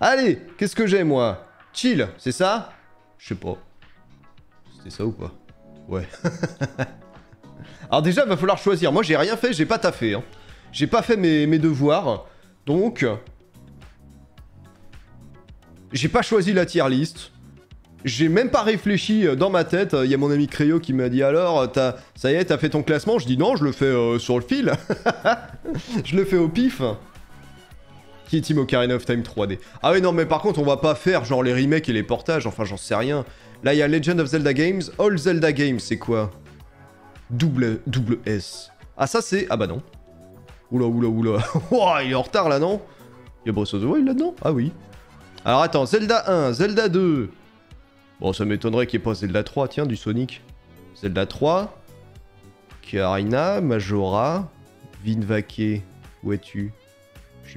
Allez, qu'est-ce que j'ai moi? Chill, c'est ça? Je sais pas. C'était ça ou pas? Ouais. Alors déjà, va falloir choisir. Moi, j'ai rien fait, j'ai pas taffé. Hein. J'ai pas fait mes, devoirs. Donc... J'ai pas choisi la tier list. J'ai même pas réfléchi euh, dans ma tête. Il y a mon ami Créo qui m'a dit alors, as, ça y est, t'as fait ton classement? Je dis non, je le fais euh, sur le fil. je le fais au pif. Qui est Team Ocarina of Time 3D Ah oui, non, mais par contre, on va pas faire genre les remakes et les portages. Enfin, j'en sais rien. Là, il y a Legend of Zelda Games. All Zelda Games, c'est quoi? Double, double S. Ah, ça, c'est... Ah bah non. Oula, oula, oula. il est en retard, là, non? Il y a Breath of the Wild, là-dedans Ah oui. Alors, attends. Zelda 1, Zelda 2... Bon, ça m'étonnerait qu'il n'y ait pas Zelda 3, tiens, du Sonic. Zelda 3, Karina, Majora, Vinvake, où es-tu?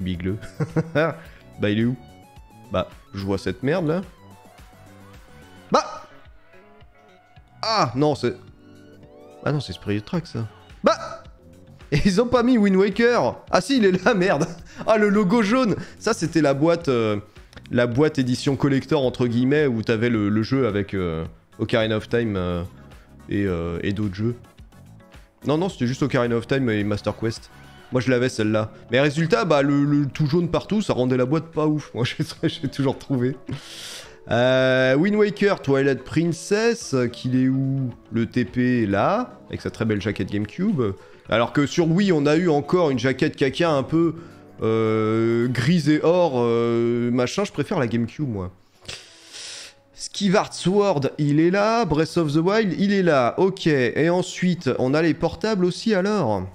Bigleux. bah, il est où? Bah, je vois cette merde, là. Bah Ah, non, c'est... Ah non, c'est Spirit Track, ça. Bah Et ils ont pas mis Wind Waker Ah si, il est là, merde Ah, le logo jaune Ça, c'était la boîte... Euh, la boîte édition collector entre guillemets où t'avais le, jeu avec euh, Ocarina of Time euh, et, d'autres jeux. Non, non, c'était juste Ocarina of Time et Master Quest. Moi je l'avais celle-là. Mais résultat, bah le, tout jaune partout, ça rendait la boîte pas ouf. Moi j'ai toujours trouvé. Wind Waker, Twilight Princess, qu'il est où? Le TP est là, avec sa très belle jaquette GameCube. Alors que sur Wii, on a eu encore une jaquette caca un peu euh, grise et or, euh, machin, je préfère la GameCube, moi. Skivart Sword, il est là. Breath of the Wild, il est là. Ok. Et ensuite, on a les portables aussi, alors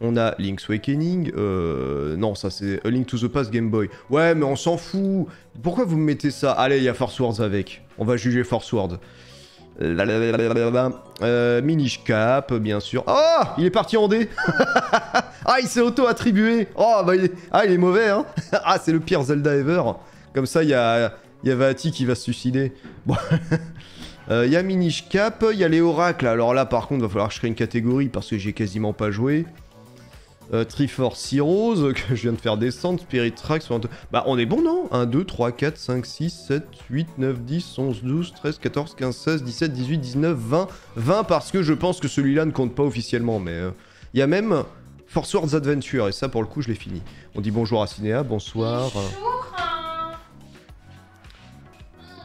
on a Link's Awakening. Euh, non, ça c'est A Link to the Past Game Boy. Ouais, mais on s'en fout. Pourquoi vous me mettez ça? Allez, il y a Force Wars avec. On va juger Force Wars. Euh, Minish Cap, bien sûr. Oh Il est parti en D Ah, il s'est auto-attribué Oh, bah il est... Ah, il est mauvais, hein Ah, c'est le pire Zelda ever Comme ça, il y a... Y a Vati qui va se suicider. Bon... Euh, il y a Minish Cap, il y a les oracles. Alors là, par contre, va falloir que je crée une catégorie parce que j'ai quasiment pas joué. Euh, Triforce Heroes, que je viens de faire descendre, Spirit Tracks, bah on est bon non 1, 2, 3, 4, 5, 6, 7, 8, 9, 10, 11, 12, 13, 14, 15, 16, 17, 18, 19, 20, 20 parce que je pense que celui-là ne compte pas officiellement, mais euh, il y a même Force Wars Adventure, et ça pour le coup je l'ai fini. On dit bonjour à Cinéa, bonsoir. Bonjour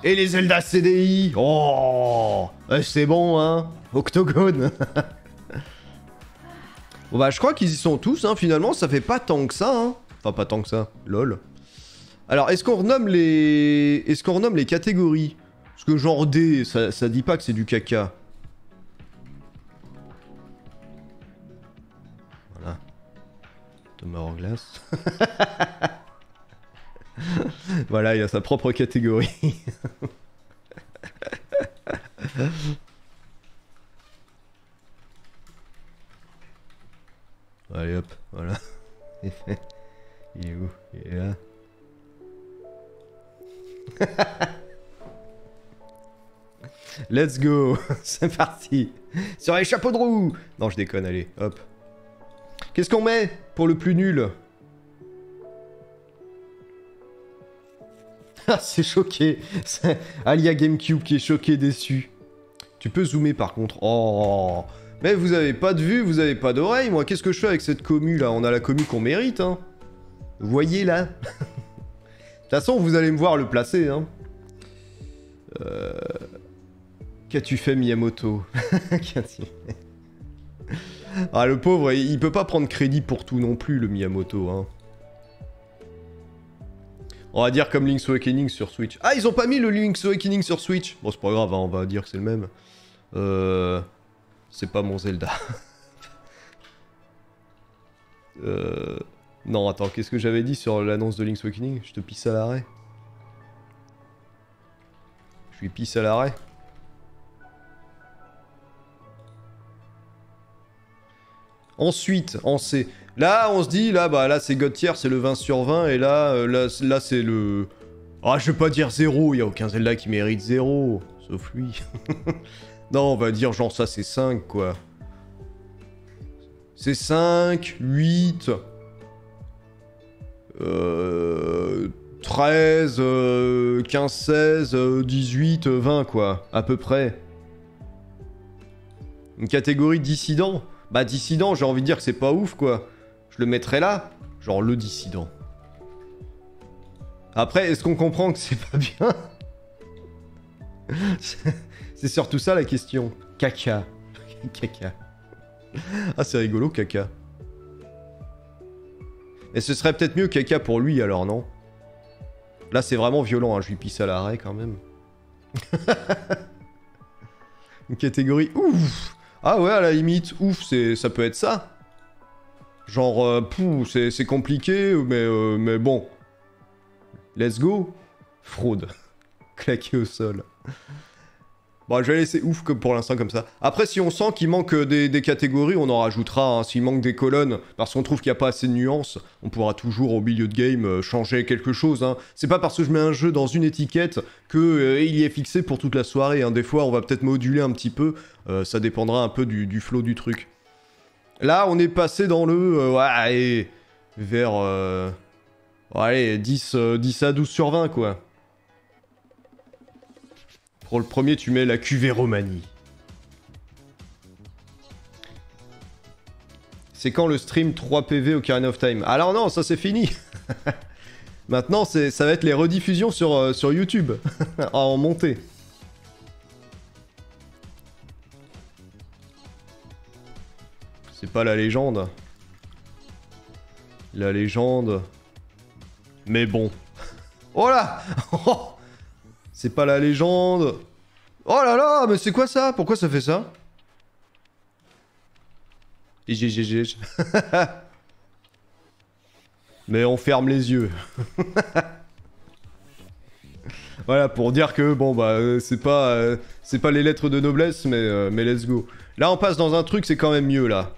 Et les Zelda CDI Oh C'est bon hein Octogone Bon bah je crois qu'ils y sont tous, hein, finalement, ça fait pas tant que ça, hein. Enfin pas tant que ça, lol. Alors, est-ce qu'on renomme les... Est-ce qu'on renomme les catégories? Parce que genre D, ça, ça dit pas que c'est du caca. Voilà. Thomas en glace. voilà, il a sa propre catégorie. Allez hop, voilà. Il est où? Il est là. Let's go C'est parti Sur les chapeaux de roue Non, je déconne, allez, hop. Qu'est-ce qu'on met pour le plus nul? Ah, c'est choqué Alia Gamecube qui est choqué, déçu. Tu peux zoomer par contre. Oh mais vous avez pas de vue, vous avez pas d'oreille, moi qu'est-ce que je fais avec cette commu là? On a la commu qu'on mérite, hein. voyez là De toute façon, vous allez me voir le placer, hein. Euh... Qu'as-tu fait Miyamoto? Qu'as-tu Ah le pauvre, il peut pas prendre crédit pour tout non plus, le Miyamoto, hein. On va dire comme Link's Awakening sur Switch. Ah, ils ont pas mis le Link's Awakening sur Switch? Bon, c'est pas grave, hein, on va dire que c'est le même. Euh... C'est pas mon Zelda. euh... Non, attends, qu'est-ce que j'avais dit sur l'annonce de Link's Awakening? Je te pisse à l'arrêt. Je lui pisse à l'arrêt. Ensuite, on sait. Là, on se dit, là, bah là, c'est Godtier, c'est le 20 sur 20, et là, euh, là, là c'est le... Ah, je vais pas dire 0, il y a aucun Zelda qui mérite 0, sauf lui. Non, on va dire genre ça c'est 5 quoi. C'est 5, 8... Euh... 13, 15, 16, 18, 20 quoi, à peu près. Une catégorie dissident? Bah dissident, j'ai envie de dire que c'est pas ouf quoi. Je le mettrais là, genre le dissident. Après, est-ce qu'on comprend que c'est pas bien? C'est surtout ça la question. Caca. caca. Ah c'est rigolo, caca. Et ce serait peut-être mieux caca pour lui alors, non? Là c'est vraiment violent, hein. je lui pisse à l'arrêt quand même. Une catégorie ouf Ah ouais, à la limite, ouf, ça peut être ça. Genre, euh, c'est compliqué, mais, euh, mais bon. Let's go. Fraude. Claqué au sol. Bon, je vais laisser ouf comme pour l'instant comme ça. Après, si on sent qu'il manque euh, des, catégories, on en rajoutera. Hein. S'il manque des colonnes, parce qu'on trouve qu'il n'y a pas assez de nuances, on pourra toujours au milieu de game euh, changer quelque chose. Hein. C'est pas parce que je mets un jeu dans une étiquette que euh, il y est fixé pour toute la soirée. Hein. Des fois, on va peut-être moduler un petit peu. ça dépendra un peu du, du flow du truc. Là, on est passé dans le... ouais, vers... ouais, 10, 10 à 12 sur 20, quoi. Pour le premier, tu mets la cuvée Romanie. C'est quand le stream 3 PV au Carine of Time? Alors non, ça c'est fini Maintenant, ça va être les rediffusions sur, euh, sur YouTube, en montée. C'est pas la légende. La légende. Mais bon. Oh là oh c'est pas la légende. Oh là là, mais c'est quoi ça? Pourquoi ça fait ça? GGG. mais on ferme les yeux. voilà, pour dire que, bon, bah, euh, c'est pas, euh, pas les lettres de noblesse, mais, euh, mais let's go. Là, on passe dans un truc, c'est quand même mieux, là.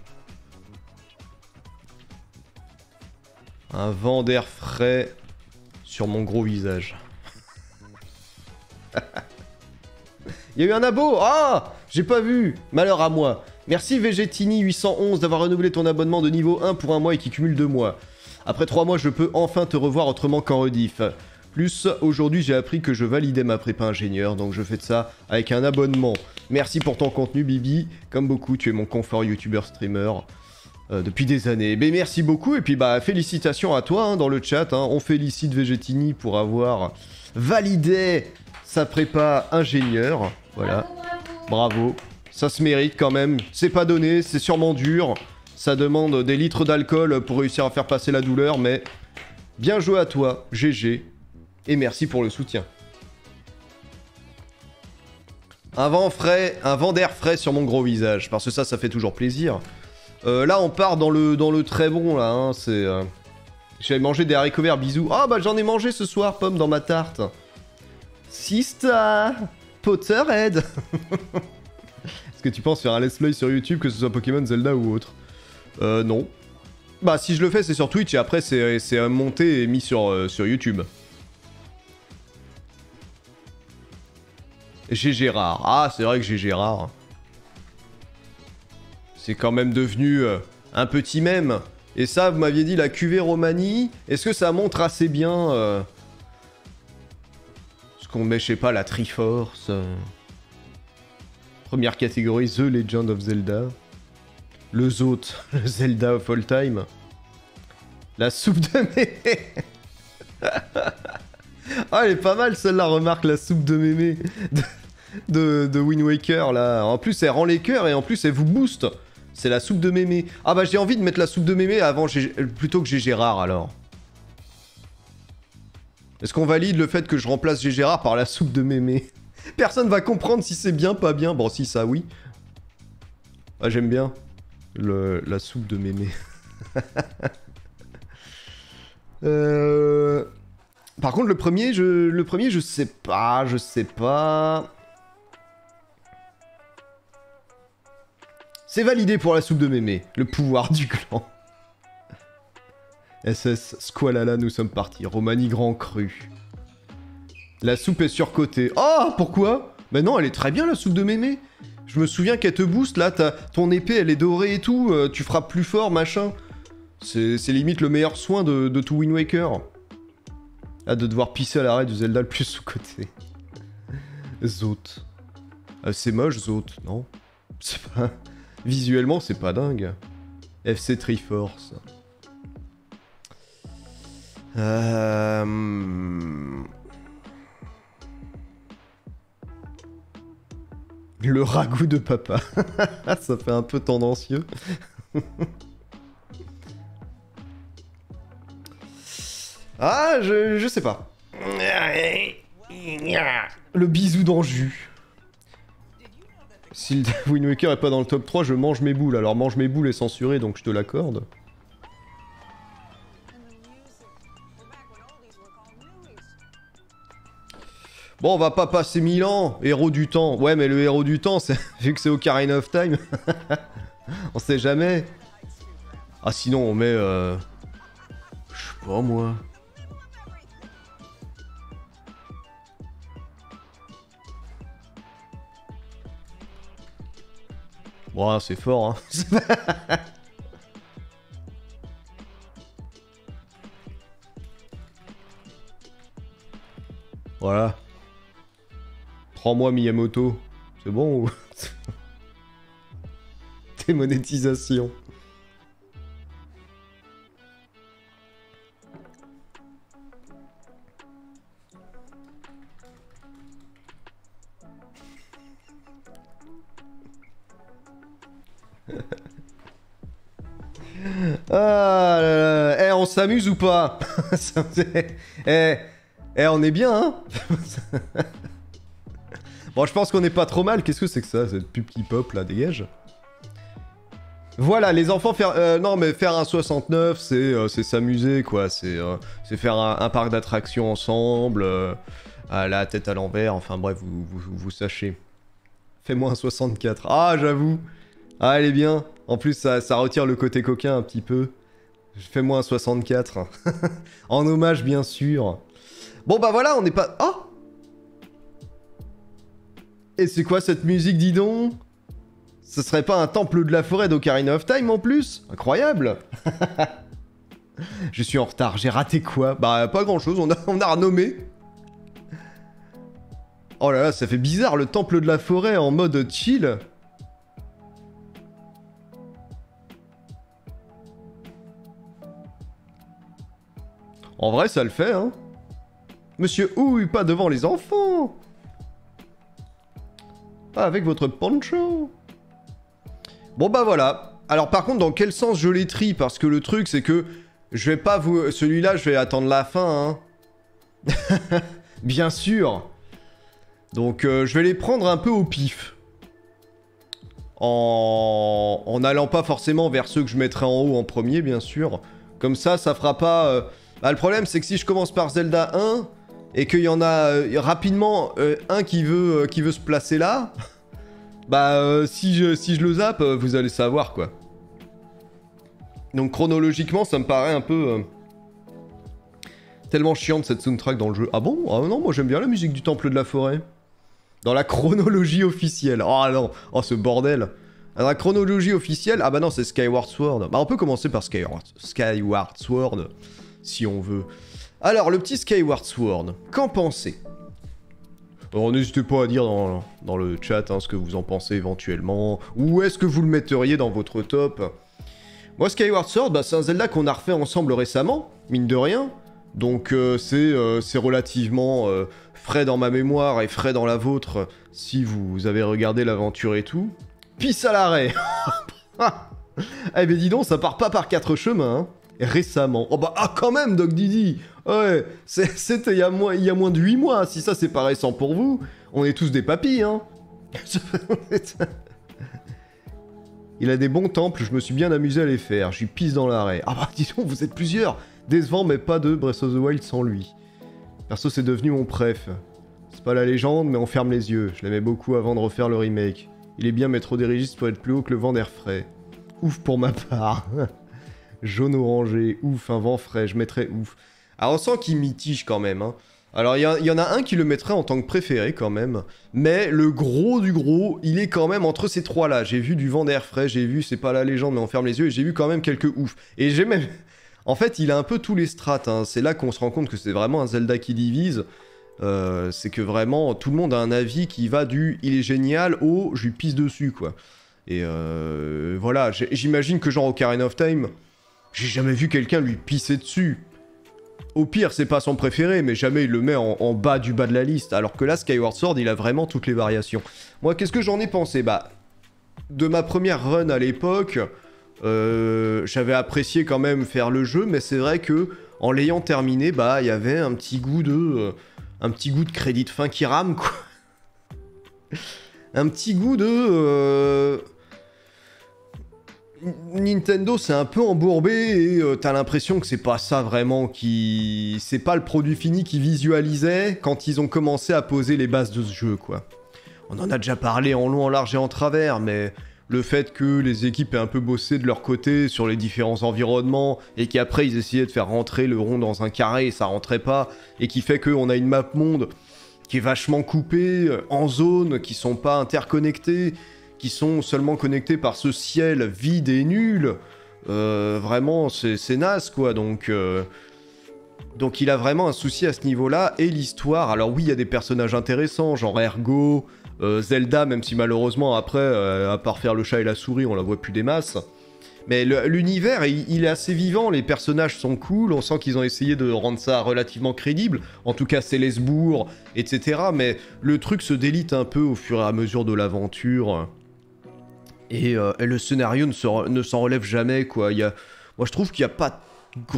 Un vent d'air frais sur mon gros visage. Il y a eu un abo Ah J'ai pas vu Malheur à moi. Merci Vegetini811 d'avoir renouvelé ton abonnement de niveau 1 pour un mois et qui cumule 2 mois. Après 3 mois, je peux enfin te revoir autrement qu'en rediff. Plus, aujourd'hui, j'ai appris que je validais ma prépa ingénieur, donc je fais ça avec un abonnement. Merci pour ton contenu, Bibi. Comme beaucoup, tu es mon confort youtubeur streamer. Euh, depuis des années. Mais merci beaucoup et puis bah félicitations à toi hein, dans le chat. Hein. On félicite Vegetini pour avoir validé sa prépa ingénieur. Voilà. Bravo. Ça se mérite quand même. C'est pas donné, c'est sûrement dur. Ça demande des litres d'alcool pour réussir à faire passer la douleur, mais bien joué à toi, GG. Et merci pour le soutien. Un vent frais, un vent d'air frais sur mon gros visage, parce que ça, ça fait toujours plaisir. Euh, là, on part dans le, dans le très bon, là, hein, c'est... Euh, j'avais mangé des haricots verts, bisous. Ah, bah j'en ai mangé ce soir, pomme, dans ma tarte. Sista Potterhead Est-ce que tu penses faire un let's play sur YouTube, que ce soit Pokémon, Zelda ou autre? Euh, non. Bah, si je le fais, c'est sur Twitch, et après, c'est monté et mis sur, euh, YouTube. GG rare. Ah, c'est vrai que GG rare. C'est quand même devenu euh, un petit mème. Et ça, vous m'aviez dit la cuvée Romanie. Est-ce que ça montre assez bien euh, qu'on met, je pas, la Triforce. Euh. Première catégorie, The Legend of Zelda. Le Zot, le Zelda of All Time. La soupe de mémé. ah, elle est pas mal celle-là, remarque la soupe de mémé de, de, Wind Waker là. En plus, elle rend les cœurs et en plus, elle vous booste. C'est la soupe de mémé. Ah bah j'ai envie de mettre la soupe de mémé avant plutôt que j'ai Gérard alors. Est-ce qu'on valide le fait que je remplace Gérard par la soupe de mémé Personne va comprendre si c'est bien, pas bien. Bon, si, ça, oui. Ah, j'aime bien la soupe de mémé. Euh, par contre, le premier, je, le premier, je sais pas, je sais pas. C'est validé pour la soupe de mémé, le pouvoir du clan. SS Squalala, nous sommes partis. Romani Grand Cru. La soupe est surcotée. Oh, pourquoi? Mais non, elle est très bien la soupe de mémé. Je me souviens qu'elle te booste là, ton épée elle est dorée et tout, euh, tu frappes plus fort, machin. C'est limite le meilleur soin de, tout Wind Waker. Ah, de devoir pisser à l'arrêt du Zelda le plus sous-côté. Zot. Euh, c'est moche, Zot, non? C'est pas... Visuellement, c'est pas dingue. FC Triforce. Euh... Le ragoût de papa. Ça fait un peu tendancieux. ah, je, je sais pas. Le bisou d'Anjou. Si le Wind est pas dans le top 3, je mange mes boules. Alors mange mes boules est censuré, donc je te l'accorde. Bon, on va pas passer 1000 ans, héros du temps. Ouais, mais le héros du temps, vu que c'est Ocarina of Time, on sait jamais. Ah, sinon, on met... Euh... Je sais pas, moi. Bon, c'est fort, hein. voilà. Prends-moi Miyamoto. C'est bon ou... Démonétisation. ah là. Eh, on s'amuse ou pas? Eh, eh, on est bien, hein? Bon, je pense qu'on est pas trop mal. Qu'est-ce que c'est que ça, cette pub qui pop, là Dégage? Voilà, les enfants faire... Euh, non, mais faire un 69, euh, c'est s'amuser, quoi. C'est euh, faire un, parc d'attractions ensemble, à la tête à l'envers, enfin bref, vous, vous, sachez. Fais-moi un 64. Ah, j'avoue. Ah, elle est bien. En plus, ça, ça retire le côté coquin un petit peu. Fais-moi un 64. en hommage, bien sûr. Bon, bah voilà, on n'est pas... Oh et c'est quoi cette musique, dis donc? Ce serait pas un temple de la forêt d'Ocarina of Time en plus? Incroyable Je suis en retard, j'ai raté quoi? Bah pas grand chose, on a, on a renommé. Oh là là, ça fait bizarre le temple de la forêt en mode chill. En vrai, ça le fait, hein. Monsieur Ouille, pas devant les enfants ah, avec votre poncho Bon bah voilà. Alors par contre, dans quel sens je les trie Parce que le truc, c'est que je vais pas vous... Celui-là, je vais attendre la fin, hein. Bien sûr. Donc euh, je vais les prendre un peu au pif. En... en allant pas forcément vers ceux que je mettrai en haut en premier, bien sûr. Comme ça, ça fera pas... Euh, bah, le problème, c'est que si je commence par Zelda 1 et qu'il y en a euh, rapidement euh, un qui veut, euh, qui veut se placer là, bah si, je, si je le zappe, vous allez savoir quoi. Donc chronologiquement, ça me paraît un peu... tellement chiante cette soundtrack dans le jeu. Ah bon? Ah non, moi j'aime bien la musique du Temple de la Forêt. Dans la chronologie officielle. Oh non, oh ce bordel. Dans la chronologie officielle, ah bah non, c'est Skyward Sword. Bah on peut commencer par Skyward, Skyward Sword, si on veut. Alors, le petit Skyward Sword, qu'en pensez? N'hésitez pas à dire dans, le chat hein, ce que vous en pensez éventuellement. Ou est-ce que vous le metteriez dans votre top? Moi, Skyward Sword, bah, c'est un Zelda qu'on a refait ensemble récemment, mine de rien. Donc, euh, euh, c'est relativement euh, frais dans ma mémoire et frais dans la vôtre si vous avez regardé l'aventure et tout. Pisse à l'arrêt Eh ben dis donc, ça part pas par quatre chemins, hein récemment. Oh bah, ah, quand même, Doc Didi Ouais, c'était il, y a moins, il y a moins de 8 mois. Si ça, c'est pas récent pour vous, on est tous des papis, hein Il a des bons temples, je me suis bien amusé à les faire. Suis pisse dans l'arrêt. Ah bah, disons, vous êtes plusieurs Décevant, mais pas de Breath of the Wild sans lui. Perso, c'est devenu mon préf. C'est pas la légende, mais on ferme les yeux. Je l'aimais beaucoup avant de refaire le remake. Il est bien, mais trop des registres pour être plus haut que le vent d'air frais. Ouf pour ma part. jaune orangé, ouf, un vent frais, je mettrais ouf. Alors on sent qu'il mitige quand même, hein. Alors il y, en a un qui le mettrait en tant que préféré quand même, mais le gros du gros, il est quand même entre ces trois là. J'ai vu du vent d'air frais, j'ai vu c'est pas la légende mais on ferme les yeux et j'ai vu quand même quelques ouf. Et j'ai même... En fait, il a un peu tous les strates. hein. C'est là qu'on se rend compte que c'est vraiment un Zelda qui divise. Euh, c'est que vraiment, tout le monde a un avis qui va du il est génial au je lui pisse dessus, quoi. Et euh, voilà, j'imagine que genre Ocarina of Time, j'ai jamais vu quelqu'un lui pisser dessus. Au pire, c'est pas son préféré, mais jamais il le met en, bas du bas de la liste. Alors que là, Skyward Sword, il a vraiment toutes les variations. Moi, qu'est-ce que j'en ai pensé? Bah, de ma première run à l'époque, euh, j'avais apprécié quand même faire le jeu, mais c'est vrai que en l'ayant terminé, bah, il y avait un petit goût de, euh, un petit goût de crédit de fin qui rame, quoi. un petit goût de. euh, Nintendo s'est un peu embourbé et euh, t'as l'impression que c'est pas ça vraiment qui. C'est pas le produit fini qu'ils visualisaient quand ils ont commencé à poser les bases de ce jeu, quoi. On en a déjà parlé en long, en large et en travers, mais le fait que les équipes aient un peu bossé de leur côté sur les différents environnements et qu'après ils essayaient de faire rentrer le rond dans un carré et ça rentrait pas, et qui fait qu'on a une map monde qui est vachement coupée euh, en zones qui sont pas interconnectées, qui sont seulement connectées par ce ciel vide et nul. Euh, vraiment, c'est naze quoi. Donc, euh, donc il a vraiment un souci à ce niveau-là. Et l'histoire, alors oui, il y a des personnages intéressants, genre Ergo, euh, Zelda, même si malheureusement après, à part faire le chat et la souris, on la voit plus des masses. Mais l'univers, il, il est assez vivant, les personnages sont cool, on sent qu'ils ont essayé de rendre ça relativement crédible. En tout cas, Célesbourg, etc. Mais le truc se délite un peu au fur et à mesure de l'aventure. Et, euh, et le scénario ne se- ne s'en relève jamais, quoi. Moi, je trouve qu'il n'y a pas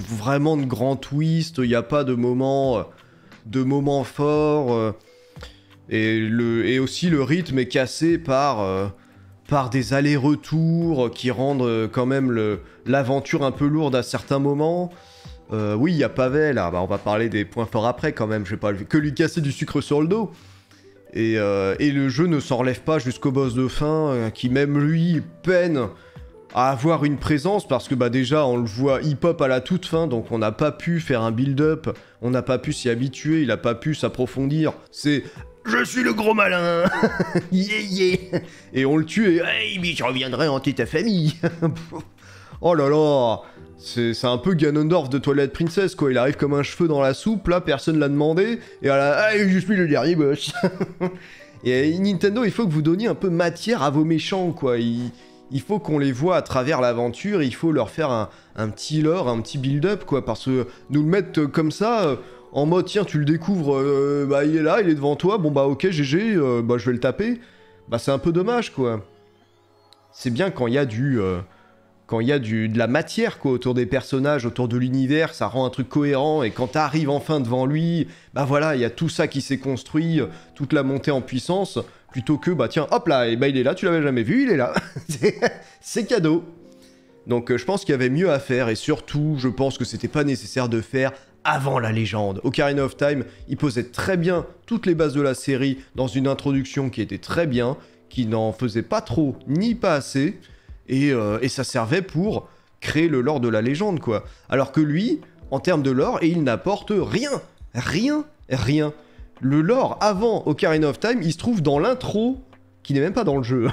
vraiment de grand twist, il n'y a pas de moment, euh, de moment fort. euh, et, aussi, le rythme est cassé par, des allers-retours qui rendent quand même l'aventure un peu lourde à certains moments. Oui, il y a Pavel, là, bah, on va parler des points forts après quand même, je vais pas que lui casser du sucre sur le dos. Et, euh, et le jeu ne s'en relève pas jusqu'au boss de fin, euh, qui même lui peine à avoir une présence, parce que bah déjà on le voit hip-hop à la toute fin, donc on n'a pas pu faire un build-up, on n'a pas pu s'y habituer, il n'a pas pu s'approfondir. C'est je suis le gros malin! Yeah yeah. Et on le tue et hey, mais je reviendrai hanter ta famille! Oh là là c'est un peu Ganondorf de Twilight Princess, quoi. Il arrive comme un cheveu dans la soupe, là, personne l'a demandé, et à la... Ah, je suis le dernier boss Et Nintendo, il faut que vous donniez un peu matière à vos méchants, quoi. Il, faut qu'on les voit à travers l'aventure, il faut leur faire un, petit lore, un petit build-up, quoi. Parce que nous le mettre comme ça, euh, en mode, tiens, tu le découvres, euh, bah il est là, il est devant toi, bon bah ok, GG, euh, bah je vais le taper. Bah c'est un peu dommage, quoi. C'est bien quand il y a du... quand il y a du, de la matière quoi, autour des personnages, autour de l'univers, ça rend un truc cohérent, et quand t'arrives enfin devant lui, bah voilà, il y a tout ça qui s'est construit, toute la montée en puissance, plutôt que, bah tiens, hop là, et bah il est là, tu l'avais jamais vu, il est là. C'est- C'est cadeau. Donc euh, je pense qu'il y avait mieux à faire, et surtout, je pense que c'était pas nécessaire de faire avant la légende. Ocarina of Time, il posait très bien toutes les bases de la série dans une introduction qui était très bien, qui n'en faisait pas trop ni pas assez, et, euh, et ça servait pour créer le lore de la légende, quoi. Alors que lui, en termes de lore, il n'apporte rien, rien, rien. Le lore avant Ocarina of Time, il se trouve dans l'intro, qui n'est même pas dans le jeu.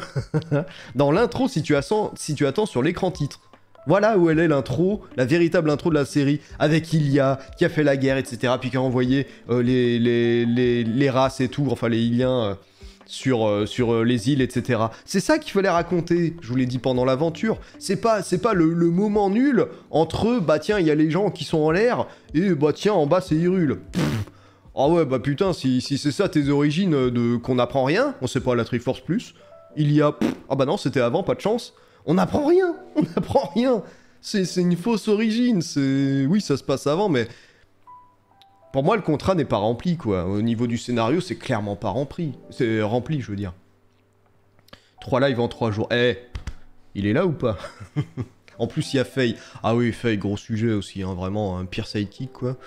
dans l'intro, si, tu attends- si tu attends sur l'écran titre. Voilà où elle est l'intro, la véritable intro de la série, avec Ilia, qui a fait la guerre, etc., puis qui a envoyé euh, les races et tout, enfin les Iliens, euh, sur, euh, sur euh, les îles, etc. C'est ça qu'il fallait raconter, je vous l'ai dit pendant l'aventure. C'est pas, c'est pas le, le moment nul entre, bah tiens, il y a les gens qui sont en l'air, et bah tiens, en bas c'est Hyrule. Ah ouais, bah putain, si, si c'est ça tes origines euh, de qu'on apprend rien, on sait pas la Triforce Plus, il y a... ah bah non, c'était avant, pas de chance. On n'apprend rien, on n'apprend rien. C'est une fausse origine, c'est... Oui, ça se passe avant, mais... Pour moi, le contrat n'est pas rempli, quoi. Au niveau du scénario, c'est clairement pas rempli. C'est rempli, je veux dire. Trois lives en trois jours. Eh, il est là ou pas? En plus, il y a Faye. Ah oui, Faye, gros sujet aussi, hein, vraiment, un pire sidekick, quoi.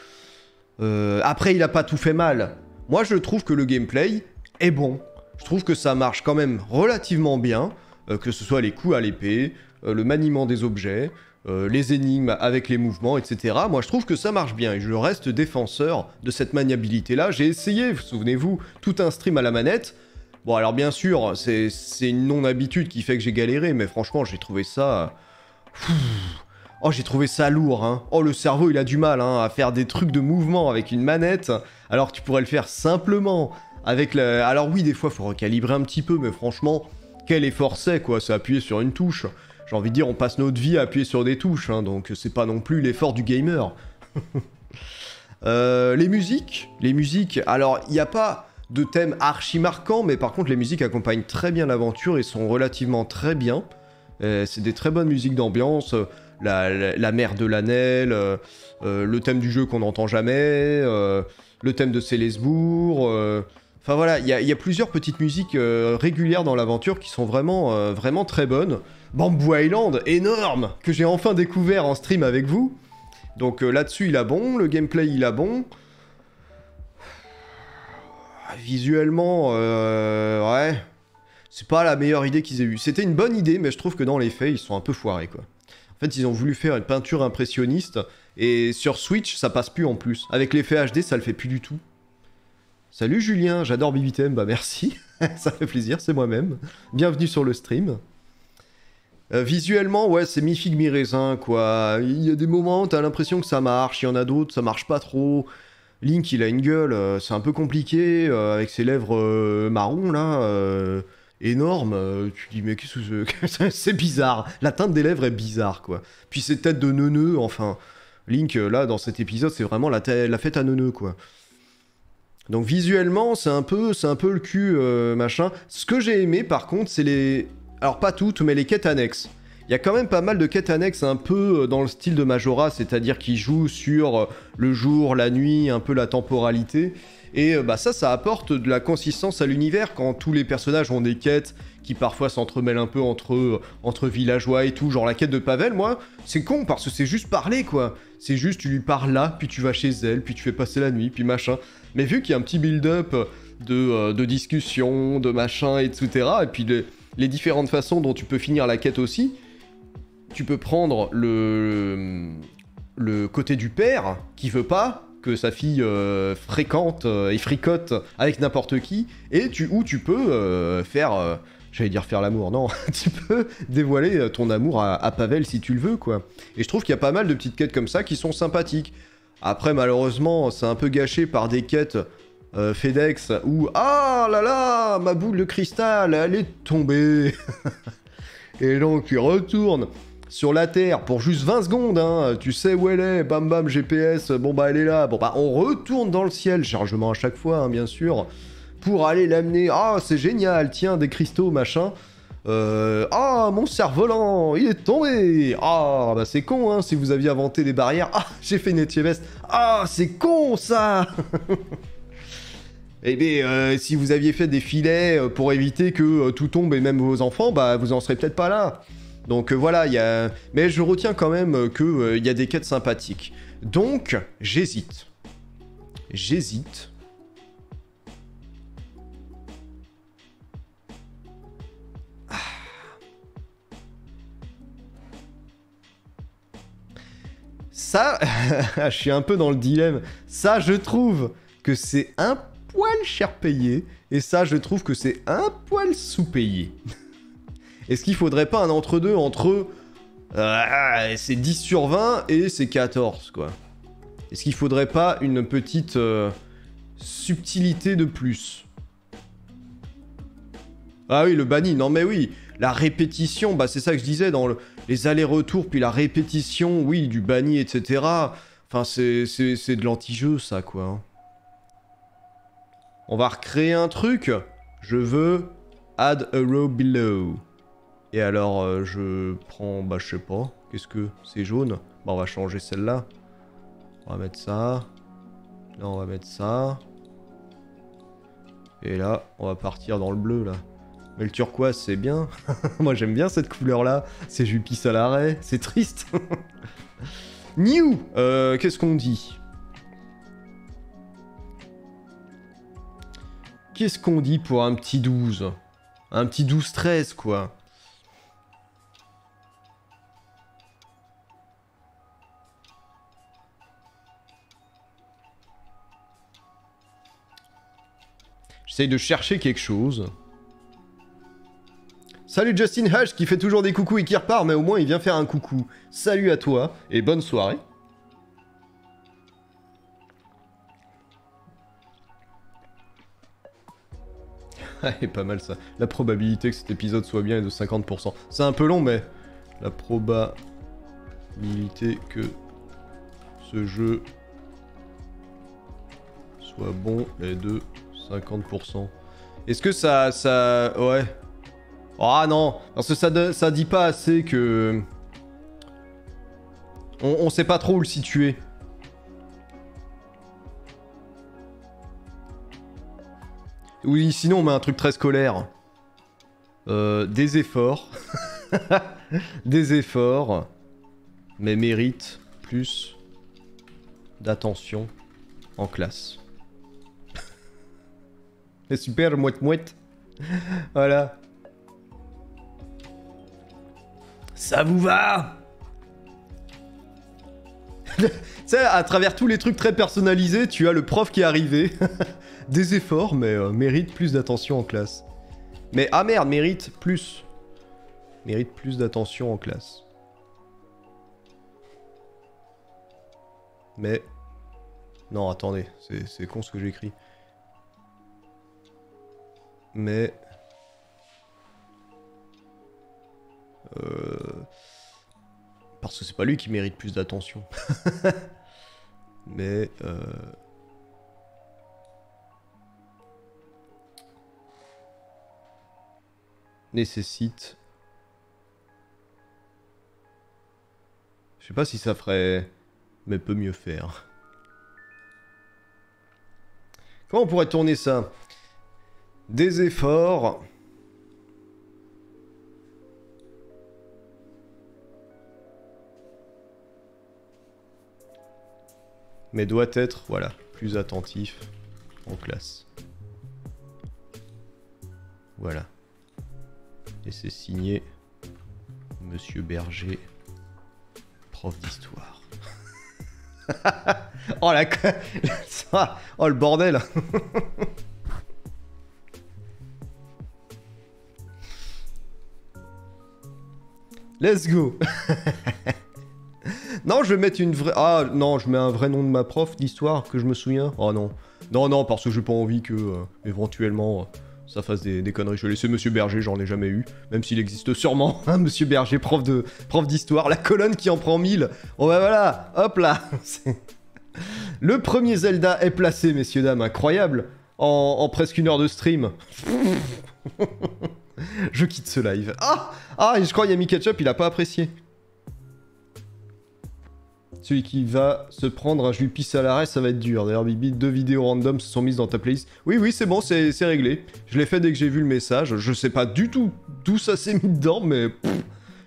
Euh, après, il a pas tout fait mal. Moi, je trouve que le gameplay est bon. Je trouve que ça marche quand même relativement bien, euh, que ce soit les coups à l'épée, euh, le maniement des objets, euh, les énigmes avec les mouvements, etc. Moi, je trouve que ça marche bien et je reste défenseur de cette maniabilité-là. J'ai essayé, vous souvenez-vous, tout un stream à la manette. Bon, alors bien sûr, c'est une non-habitude qui fait que j'ai galéré, mais franchement, j'ai trouvé ça... Oh, j'ai trouvé ça lourd, hein. Oh, le cerveau, il a du mal, hein, à faire des trucs de mouvement avec une manette, alors que tu pourrais le faire simplement avec le... Alors oui, des fois, faut recalibrer un petit peu, mais franchement, quel effort c'est, quoi, c'est appuyer sur une touche. J'ai envie de dire, on passe notre vie à appuyer sur des touches, hein, donc c'est pas non plus l'effort du gamer. Euh, les musiques, les musiques, alors, il n'y a pas de thème archi marquant, mais par contre, les musiques accompagnent très bien l'aventure et sont relativement très bien. Euh, c'est des très bonnes musiques d'ambiance la, mer de euh, euh, le thème du jeu qu'on n'entend jamais, euh, le thème de Célesbourg. Enfin voilà, il y, a plusieurs petites musiques régulières dans l'aventure qui sont vraiment très bonnes. Bamboo Island, énorme, que j'ai enfin découvert en stream avec vous. Donc là-dessus, il a bon, le gameplay, il a bon. Visuellement, ouais, c'est pas la meilleure idée qu'ils aient eue. C'était une bonne idée, mais je trouve que dans les faits, ils sont un peu foirés, quoi. En fait, ils ont voulu faire une peinture impressionniste, et sur Switch, ça passe plus en plus. Avec l'effet HD, ça le fait plus du tout. Salut Julien, j'adore Bibitem, bah merci, ça fait plaisir, c'est moi-même. Bienvenue sur le stream. Euh, visuellement, ouais, c'est mi-figue, mi-raisin, quoi. Il y a des moments, t'as l'impression que ça marche, il y en a d'autres, ça marche pas trop. Link, il a une gueule, euh, c'est un peu compliqué, euh, avec ses lèvres marron, là énorme. Tu dis, mais qu'est-ce que c'est bizarre. La teinte des lèvres est bizarre, quoi. Puis ces têtes de neuneux, enfin. Link, là, dans cet épisode, c'est vraiment la, la fête à neuneux, quoi. Donc visuellement, c'est un peu, c'est un peu le cul, machin. Ce que j'ai aimé, par contre, c'est les... Alors pas toutes, mais les quêtes annexes. Il y a quand même pas mal de quêtes annexes un peu dans le style de Majora, c'est-à-dire qui jouent sur le jour, la nuit, un peu la temporalité. Et euh, bah ça, ça apporte de la consistance à l'univers quand tous les personnages ont des quêtes qui parfois s'entremêlent un peu entre, euh, entre villageois et tout. Genre la quête de Pavel, moi, c'est con parce que c'est juste parler quoi. C'est juste tu lui parles là, puis tu vas chez elle, puis tu fais passer la nuit, puis machin. Mais vu qu'il y a un petit build-up de, euh, de, discussion, de machin, etc. Et puis les, différentes façons dont tu peux finir la quête aussi, tu peux prendre le, le côté du père qui veut pas, que sa fille euh, fréquente euh, et fricote avec n'importe qui, et tu, où tu peux euh, faire, j'allais dire faire l'amour, non, tu peux dévoiler ton amour à, Pavel si tu le veux, quoi. Et je trouve qu'il y a pas mal de petites quêtes comme ça qui sont sympathiques. Après, malheureusement, c'est un peu gâché par des quêtes FedEx où Ah là là, ma boule de cristal, elle est tombée. Et donc, tu retournes sur la Terre pour juste 20 secondes, hein. tu sais où elle est, bam bam GPS, bon bah elle est là, bon bah on retourne dans le ciel, chargement à chaque fois hein, bien sûr, pour aller l'amener, ah c'est génial, tiens des cristaux machin, euh, ah mon cerf-volant, il est tombé, ah bah c'est con hein, si vous aviez inventé des barrières, ah j'ai fait une ah c'est con ça Eh bien, euh, si vous aviez fait des filets euh, pour éviter que tout tombe et même vos enfants, bah vous en serez peut-être pas là. Donc euh, voilà, il y a... Mais je retiens quand même euh, qu'il euh, y a des quêtes sympathiques. Donc, j'hésite. J'hésite. Ah. Ça, je suis un peu dans le dilemme. Ça, je trouve que c'est un poil cher payé. Et ça, je trouve que c'est un poil sous-payé. Est-ce qu'il faudrait pas un entre-deux entre, euh, c'est 10 sur 20 et c'est 14, quoi Est-ce qu'il faudrait pas une petite euh, subtilité de plus? Ah oui, le banni, non mais oui, la répétition, bah c'est ça que je disais, dans les allers-retours, puis la répétition, oui, du banni, etc. Enfin, c'est de l'anti-jeu, ça, quoi. On va recréer un truc. Je veux add a row below. Et alors, euh, je prends, bah, je sais pas, qu'est-ce que c'est jaune? Bah, on va changer celle-là. On va mettre ça. Là, on va mettre ça. Et là, on va partir dans le bleu, là. Mais le turquoise, c'est bien. Moi, j'aime bien cette couleur-là. C'est Jupis à l'arrêt. C'est triste. New euh, Qu'est-ce qu'on dit? Qu'est-ce qu'on dit pour un petit 12 Un petit 12-13, quoi. J'essaye de chercher quelque chose. Salut Justin Hush qui fait toujours des coucous et qui repart, mais au moins il vient faire un coucou. Salut à toi et bonne soirée. Ah, pas mal ça. La probabilité que cet épisode soit bien est de 50%. C'est un peu long, mais la probabilité que ce jeu soit bon est de 50%. Est-ce que ça... ça... Ouais. Ah non, parce que ça, ça dit pas assez que... On, on sait pas trop où le situer. Oui, sinon on met un truc très scolaire. Euh, des efforts. des efforts. Mais mérite plus d'attention en classe. C'est super, mouette mouette. voilà. Ça vous va? Tu sais, à travers tous les trucs très personnalisés, tu as le prof qui est arrivé. Des efforts, mais euh, mérite plus d'attention en classe. Mais, ah merde, mérite plus. Mérite plus d'attention en classe. Mais... Non, attendez, c'est con ce que j'écris. Mais... Euh... Parce que c'est pas lui qui mérite plus d'attention. Mais... Euh... Nécessite... Je sais pas si ça ferait... Mais peut mieux faire. Comment on pourrait tourner ça? Des efforts... mais doit être, voilà, plus attentif en classe. Voilà. Et c'est signé Monsieur Berger, prof d'histoire. oh la... oh le bordel Let's go Non, je vais mettre une vraie... Ah, non, je mets un vrai nom de ma prof d'histoire que je me souviens. Oh non. Non, non, parce que j'ai pas envie que, euh, éventuellement, euh, ça fasse des, conneries. Je vais laisser Monsieur Berger, j'en ai jamais eu. Même s'il existe sûrement un Monsieur Berger, prof de prof d'histoire. La colonne qui en prend mille. Oh bah voilà, hop là. Le premier Zelda est placé, messieurs, dames. Incroyable. En, presque une heure de stream. je quitte ce live. Ah Ah, je crois qu'il y a mis Ketchup, il a pas apprécié. Celui qui va se prendre un je à l'arrêt, ça va être dur. D'ailleurs, Bibi, deux vidéos random se sont mises dans ta playlist. Oui, oui, c'est bon, c'est réglé. Je l'ai fait dès que j'ai vu le message. Je sais pas du tout d'où ça s'est mis dedans, mais...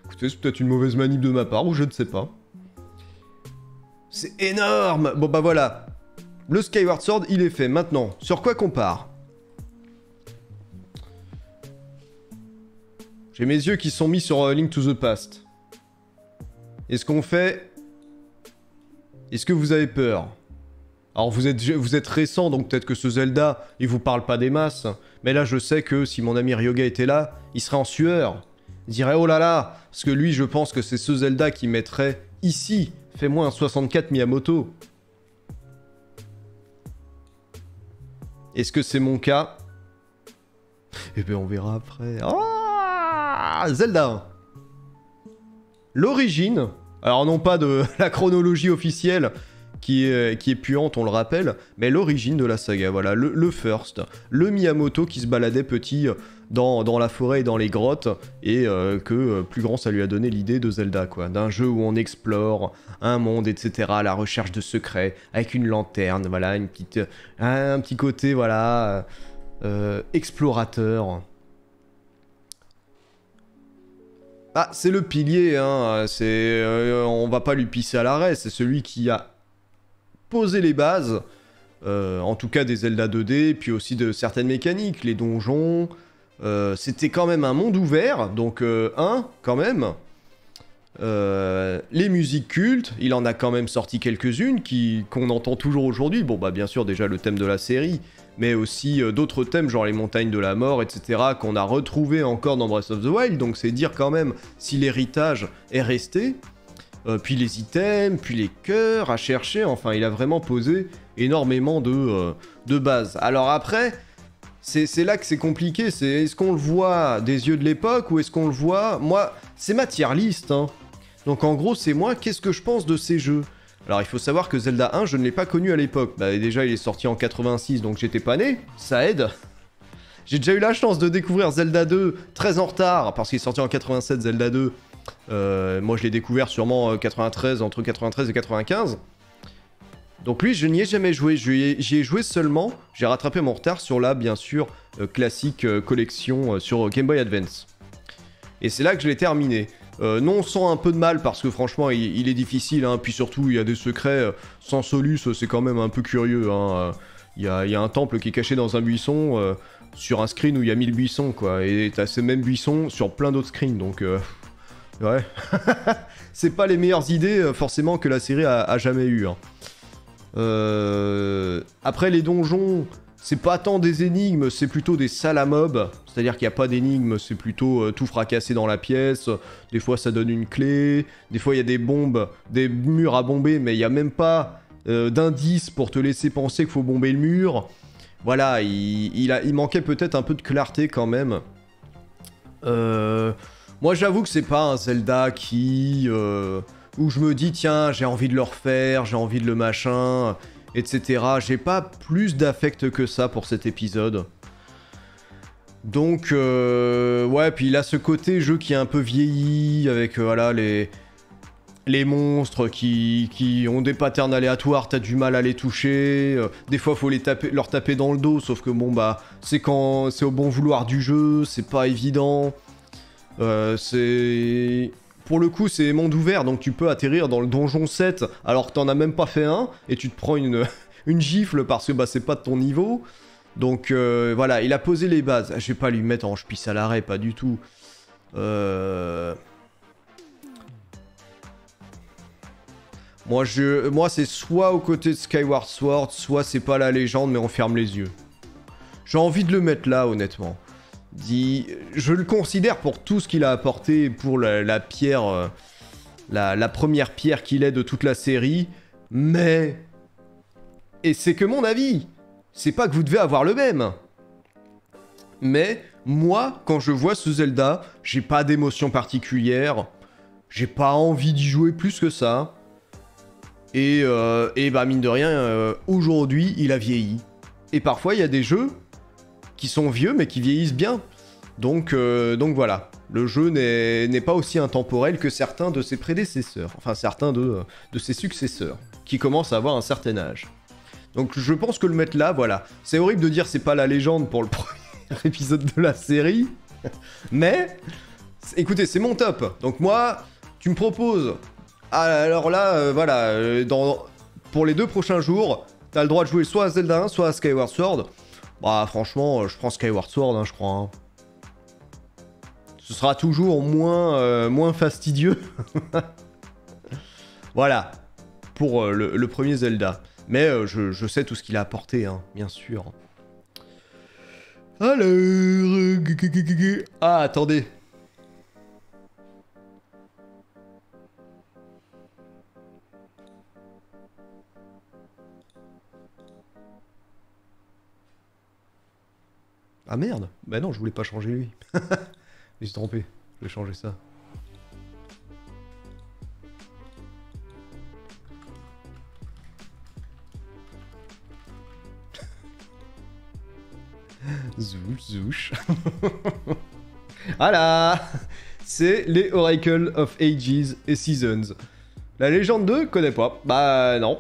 écoutez, c'est peut-être une mauvaise manip de ma part, ou je ne sais pas. C'est énorme Bon bah voilà. Le Skyward Sword, il est fait. Maintenant, sur quoi qu'on part? J'ai mes yeux qui sont mis sur euh, Link to the Past. Est-ce qu'on fait est-ce que vous avez peur? Alors vous êtes, récent, donc peut-être que ce Zelda, il vous parle pas des masses. Mais là, je sais que si mon ami Ryoga était là, il serait en sueur. Il dirait oh là là Parce que lui, je pense que c'est ce Zelda qui mettrait ici. Fais-moi un 64 Miyamoto. Est-ce que c'est mon cas? Eh bien, on verra après. Ah Zelda L'origine alors non pas de la chronologie officielle, qui est, puante, on le rappelle, mais l'origine de la saga, voilà, le, first, le Miyamoto qui se baladait petit dans, la forêt et dans les grottes, et euh, que euh, plus grand ça lui a donné l'idée de Zelda, quoi, d'un jeu où on explore un monde, etc., à la recherche de secrets, avec une lanterne, voilà, une petite, un, petit côté, voilà, euh, explorateur. Ah, c'est le pilier, hein. Euh, on va pas lui pisser à l'arrêt. C'est celui qui a posé les bases, euh, en tout cas des Zelda 2D, puis aussi de certaines mécaniques, les donjons. Euh, c'était quand même un monde ouvert, donc un, quand même. Euh, les musiques cultes, il en a quand même sorti quelques-unes qui qu'on entend toujours aujourd'hui. Bon bah bien sûr déjà le thème de la série, mais aussi euh, d'autres thèmes genre les montagnes de la mort, etc. qu'on a retrouvé encore dans Breath of the Wild. Donc c'est dire quand même si l'héritage est resté. Euh, puis les items, puis les cœurs à chercher. Enfin il a vraiment posé énormément de, de bases. Alors après, c'est là que c'est compliqué. C'est est-ce qu'on le voit des yeux de l'époque ou est-ce qu'on le voit? Moi, c'est ma tier. Hein. Donc en gros, c'est moi, qu'est-ce que je pense de ces jeux? Alors il faut savoir que Zelda 1, je ne l'ai pas connu à l'époque. Bah déjà il est sorti en 86, donc j'étais pas né, ça aide. J'ai déjà eu la chance de découvrir Zelda 2 très en retard, parce qu'il est sorti en 87 Zelda 2. Euh, moi je l'ai découvert sûrement 93, entre 93 et 95. Donc lui je n'y ai jamais joué, j'y ai, joué seulement, j'ai rattrapé mon retard sur la bien sûr euh, classique euh, collection sur Game Boy Advance. Et c'est là que je l'ai terminé. Euh, non sans un peu de mal parce que franchement il, est difficile, hein. puis surtout il y a des secrets euh, sans solus, c'est quand même un peu curieux. Hein. Il, y a, un temple qui est caché dans un buisson euh, sur un screen où il y a 1000 buissons quoi, et t'as ces mêmes buissons sur plein d'autres screens donc ouais. c'est pas les meilleures idées forcément que la série a, jamais eu. Hein. Après les donjons, c'est pas tant des énigmes, c'est plutôt des salles à mobs. C'est-à-dire qu'il n'y a pas d'énigmes, c'est plutôt euh, tout fracasser dans la pièce. Des fois, ça donne une clé. Des fois, il y a des bombes, des murs à bomber, mais il n'y a même pas euh, d'indice pour te laisser penser qu'il faut bomber le mur. Voilà, il, manquait peut-être un peu de clarté quand même. Euh, moi, j'avoue que c'est pas un Zelda qui... où je me dis, tiens, j'ai envie de le refaire, j'ai envie de le machin etc. J'ai pas plus d'affect que ça pour cet épisode. Donc, euh, ouais, puis il a ce côté jeu qui est un peu vieilli, avec, euh, les monstres qui, qui, ont des patterns aléatoires, t'as du mal à les toucher. Euh, des fois, faut les taper, leur taper dans le dos, sauf que bon, bah, c'est quand c'est au bon vouloir du jeu, c'est pas évident. c'est pour le coup, c'est monde ouvert, donc tu peux atterrir dans le donjon 7 alors que t'en as même pas fait un, et tu te prends une, gifle parce que bah, c'est pas de ton niveau. Donc euh, voilà, il a posé les bases. Je vais pas lui mettre en pisse à l'arrêt, pas du tout. Euh... Moi, je, moi c'est soit aux côtés de Skyward Sword, soit c'est pas la légende, mais on ferme les yeux. J'ai envie de le mettre là, honnêtement dit, je le considère pour tout ce qu'il a apporté pour la, pierre, euh, la, première pierre qu'il est de toute la série, mais et c'est que mon avis, c'est pas que vous devez avoir le même. Mais moi, quand je vois ce Zelda, j'ai pas d'émotion particulière, j'ai pas envie d'y jouer plus que ça. Et, euh, et bah mine de rien, euh, aujourd'hui, il a vieilli. Et parfois, il y a des jeux, qui sont vieux mais qui vieillissent bien. Donc, euh, donc voilà, le jeu n'est pas aussi intemporel que certains de ses prédécesseurs, enfin certains de, de ses successeurs, qui commencent à avoir un certain âge. Donc je pense que le mettre là, voilà. C'est horrible de dire c'est pas la légende pour le premier épisode de la série, mais écoutez, c'est mon top. Donc moi, tu me proposes. Alors là, euh, voilà, euh, pour les deux prochains jours, t'as le droit de jouer soit à Zelda 1, soit à Skyward Sword. Bah franchement, euh, je prends Skyward Sword, hein, je crois. Hein. Ce sera toujours moins, euh, moins fastidieux. voilà, pour euh, le, premier Zelda. Mais je, sais tout ce qu'il a apporté, hein, bien sûr. Alors... Ah, attendez. Ah merde Bah non, je voulais pas changer lui. J'ai trompé, je vais changer ça. zouch, zouch. voilà C'est les Oracle of Ages et Seasons. La légende 2, connais pas. Bah non.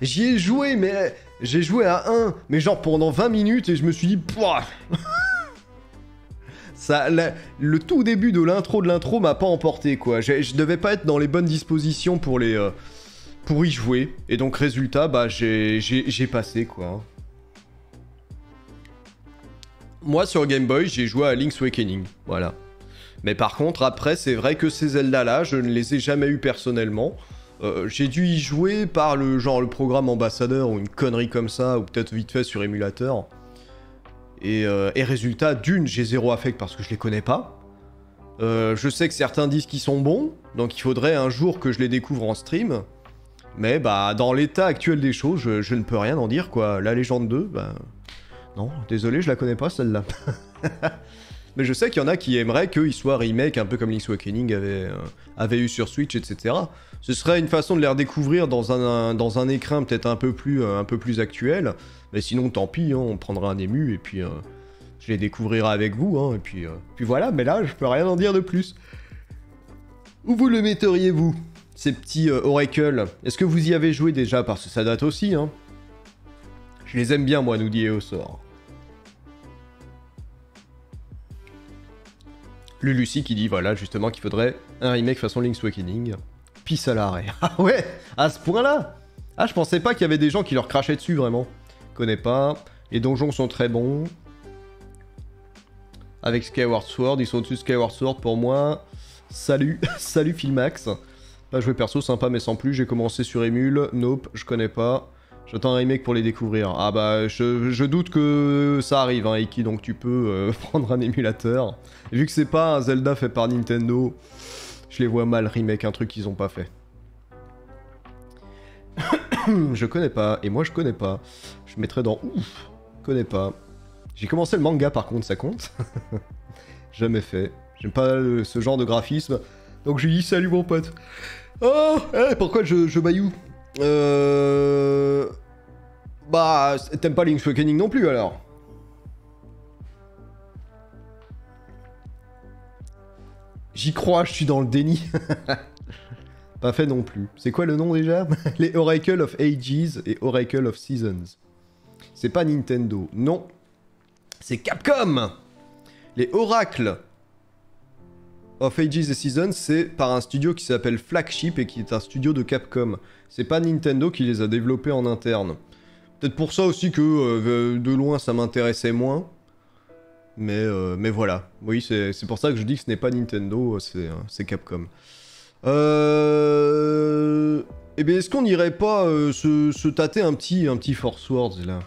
J'y ai joué, mais j'ai joué à 1, mais genre pendant 20 minutes et je me suis dit, Pouah ça, le tout début de l'intro de l'intro m'a pas emporté quoi. Je devais pas être dans les bonnes dispositions pour les euh, pour y jouer et donc résultat bah j'ai passé quoi. Moi sur Game Boy j'ai joué à Link's Awakening, voilà. Mais par contre, après, c'est vrai que ces Zelda-là, je ne les ai jamais eu personnellement. Euh, j'ai dû y jouer par le genre le programme ambassadeur ou une connerie comme ça, ou peut-être vite fait sur émulateur. Et, euh, résultat, d'une, j'ai zéro affect parce que je les connais pas. Euh, je sais que certains disent qu'ils sont bons, donc il faudrait un jour que je les découvre en stream. Mais bah, dans l'état actuel des choses, je, je ne peux rien en dire quoi. La légende 2, bah. Non, désolé, je la connais pas celle-là. Mais je sais qu'il y en a qui aimeraient qu'il soit remake, un peu comme Link's Awakening avait, euh, eu sur Switch, etc. Ce serait une façon de les redécouvrir dans un, écrin peut-être un, peu plus, euh, un peu plus actuel. Mais sinon, tant pis, hein, on prendra un ému et puis euh, je les découvrirai avec vous. Hein, et puis, puis voilà, mais là, je peux rien en dire de plus. Où vous le metteriez-vous, ces petits Oracle Est-ce que vous y avez joué déjà? Parce que ça date aussi, hein. Je les aime bien, moi, nous dit Eosor. Lulucy qui dit voilà justement qu'il faudrait un remake façon Link's Awakening. Peace à l'arrêt. Ah ouais À ce point-là Ah je pensais pas qu'il y avait des gens qui leur crachaient dessus vraiment. Connais pas. Les donjons sont très bons. Avec Skyward Sword, ils sont au-dessus de Skyward Sword pour moi. Salut, salut Filmax. Pas joué perso, sympa mais sans plus. J'ai commencé sur Emule. Nope, je connais pas. J'attends un remake pour les découvrir. Ah bah, je, doute que ça arrive, hein, Iki, donc tu peux euh, prendre un émulateur. vu que c'est pas un Zelda fait par Nintendo, je les vois mal remake un truc qu'ils ont pas fait. je connais pas, et moi je connais pas. Je mettrais dans ouf, connais pas. J'ai commencé le manga par contre, ça compte Jamais fait. J'aime pas ce genre de graphisme. Donc je lui dis salut mon pote. Oh, eh, pourquoi je, je euh... Bah, t'aimes pas Link's Awakening non plus alors J'y crois, je suis dans le déni. pas fait non plus. C'est quoi le nom déjà? Les Oracle of Ages et Oracle of Seasons. C'est pas Nintendo, non. C'est Capcom Les oracles of Ages et Seasons, c'est par un studio qui s'appelle Flagship et qui est un studio de Capcom. C'est pas Nintendo qui les a développés en interne. Peut-être pour ça aussi que euh, de loin ça m'intéressait moins. Mais, euh, mais voilà. Oui, c'est pour ça que je dis que ce n'est pas Nintendo, c'est euh, Capcom. Euh... Eh bien, est-ce qu'on n'irait pas se, se, tâter un petit, un petit Force Wars, là?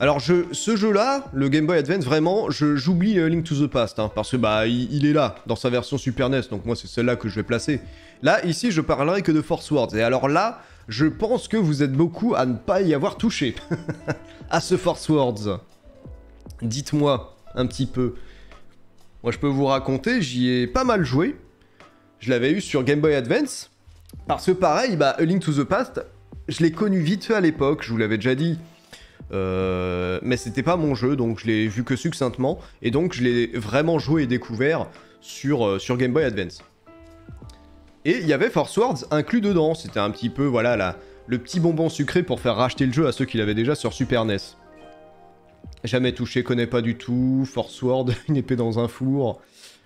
Alors ce jeu-là, le Game Boy Advance, vraiment, j'oublie Link to the Past, hein, parce que bah il, est là, dans sa version Super NES, donc moi c'est celle-là que je vais placer. Là, ici, je parlerai que de Force Wars, et alors là, je pense que vous êtes beaucoup à ne pas y avoir touché à ce Force Words. Dites-moi un petit peu. Moi, je peux vous raconter, j'y ai pas mal joué. Je l'avais eu sur Game Boy Advance. Parce que pareil, bah, A Link to the Past, je l'ai connu vite fait à l'époque, je vous l'avais déjà dit. Euh, mais c'était pas mon jeu, donc je l'ai vu que succinctement. Et donc je l'ai vraiment joué et découvert sur, euh, sur Game Boy Advance. Et il y avait Force Wars inclus dedans. C'était un petit peu, voilà, la, le petit bonbon sucré pour faire racheter le jeu à ceux qui l'avaient déjà sur Super NES. Jamais touché, connais pas du tout. Force Wars, une épée dans un four.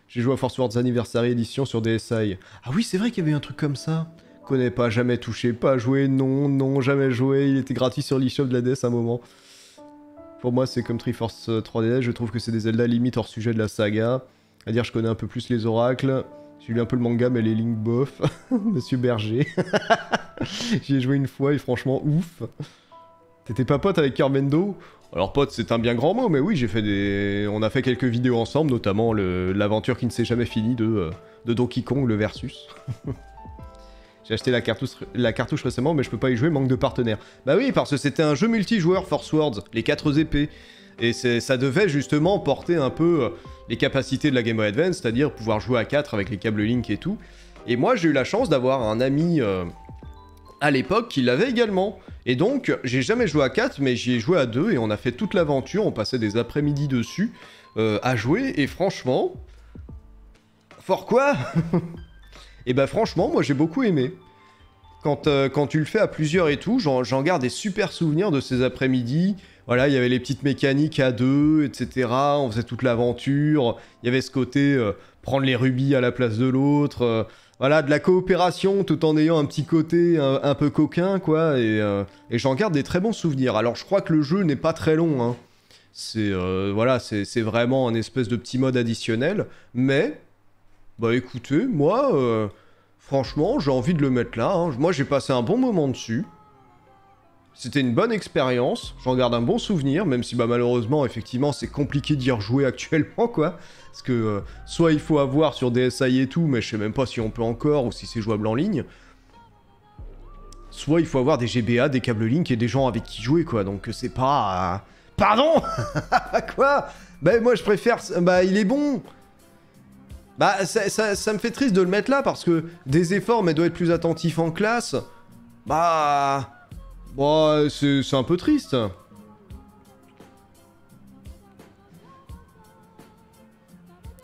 J'ai joué à Force Wars Anniversary Edition sur DSi. Ah oui, c'est vrai qu'il y avait un truc comme ça. Connais pas, jamais touché, pas joué, non, non, jamais joué. Il était gratuit sur l'eShop de la DS à un moment. Pour moi, c'est comme Triforce 3DS. Je trouve que c'est des Zelda limite hors sujet de la saga. À dire, je connais un peu plus les oracles. J'ai lu un peu le manga, mais les lignes bof. Monsieur Berger. J'y ai joué une fois et franchement, ouf. T'étais pas pote avec Carmendo? Alors pote, c'est un bien grand mot, mais oui, j'ai fait des... On a fait quelques vidéos ensemble, notamment l'aventure qui ne s'est jamais finie de, euh, de Donkey Kong, le Versus. j'ai acheté la cartouche, récemment, mais je peux pas y jouer, manque de partenaire. Bah oui, parce que c'était un jeu multijoueur Force Words, les 4 épées. Et ça devait justement porter un peu euh, les capacités de la Game Boy Advance, c'est-à-dire pouvoir jouer à 4 avec les câbles Link et tout. Et moi, j'ai eu la chance d'avoir un ami euh, à l'époque qui l'avait également. Et donc, j'ai jamais joué à 4, mais j'y ai joué à 2 et on a fait toute l'aventure, on passait des après-midi dessus euh, à jouer. Et franchement... Fort quoi? Et bah franchement, moi j'ai beaucoup aimé. Quand, quand tu le fais à plusieurs et tout, j'en garde des super souvenirs de ces après-midi voilà, il y avait les petites mécaniques à deux, etc. On faisait toute l'aventure. Il y avait ce côté euh, prendre les rubis à la place de l'autre. Euh, voilà, de la coopération tout en ayant un petit côté un, peu coquin, quoi. Et, euh, j'en garde des très bons souvenirs. Alors, je crois que le jeu n'est pas très long, hein. C'est euh, voilà, c'est vraiment un espèce de petit mode additionnel. Mais, bah écoutez, moi, euh, franchement, j'ai envie de le mettre là. hein. Moi, j'ai passé un bon moment dessus. C'était une bonne expérience, j'en garde un bon souvenir, même si bah, malheureusement, effectivement, c'est compliqué d'y rejouer actuellement, quoi. Parce que euh, soit il faut avoir sur DSi et tout, mais je sais même pas si on peut encore ou si c'est jouable en ligne. Soit il faut avoir des GBA, des câbles Link et des gens avec qui jouer, quoi. Donc c'est pas... euh, Pardon? Quoi? Bah moi je préfère... Bah il est bon Bah ça, me fait triste de le mettre là parce que des efforts mais doit être plus attentif en classe. Bah... Bah c'est un peu triste.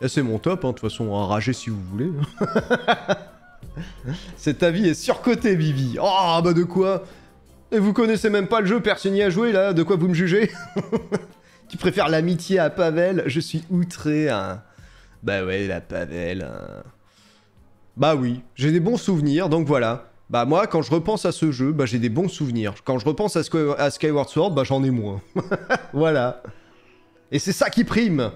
Et c'est mon top, hein, de toute façon, enragé si vous voulez. Cet avis est surcoté, Bibi. Oh, bah de quoi? Et vous connaissez même pas le jeu, personne n'y a joué, là De quoi vous me jugez? Tu préfères l'amitié à Pavel? Je suis outré, hein. Bah ouais, la Pavel, hein. Bah oui, j'ai des bons souvenirs, donc voilà. Bah moi, quand je repense à ce jeu, bah j'ai des bons souvenirs. Quand je repense à, Sky- à Skyward Sword, bah j'en ai moins. voilà. Et c'est ça qui prime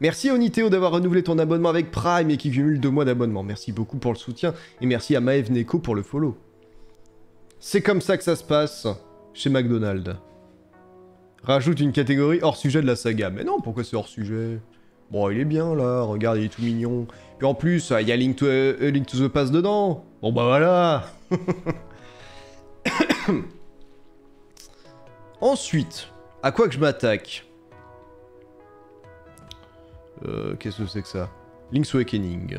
Merci Oniteo d'avoir renouvelé ton abonnement avec Prime et qui cumule deux mois d'abonnement. Merci beaucoup pour le soutien et merci à Maeve Neko pour le follow. C'est comme ça que ça se passe chez McDonald's. Rajoute une catégorie hors sujet de la saga. Mais non, pourquoi c'est hors sujet? Bon, il est bien là, regarde, il est tout mignon. Puis en plus, il y a Link to, euh, Link to the Past dedans. Bon bah voilà Ensuite, à quoi que je m'attaque euh, Qu'est-ce que c'est que ça? Link's Awakening.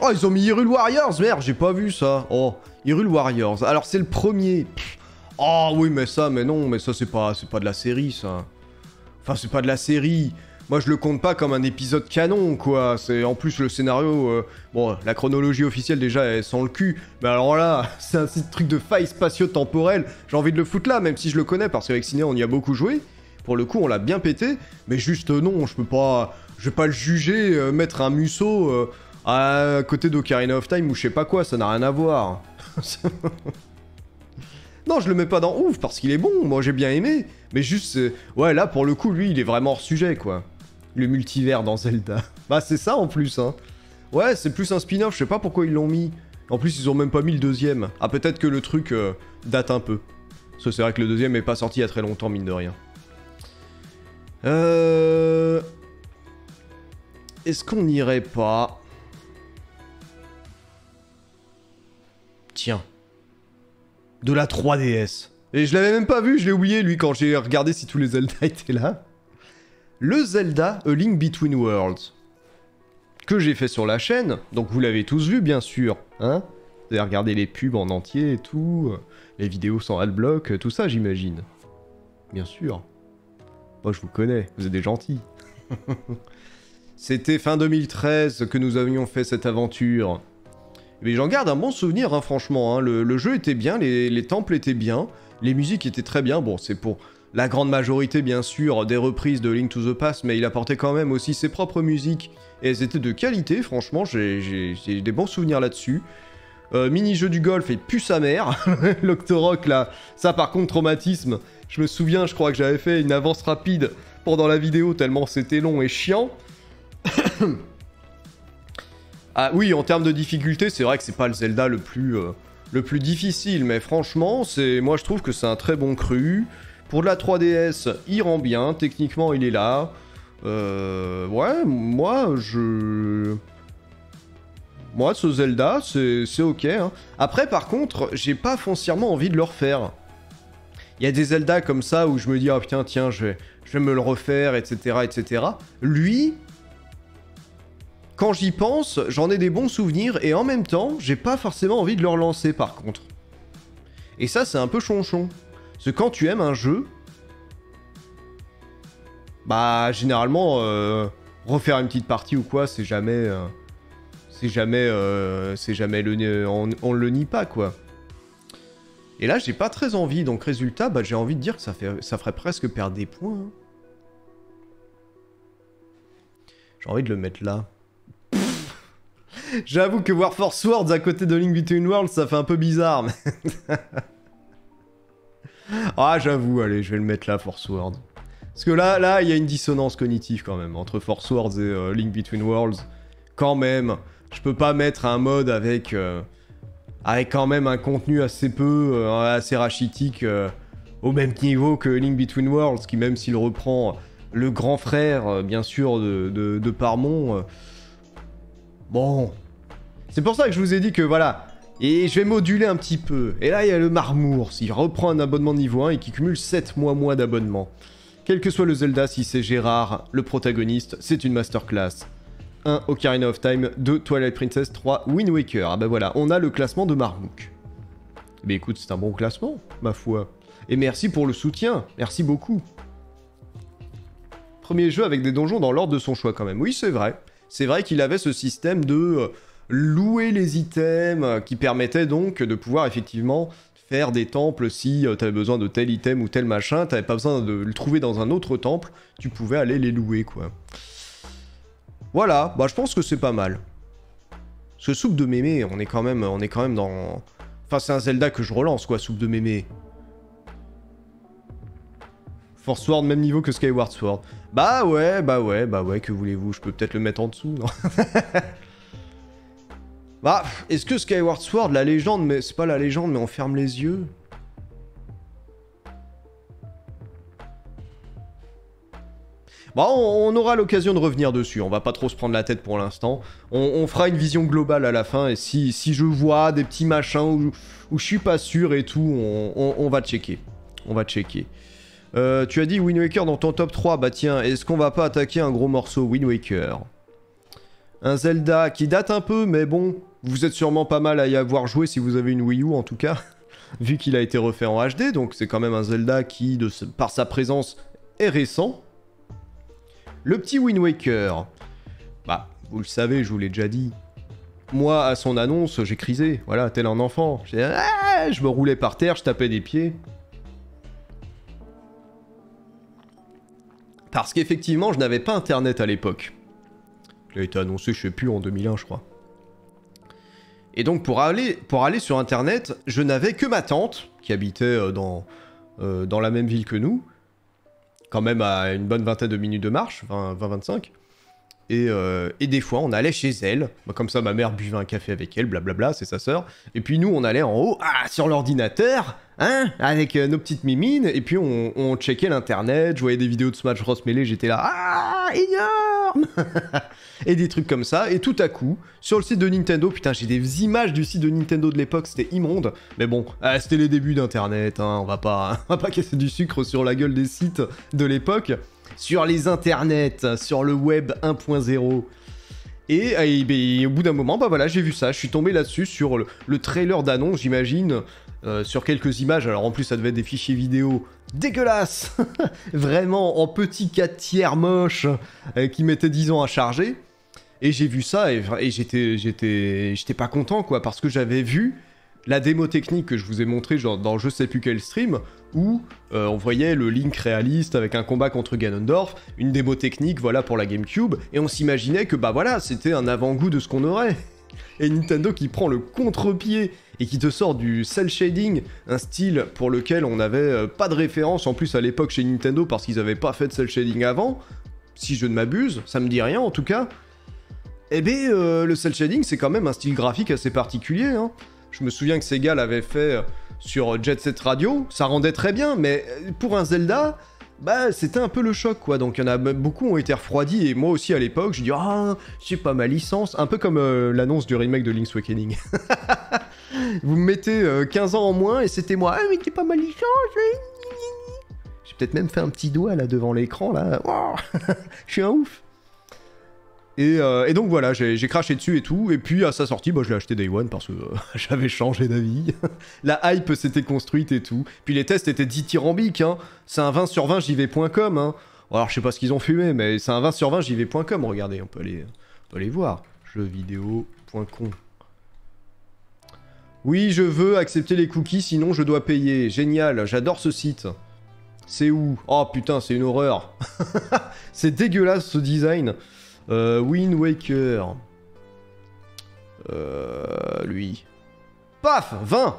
Oh, ils ont mis Hyrule Warriors Merde, j'ai pas vu ça. Oh, Hyrule Warriors. Alors, c'est le premier. Pff. Oh, oui, mais ça, mais non, mais ça, c'est pas, c'est pas de la série, ça. Enfin, c'est pas de la série. Moi, je le compte pas comme un épisode canon, quoi. C'est en plus le scénario. euh, Bon, la chronologie officielle déjà, elle sent le cul. Mais alors là, c'est un petit truc de faille spatio-temporelle. J'ai envie de le foutre là, même si je le connais, parce qu'avec Ciné, on y a beaucoup joué. Pour le coup, on l'a bien pété. Mais juste, euh, non, je peux pas. Je vais pas le juger, euh, mettre un musso à côté d'Ocarina of Time ou je sais pas quoi, ça n'a rien à voir. non, je le mets pas dans ouf parce qu'il est bon, moi j'ai bien aimé. Mais juste, ouais, là pour le coup, lui, il est vraiment hors sujet, quoi. Le multivers dans Zelda. Bah, c'est ça en plus, hein. Ouais, c'est plus un spin-off, je sais pas pourquoi ils l'ont mis. En plus, ils ont même pas mis le deuxième. Ah, peut-être que le truc euh, date un peu. Parce que c'est vrai que le deuxième est pas sorti il y a très longtemps, mine de rien. Euh... Est-ce qu'on n'irait pas... Tiens. De la 3DS. Et je l'avais même pas vu, je l'ai oublié lui quand j'ai regardé si tous les Zelda étaient là. Le Zelda A Link Between Worlds. Que j'ai fait sur la chaîne, donc vous l'avez tous vu bien sûr, hein Vous avez regardé les pubs en entier et tout, euh, les vidéos sans adblock, euh, tout ça j'imagine. Bien sûr. Moi je vous connais, vous êtes des gentils. C'était fin 2013 que nous avions fait cette aventure. Mais j'en garde un bon souvenir, hein, franchement. hein. Le, le jeu était bien, les, les temples étaient bien, les musiques étaient très bien. Bon, c'est pour la grande majorité, bien sûr, des reprises de Link to the Past, mais il apportait quand même aussi ses propres musiques. Et elles étaient de qualité, franchement, j'ai des bons souvenirs là-dessus. Euh, Mini-jeu du golf et pu sa mère. L'Octorock, là, ça par contre, traumatisme. Je me souviens, je crois que j'avais fait une avance rapide pendant la vidéo, tellement c'était long et chiant. Ah oui, en termes de difficulté, c'est vrai que c'est pas le Zelda le plus, euh, le plus difficile, mais franchement, c'est, moi je trouve que c'est un très bon cru. Pour la 3DS, il rend bien, techniquement il est là. Euh, ouais, moi je... Moi, ce Zelda, c'est ok. hein. Après, par contre, j'ai pas foncièrement envie de le refaire. Il y a des Zelda comme ça où je me dis, ah putain, tiens, je vais, je vais me le refaire, etc., etc. Lui, quand j'y pense, j'en ai des bons souvenirs et en même temps, j'ai pas forcément envie de le relancer par contre. Et ça, c'est un peu chonchon. Parce que quand tu aimes un jeu, bah généralement, euh, refaire une petite partie ou quoi, c'est jamais, euh, c'est jamais, euh, c'est jamais le, on, on le nie pas quoi. Et là, j'ai pas très envie, donc résultat, bah j'ai envie de dire que ça ça ferait presque perdre des points. hein. J'ai envie de le mettre là. J'avoue que voir Force à côté de Link Between Worlds, ça fait un peu bizarre. Mais... ah, j'avoue, allez, je vais le mettre là, Force Words. Parce que là, là, il y a une dissonance cognitive quand même entre Force Wars et euh, Link Between Worlds. Quand même, je peux pas mettre un mode avec, euh, avec quand même un contenu assez peu, euh, assez rachitique, au même niveau que Link Between Worlds, qui même s'il reprend le grand frère, bien sûr, de, de, de Parmont, bon, c'est pour ça que je vous ai dit que voilà, et je vais moduler un petit peu. Et là, il y a le Marmour, s'il reprend un abonnement niveau 1 et qui cumule 7 mois mois d'abonnement. Quel que soit le Zelda, si c'est Gérard, le protagoniste, c'est une masterclass. 1 Ocarina of Time, 2 Twilight Princess, 3 Wind Waker. Ah bah voilà, on a le classement de Marmouk. Mais écoute, c'est un bon classement, ma foi. Et merci pour le soutien, merci beaucoup. Premier jeu avec des donjons dans l'ordre de son choix quand même. Oui, c'est vrai. C'est vrai qu'il avait ce système de euh, louer les items euh, qui permettait donc de pouvoir effectivement faire des temples si euh, tu avais besoin de tel item ou tel machin, t'avais pas besoin de le trouver dans un autre temple, tu pouvais aller les louer quoi. Voilà, bah je pense que c'est pas mal. Ce soupe de mémé, on est quand même, on est quand même dans... Enfin c'est un Zelda que je relance quoi, soupe de mémé. Force Sword, même niveau que Skyward Sword. Bah ouais, bah ouais, bah ouais, que voulez-vous Je peux peut-être le mettre en dessous, Bah, est-ce que Skyward Sword, la légende, mais c'est pas la légende, mais on ferme les yeux bah, on, aura l'occasion de revenir dessus, on va pas trop se prendre la tête pour l'instant. On, fera une vision globale à la fin, et si, si je vois des petits machins où, je suis pas sûr et tout, on, va checker. On va checker. Euh, tu as dit Wind Waker dans ton top 3, bah tiens, est-ce qu'on va pas attaquer un gros morceau Wind Waker? Un Zelda qui date un peu, mais bon, vous êtes sûrement pas mal à y avoir joué si vous avez une Wii U en tout cas, vu qu'il a été refait en HD, donc c'est quand même un Zelda qui, par sa présence, est récent. Le petit Wind Waker. Bah, vous le savez, je vous l'ai déjà dit. Moi, à son annonce, j'ai crisé, voilà, tel un enfant. Ah, je me roulais par terre, je tapais des pieds. Parce qu'effectivement, je n'avais pas internet à l'époque. Il a été annoncé, je sais plus, en 2001, je crois. Et donc pour aller, pour aller sur internet, je n'avais que ma tante, qui habitait euh, dans, euh, dans la même ville que nous, quand même à une bonne vingtaine de minutes de marche, 20-25. Et, euh, et, des fois, on allait chez elle. Bah, comme ça, ma mère buvait un café avec elle, blablabla, c'est sa sœur. Et puis nous, on allait en haut, ah, sur l'ordinateur, hein, avec nos petites mimines. Et puis on, on checkait l'internet, je voyais des vidéos de Smash Bros. Mêlée, j'étais là, ah, énorme et des trucs comme ça. Et tout à coup, sur le site de Nintendo, putain, j'ai des images du site de Nintendo de l'époque, c'était immonde. Mais bon, euh, c'était les débuts d'Internet, hein, on, va pas, on va pas casser du sucre sur la gueule des sites de l'époque. Sur les internets, sur le web 1.0. Et, ben, au bout d'un moment, bah voilà, j'ai vu ça. Je suis tombé là-dessus sur le, trailer d'annonce, j'imagine, euh, sur quelques images. Alors en plus, ça devait être des fichiers vidéo dégueulasses, vraiment en petit 4 tiers moche, euh, qui mettaient 10 ans à charger. Et j'ai vu ça et, j'étais, pas content quoi, parce que j'avais vu la démo technique que je vous ai montré genre dans je sais plus quel stream où euh, on voyait le Link réaliste avec un combat contre Ganondorf, une démo technique voilà pour la GameCube et on s'imaginait que bah voilà c'était un avant-goût de ce qu'on aurait. Et Nintendo qui prend le contre-pied et qui te sort du cel shading, un style pour lequel on n'avait euh, pas de référence en plus à l'époque chez Nintendo parce qu'ils avaient pas fait de cel shading avant, si je ne m'abuse, ça me dit rien en tout cas. Eh bien, euh, le cel shading, c'est quand même un style graphique assez particulier. Hein. Je me souviens que Sega l'avait fait euh, sur Jet Set Radio, ça rendait très bien, mais euh, pour un Zelda, bah c'était un peu le choc quoi. Donc il y en a beaucoup ont été refroidis et moi aussi à l'époque, je dis ah c'est pas ma licence, un peu comme l'annonce du remake de Link's Awakening. Vous me mettez 15 ans en moins et c'était moi, ah mais c'est pas ma licence. J'ai peut-être même fait un petit doigt là devant l'écran là. je suis un ouf. Euh, et, donc voilà, j'ai craché dessus et tout. Et puis à sa sortie, bah, je l'ai acheté Day One parce que euh, j'avais changé d'avis. La hype s'était construite et tout. Puis les tests étaient dithyrambiques. Hein. C'est un 20 sur 20 jv.com. Hein. Alors je sais pas ce qu'ils ont fumé, mais c'est un 20 sur 20 jv.com. Regardez, on peut aller, on peut aller voir. Jeuxvideo.com. Oui, je veux accepter les cookies, sinon je dois payer. Génial, j'adore ce site. C'est où? Oh putain, c'est une horreur. c'est dégueulasse ce design. Euh, Wind Waker. Euh, lui. Paf 20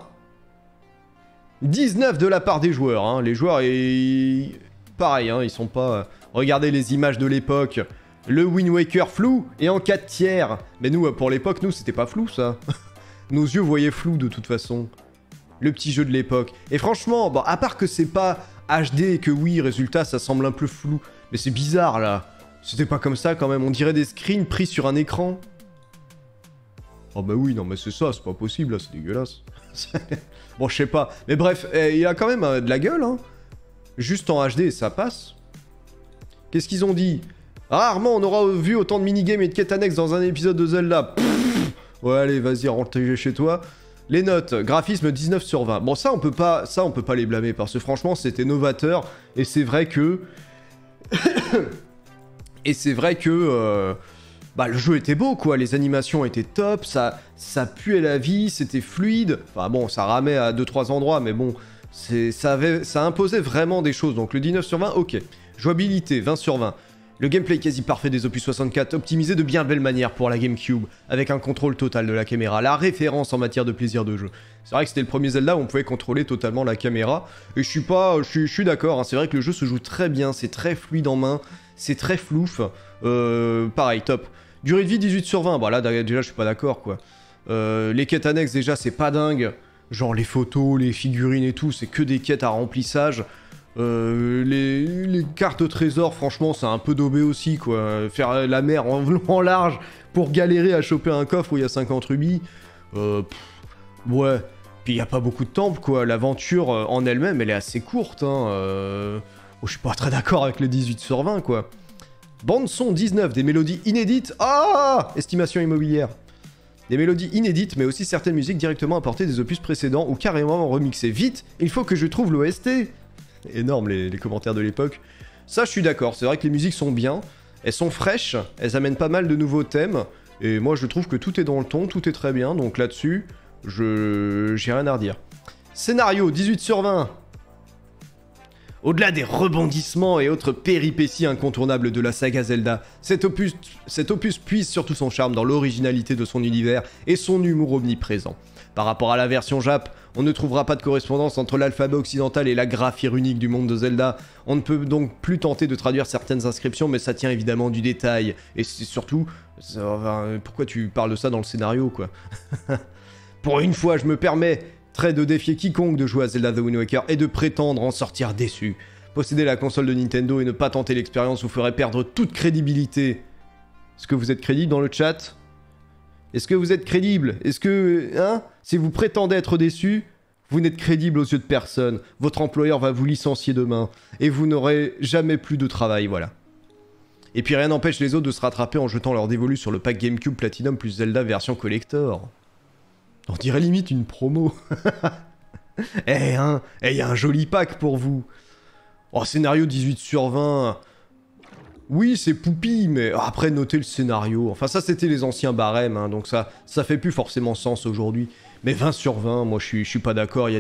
19 de la part des joueurs. Hein. Les joueurs, ils... pareil, hein, ils sont pas... euh, Regardez les images de l'époque. Le Wind Waker flou et en 4 tiers. Mais nous, euh, pour l'époque, nous, c'était pas flou, ça. Nos yeux voyaient flou, de toute façon. Le petit jeu de l'époque. Et franchement, à part que c'est pas HD et que oui, résultat, ça semble un peu flou. Mais c'est bizarre, là. C'était pas comme ça, quand même. On dirait des screens pris sur un écran. Oh bah oui, non mais c'est ça, c'est pas possible, là, c'est dégueulasse. bon, je sais pas. Mais bref, eh, il a quand même euh, de la gueule, hein. Juste en HD, ça passe. Qu'est-ce qu'ils ont dit? Rarement on aura vu autant de minigames et de quêtes annexes dans un épisode de Zelda. Ouais, allez, vas-y, rentre chez toi. Les notes, graphisme 19 sur 20. Bon, ça on peut pas, ça on peut pas les blâmer parce que franchement, c'était novateur et c'est vrai que et c'est vrai que euh, bah, le jeu était beau, quoi. Les animations étaient top, ça, ça puait la vie, c'était fluide. Enfin bon, ça ramait à 2-3 endroits, mais bon, ça, imposait vraiment des choses. Donc le 19 sur 20, ok. Jouabilité, 20 sur 20. Le gameplay quasi parfait des Opus 64, optimisé de bien belle manière pour la GameCube, avec un contrôle total de la caméra, la référence en matière de plaisir de jeu. C'est vrai que c'était le premier Zelda où on pouvait contrôler totalement la caméra, et je suis pas, je suis, je suis d'accord, hein, c'est vrai que le jeu se joue très bien, c'est très fluide en main, c'est très flouf, euh, pareil, top. Durée de vie 18 sur 20, bah là déjà je suis pas d'accord quoi. Euh, les quêtes annexes déjà c'est pas dingue, genre les photos, les figurines et tout, c'est que des quêtes à remplissage. Euh, les, cartes au trésor, franchement, c'est un peu daubé aussi, quoi. Faire la mer en, large pour galérer à choper un coffre où il y a 50 rubis. Ouais. Puis il n'y a pas beaucoup de temples, quoi. L'aventure en elle-même, elle est assez courte, hein. Oh, je suis pas très d'accord avec le 18 sur 20, quoi. Bande son 19, des mélodies inédites. Ah Estimation immobilière. Des mélodies inédites, mais aussi certaines musiques directement apportées des opus précédents ou carrément remixées. Vite, il faut que je trouve l'OST. Énorme les, les commentaires de l'époque. Ça, je suis d'accord. C'est vrai que les musiques sont bien. Elles sont fraîches. Elles amènent pas mal de nouveaux thèmes. Et moi, je trouve que tout est dans le ton, tout est très bien. Donc là-dessus, je j'ai rien à redire. Scénario 18 sur 20. Au-delà des rebondissements et autres péripéties incontournables de la saga Zelda, cet opus, puise surtout son charme dans l'originalité de son univers et son humour omniprésent. Par rapport à la version Jap, on ne trouvera pas de correspondance entre l'alphabet occidental et la graphie unique du monde de Zelda. On ne peut donc plus tenter de traduire certaines inscriptions, mais ça tient évidemment du détail. Et c'est surtout... pourquoi tu parles de ça dans le scénario, quoi? Pour une fois, je me permets très de défier quiconque de jouer à Zelda The Wind Waker et de prétendre en sortir déçu. Posséder la console de Nintendo et ne pas tenter l'expérience vous ferait perdre toute crédibilité. Est-ce que vous êtes crédible dans le chat? Est-ce que vous êtes crédible? Est-ce que... Hein? Si vous prétendez être déçu, vous n'êtes crédible aux yeux de personne. Votre employeur va vous licencier demain. Et vous n'aurez jamais plus de travail, voilà. Et puis rien n'empêche les autres de se rattraper en jetant leur dévolu sur le pack GameCube Platinum plus Zelda version collector. On dirait limite une promo. Eh hein, eh y a un joli pack pour vous. Oh, scénario 18 sur 20. Oui, c'est poupi, mais après, notez le scénario. Enfin, ça, c'était les anciens barèmes, hein, donc ça, ça fait plus forcément sens aujourd'hui. Mais 20 sur 20, moi, je suis, suis pas d'accord. Il y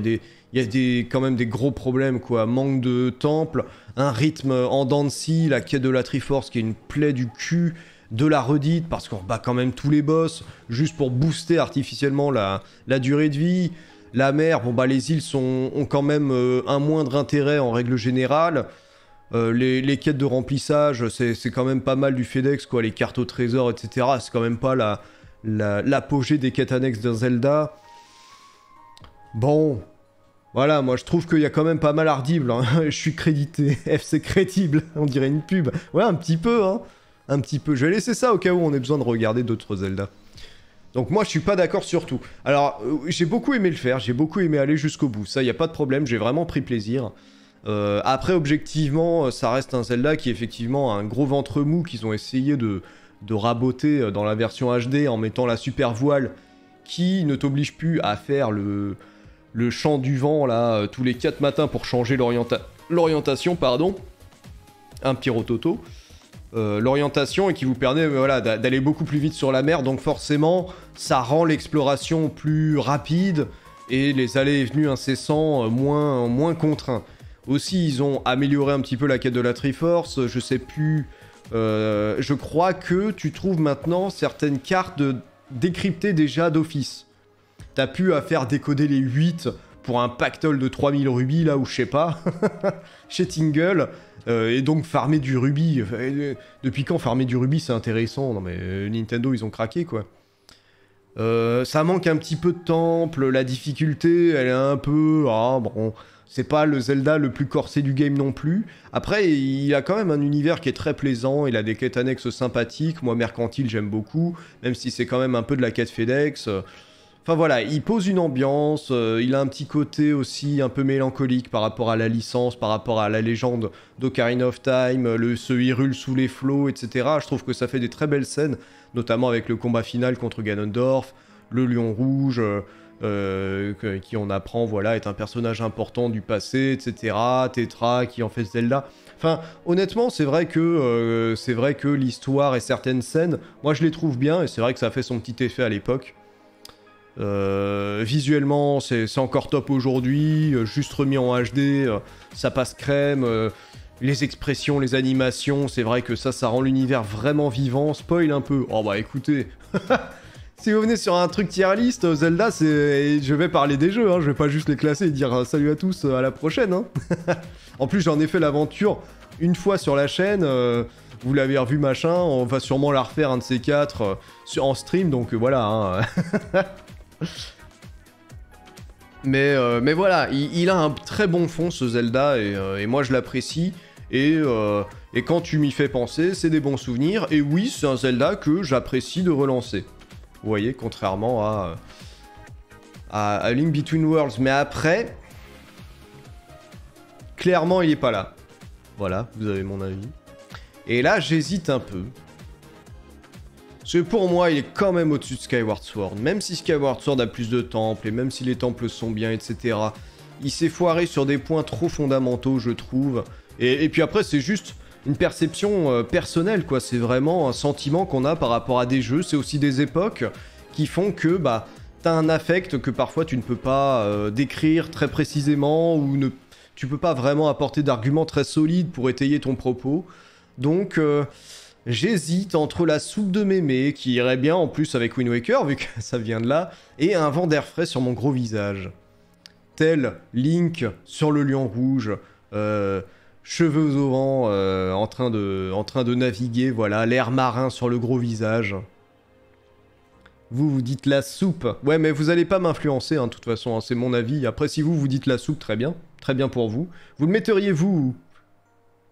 a, des, quand même des gros problèmes, quoi. Manque de temple, un rythme en dents la quête de la Triforce qui est une plaie du cul, de la redite, parce qu'on bat quand même tous les boss, juste pour booster artificiellement la, la durée de vie. La mer, bon bah les îles sont, ont quand même euh, un moindre intérêt en règle générale. Euh, les, les quêtes de remplissage, c'est quand même pas mal du FedEx, quoi. Les cartes au trésor, etc. C'est quand même pas la la- l'apogée des quêtes annexes d'un Zelda. Bon, voilà, moi je trouve qu'il y a quand même pas mal ardible. hein. je suis crédité. FC crédible, on dirait une pub. Ouais, un petit peu, hein. Un petit peu. Je vais laisser ça au cas où on ait besoin de regarder d'autres Zelda. Donc moi je suis pas d'accord sur tout. Alors euh, j'ai beaucoup aimé le faire, j'ai beaucoup aimé aller jusqu'au bout. Ça y a pas de problème, j'ai vraiment pris plaisir. Euh, après objectivement, euh, ça reste un Zelda qui effectivement a un gros ventre mou qu'ils ont essayé de, raboter dans la version HD en mettant la super voile qui ne t'oblige plus à faire le, le chant du vent là tous les 4 matins pour changer l'orienta- l'orientation, pardon. Un petit rototo. Euh, l'orientation et qui vous permet euh, voilà, d'a- d'aller beaucoup plus vite sur la mer. Donc forcément, ça rend l'exploration plus rapide et les allées et venues incessants euh, moins, moins contraints. Aussi, ils ont amélioré un petit peu la quête de la Triforce. Je sais plus. je crois que tu trouves maintenant certaines cartes décryptées déjà d'office. T'as pu à faire décoder les 8 pour un pactole de 3000 rubis là ou je sais pas. Chez Tingle. Euh, et donc farmer du rubis. euh, depuis quand farmer du rubis c'est intéressant? Non mais euh, Nintendo ils ont craqué quoi. Ça manque un petit peu de temple, la difficulté elle est un peu... Ah bon, c'est pas le Zelda le plus corsé du game non plus. Après il a quand même un univers qui est très plaisant, il a des quêtes annexes sympathiques, moi Mercantile j'aime beaucoup, même si c'est quand même un peu de la quête FedEx. Euh, Enfin voilà, il pose une ambiance, euh, il a un petit côté aussi un peu mélancolique par rapport à la licence, par rapport à la légende d'Ocarina of Time, le, ce Hyrule sous les flots, etc. Je trouve que ça fait des très belles scènes, notamment avec le combat final contre Ganondorf, le lion rouge, euh, euh, qui on apprend voilà est un personnage important du passé, etc. Tetra qui en fait Zelda. Enfin, honnêtement, c'est vrai que euh, que l'histoire et certaines scènes, moi je les trouve bien et c'est vrai que ça fait son petit effet à l'époque. Euh, visuellement, c'est encore top aujourd'hui, euh, juste remis en HD, euh, ça passe crème. les expressions, les animations, c'est vrai que ça, ça rend l'univers vraiment vivant. Spoil un peu. Oh bah écoutez, si vous venez sur un truc tier list, Zelda, je vais parler des jeux, hein, je vais pas juste les classer et dire salut à tous, à la prochaine. hein. en plus, j'en ai fait l'aventure une fois sur la chaîne. vous l'avez revu machin, on va sûrement la refaire un de ces quatre en stream, donc voilà. hein. Mais, euh, mais voilà, il, a un très bon fond ce Zelda et, euh, moi je l'apprécie. Et, euh, et quand tu m'y fais penser, c'est des bons souvenirs. Et oui, c'est un Zelda que j'apprécie de relancer. Vous voyez, contrairement à, à, à Link Between Worlds. Mais après, clairement, il est pas là. Voilà, vous avez mon avis. Et là, j'hésite un peu. Parce pour moi, il est quand même au-dessus de Skyward Sword. Même si Skyward Sword a plus de temples, et même si les temples sont bien, etc. Il s'est foiré sur des points trop fondamentaux, je trouve. Et, et puis après, c'est juste une perception euh, personnelle, quoi. C'est vraiment un sentiment qu'on a par rapport à des jeux. C'est aussi des époques qui font que, bah, t'as un affect que parfois tu ne peux pas euh, décrire très précisément ou ne, tu peux pas vraiment apporter d'arguments très solides pour étayer ton propos. Donc, euh, j'hésite entre la soupe de mémé, qui irait bien en plus avec Wind Waker, vu que ça vient de là, et un vent d'air frais sur mon gros visage. Tel Link sur le lion rouge, euh, cheveux au vent, euh, en, train de, en naviguer, voilà, l'air marin sur le gros visage. Vous, vous dites la soupe. Ouais, mais vous allez pas m'influencer, hein, de toute façon, hein, c'est mon avis. Après, si vous, vous dites la soupe, très bien. Très bien pour vous. Vous le metteriez vous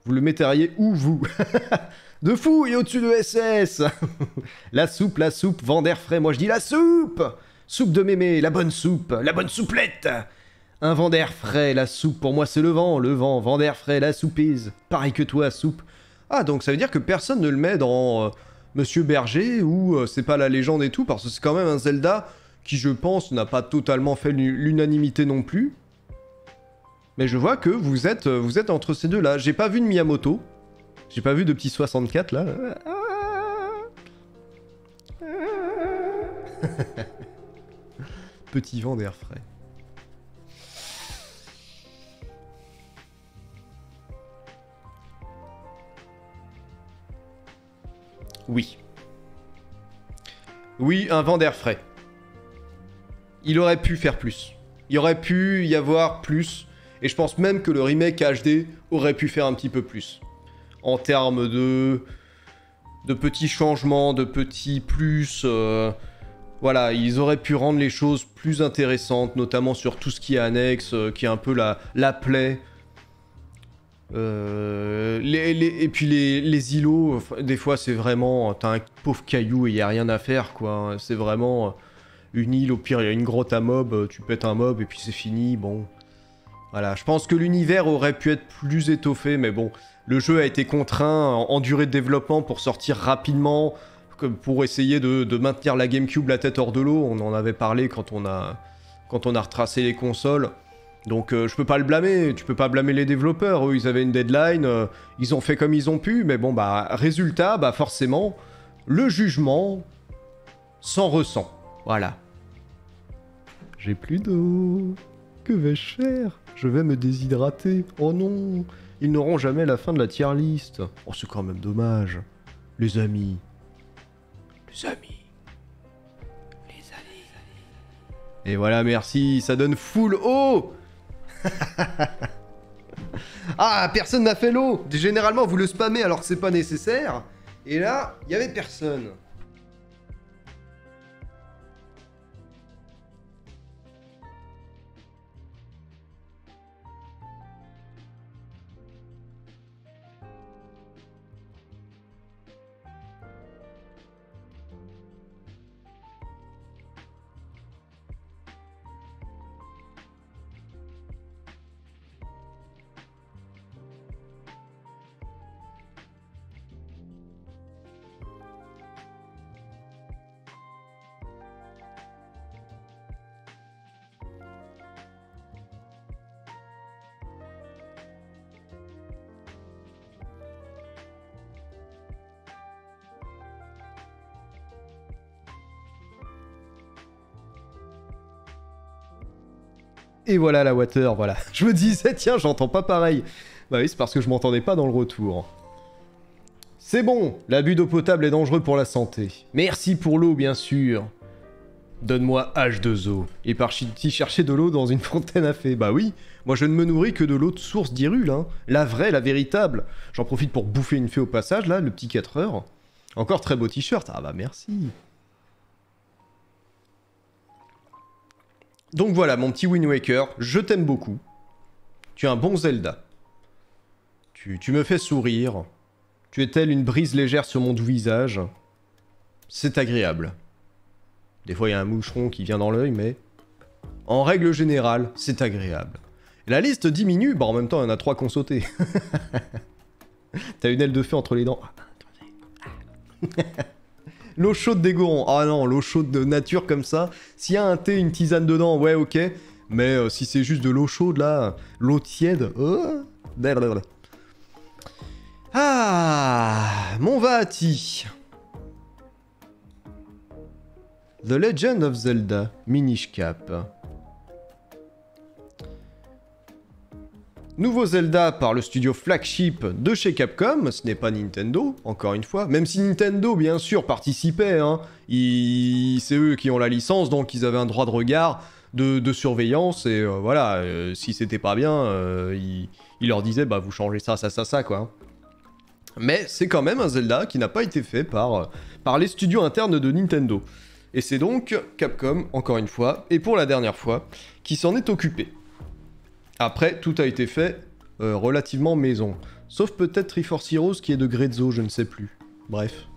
Vous le metteriez où, vous? De fou, est au-dessus de SS La soupe, la soupe, vent d'air frais, moi je dis la soupe Soupe de mémé, la bonne soupe, la bonne souplette Un vent d'air frais, la soupe, pour moi c'est le vent, le vent, vent frais, la soupise. Pareil que toi, soupe. Ah, donc ça veut dire que personne ne le met dans euh, Monsieur Berger, ou euh, c'est pas la légende et tout, parce que c'est quand même un Zelda qui, je pense, n'a pas totalement fait l'u- l'unanimité non plus. Mais je vois que vous êtes, euh, vous êtes entre ces deux-là. J'ai pas vu de Miyamoto. J'ai pas vu de petit 64 là. petit vent d'air frais. Oui. Oui, un vent d'air frais. Il aurait pu faire plus. Il aurait pu y avoir plus. Et je pense même que le remake HD aurait pu faire un petit peu plus. En termes de. de petits changements, de petits plus. euh, Voilà, ils auraient pu rendre les choses plus intéressantes, notamment sur tout ce qui est annexe, euh, qui est un peu la, la plaie. Euh, et puis les, les îlots, des fois c'est vraiment, t'as un pauvre caillou et y a rien à faire quoi. C'est vraiment une île, au pire il y a une grotte à mob, tu pètes un mob et puis c'est fini. Bon, voilà. Je pense que l'univers aurait pu être plus étoffé, mais bon, le jeu a été contraint en, durée de développement pour sortir rapidement, pour essayer de, de maintenir la GameCube la tête hors de l'eau. On en avait parlé quand on a quand on a retracé les consoles. Donc euh, je peux pas le blâmer, tu peux pas blâmer les développeurs, eux ils avaient une deadline, euh, ils ont fait comme ils ont pu, mais bon bah résultat, bah forcément, le jugement s'en ressent. Voilà. J'ai plus d'eau. Que vais-je faire? Je vais me déshydrater. Oh non Ils n'auront jamais la fin de la tier list. Oh c'est quand même dommage. Les amis. Les amis. Les amis. Et voilà, merci, ça donne full eau Ah, personne n'a fait l'eau Généralement, vous le spammez alors que c'est pas nécessaire. Et là, il y avait personne. Et voilà la water, voilà. Je me disais, tiens, j'entends pas pareil. Bah oui, c'est parce que je m'entendais pas dans le retour. C'est bon, l'abus d'eau potable est dangereux pour la santé. Merci pour l'eau, bien sûr. Donne-moi H2O. Et par-ci chercher de l'eau dans une fontaine à fée. Bah oui, moi je ne me nourris que de l'eau de source d'Irule, hein. La vraie, la véritable. J'en profite pour bouffer une fée au passage, là, le petit 4 heures. Encore très beau t-shirt. Ah bah merci. Donc voilà, mon petit Wind Waker, je t'aime beaucoup. Tu es un bon Zelda. Tu, me fais sourire. Tu es telle une brise légère sur mon doux visage. C'est agréable. Des fois, il y a un moucheron qui vient dans l'œil, mais... En règle générale, c'est agréable. La liste diminue, bah en même temps, il y en a trois qu'on sauté. T'as une aile de feu entre les dents. L'eau chaude des Gorons. Ah non, l'eau chaude de nature comme ça. S'il y a un thé, une tisane dedans, ouais, ok. Mais euh, si c'est juste de l'eau chaude là, l'eau tiède. Oh, ah, mon Vati. The Legend of Zelda, Minish Cap. Nouveau Zelda par le studio flagship de chez Capcom, ce n'est pas Nintendo, encore une fois, même si Nintendo bien sûr participait, hein. c'est eux qui ont la licence, donc ils avaient un droit de regard, de, surveillance, et euh, voilà, euh, si c'était pas bien, euh, ils, leur disaient bah vous changez ça, ça, ça, ça quoi. Mais c'est quand même un Zelda qui n'a pas été fait par, par les studios internes de Nintendo. Et c'est donc Capcom, encore une fois, et pour la dernière fois, qui s'en est occupé. Après, tout a été fait euh, relativement maison. Sauf peut-être Triforce Heroes qui est de Grezzo, je ne sais plus. Bref,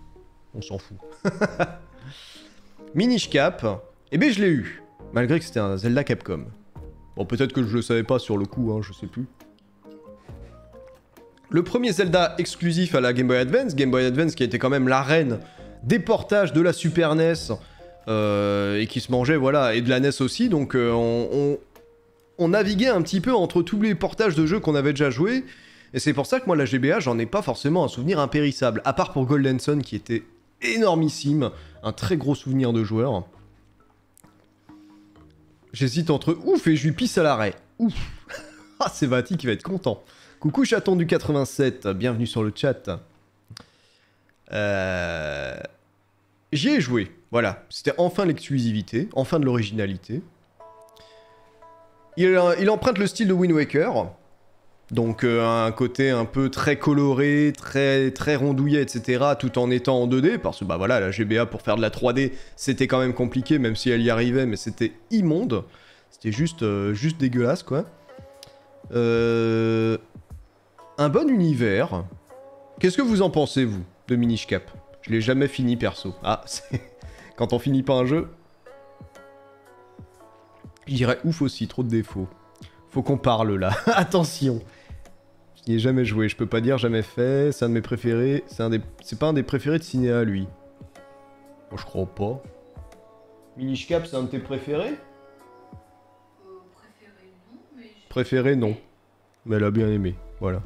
on s'en fout. Minish Cap, eh bien je l'ai eu. Malgré que c'était un Zelda Capcom. Bon, peut-être que je le savais pas sur le coup, hein, je sais plus. Le premier Zelda exclusif à la Game Boy Advance, Game Boy Advance qui été quand même la reine des portages de la Super NES, euh, et qui se mangeait, voilà, et de la NES aussi, donc euh, on naviguait un petit peu entre tous les portages de jeux qu'on avait déjà joués. Et c'est pour ça que moi, la GBA, j'en ai pas forcément un souvenir impérissable. À part pour Golden Sun, qui était énormissime. Un très gros souvenir de joueur. J'hésite entre ouf et je à l'arrêt. Ouf Ah, c'est Vati qui va être content. Coucou chaton du 87, bienvenue sur le chat. Euh... J'y ai joué, voilà. C'était enfin l'exclusivité, enfin de l'originalité. Il, emprunte le style de Wind Waker. Donc euh, un côté un peu très coloré, très, très rondouillé, etc. Tout en étant en 2D, parce que bah voilà, la GBA pour faire de la 3D, c'était quand même compliqué, même si elle y arrivait, mais c'était immonde. C'était juste, euh, juste dégueulasse, quoi. Euh, un bon univers. Qu'est-ce que vous en pensez, vous, de Minish Cap? Je l'ai jamais fini, perso. Ah, c'est... Quand on finit pas un jeu, je dirais ouf aussi, trop de défauts. Faut qu'on parle là, attention Je n'y ai jamais joué, je peux pas dire jamais fait, c'est un de mes préférés, c'est des... Pas un des préférés de Cinéa lui. Moi je crois pas. Minish Cap c'est un de tes préférés? Préféré non. Mais elle a bien aimé, voilà.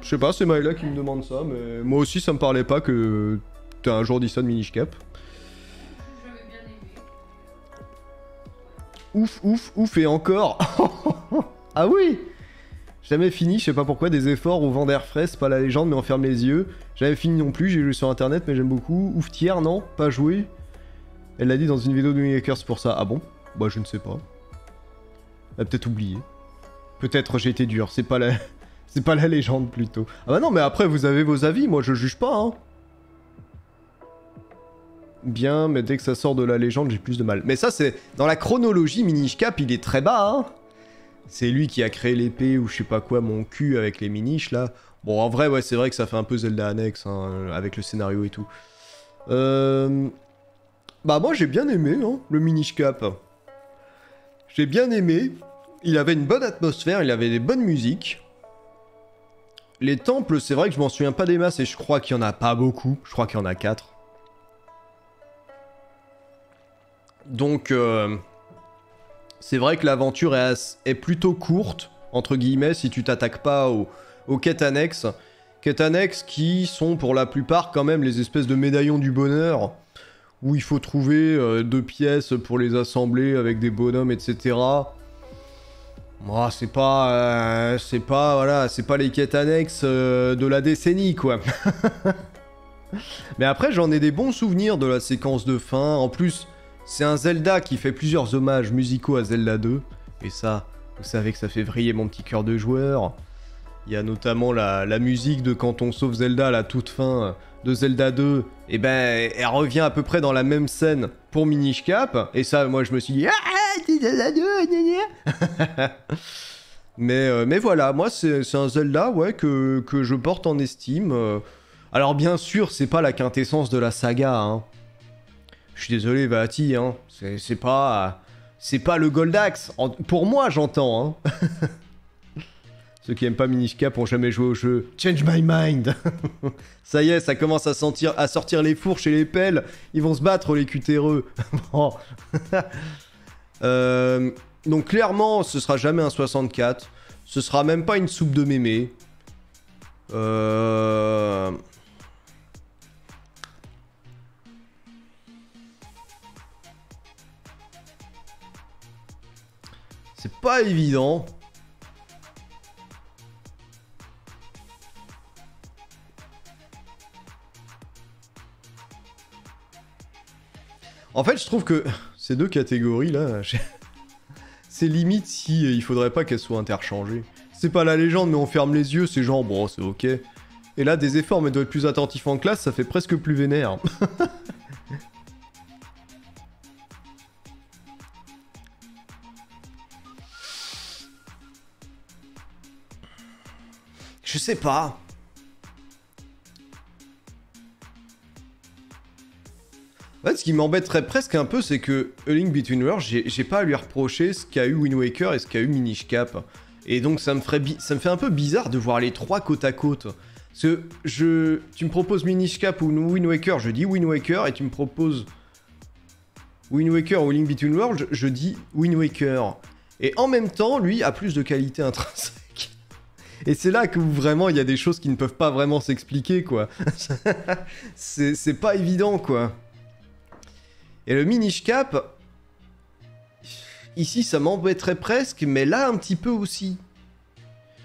Je sais pas, c'est Maëla qui me demande ça, mais moi aussi ça me parlait pas que t'as un jour dit ça de Minish Cap. Ouf, ouf, ouf, et encore Ah oui Jamais fini, je sais pas pourquoi, des efforts au vent d'air frais, c'est pas la légende, mais on ferme les yeux. Jamais fini non plus, j'ai joué sur internet, mais j'aime beaucoup. Ouf tiers, non Pas joué Elle l'a dit dans une vidéo de Hackers pour ça. Ah bon? Bah je ne sais pas. Elle a peut-être oublié. Peut-être j'ai été dur, c'est pas la... C'est pas la légende plutôt. Ah bah non, mais après vous avez vos avis, moi je juge pas, hein. Bien, mais dès que ça sort de la légende, j'ai plus de mal. Mais ça, c'est... Dans la chronologie, Minish Cap, il est très bas, hein. C'est lui qui a créé l'épée ou je sais pas quoi, mon cul avec les miniches, là. Bon, en vrai, ouais, c'est vrai que ça fait un peu Zelda annexe, hein, avec le scénario et tout. Euh... Bah moi, j'ai bien aimé, hein, le Minish Cap. J'ai bien aimé. Il avait une bonne atmosphère, il avait des bonnes musiques. Les temples, c'est vrai que je m'en souviens pas des masses et je crois qu'il y en a pas beaucoup. Je crois qu'il y en a 4. Donc, euh, c'est vrai que l'aventure est, plutôt courte, entre guillemets, si tu t'attaques pas aux, quêtes annexes. Quêtes annexes qui sont pour la plupart quand même les espèces de médaillons du bonheur, où il faut trouver euh, deux pièces pour les assembler avec des bonhommes, etc. Pas, euh, c'est pas les quêtes annexes de la décennie, quoi. Mais après, j'en ai des bons souvenirs de la séquence de fin. En plus, c'est un Zelda qui fait plusieurs hommages musicaux à Zelda 2. Et ça, vous savez que ça fait vriller mon petit cœur de joueur. Il y a notamment la, musique de quand on sauve Zelda à la toute fin de Zelda 2. Et eh ben, elle revient à peu près dans la même scène pour Minish Cap. Et ça, moi, je me suis dit, ah, c'est Zelda 2, mais, euh, mais voilà, moi, c'est un Zelda, ouais, que, que, je porte en estime. Alors, bien sûr, c'est pas la quintessence de la saga, hein. Je suis désolé, Vati, hein. C'est pas. C'est pas le Goldax. Pour moi, j'entends, hein. Ceux qui aiment pas Minish Cap ont jamais joué au jeu. Change my mind Ça y est, ça commence à, sentir, à sortir les fourches et les pelles. Ils vont se battre, les cutéreux. euh, donc clairement, ce sera jamais un 64. Ce sera même pas une soupe de mémé. Euh... C'est pas évident. En fait, je trouve que ces deux catégories là, c'est limite si euh, il faudrait pas qu'elles soient interchangées. C'est pas la légende, mais on ferme les yeux, c'est genre bon, c'est ok. Et là, des efforts, mais doit être plus attentif en classe, ça fait presque plus vénère. Je sais pas. En fait, ce qui m'embêterait presque un peu, c'est que A Link Between Worlds, j'ai pas à lui reprocher ce qu'a eu Wind Waker et ce qu'a eu Minish Cap. Et donc ça me, fait un peu bizarre de voir les trois côte à côte. Parce que je, tu me proposes Minish Cap ou Wind Waker, je dis Wind Waker, et tu me proposes Wind Waker ou Link Between Worlds, je dis Wind Waker. Et en même temps, lui a plus de qualité intrinsèque. Et c'est là que vraiment il y a des choses qui ne peuvent pas vraiment s'expliquer, quoi. c'est pas évident, quoi. Et le Minish Cap, ici ça m'embêterait presque, mais là un petit peu aussi.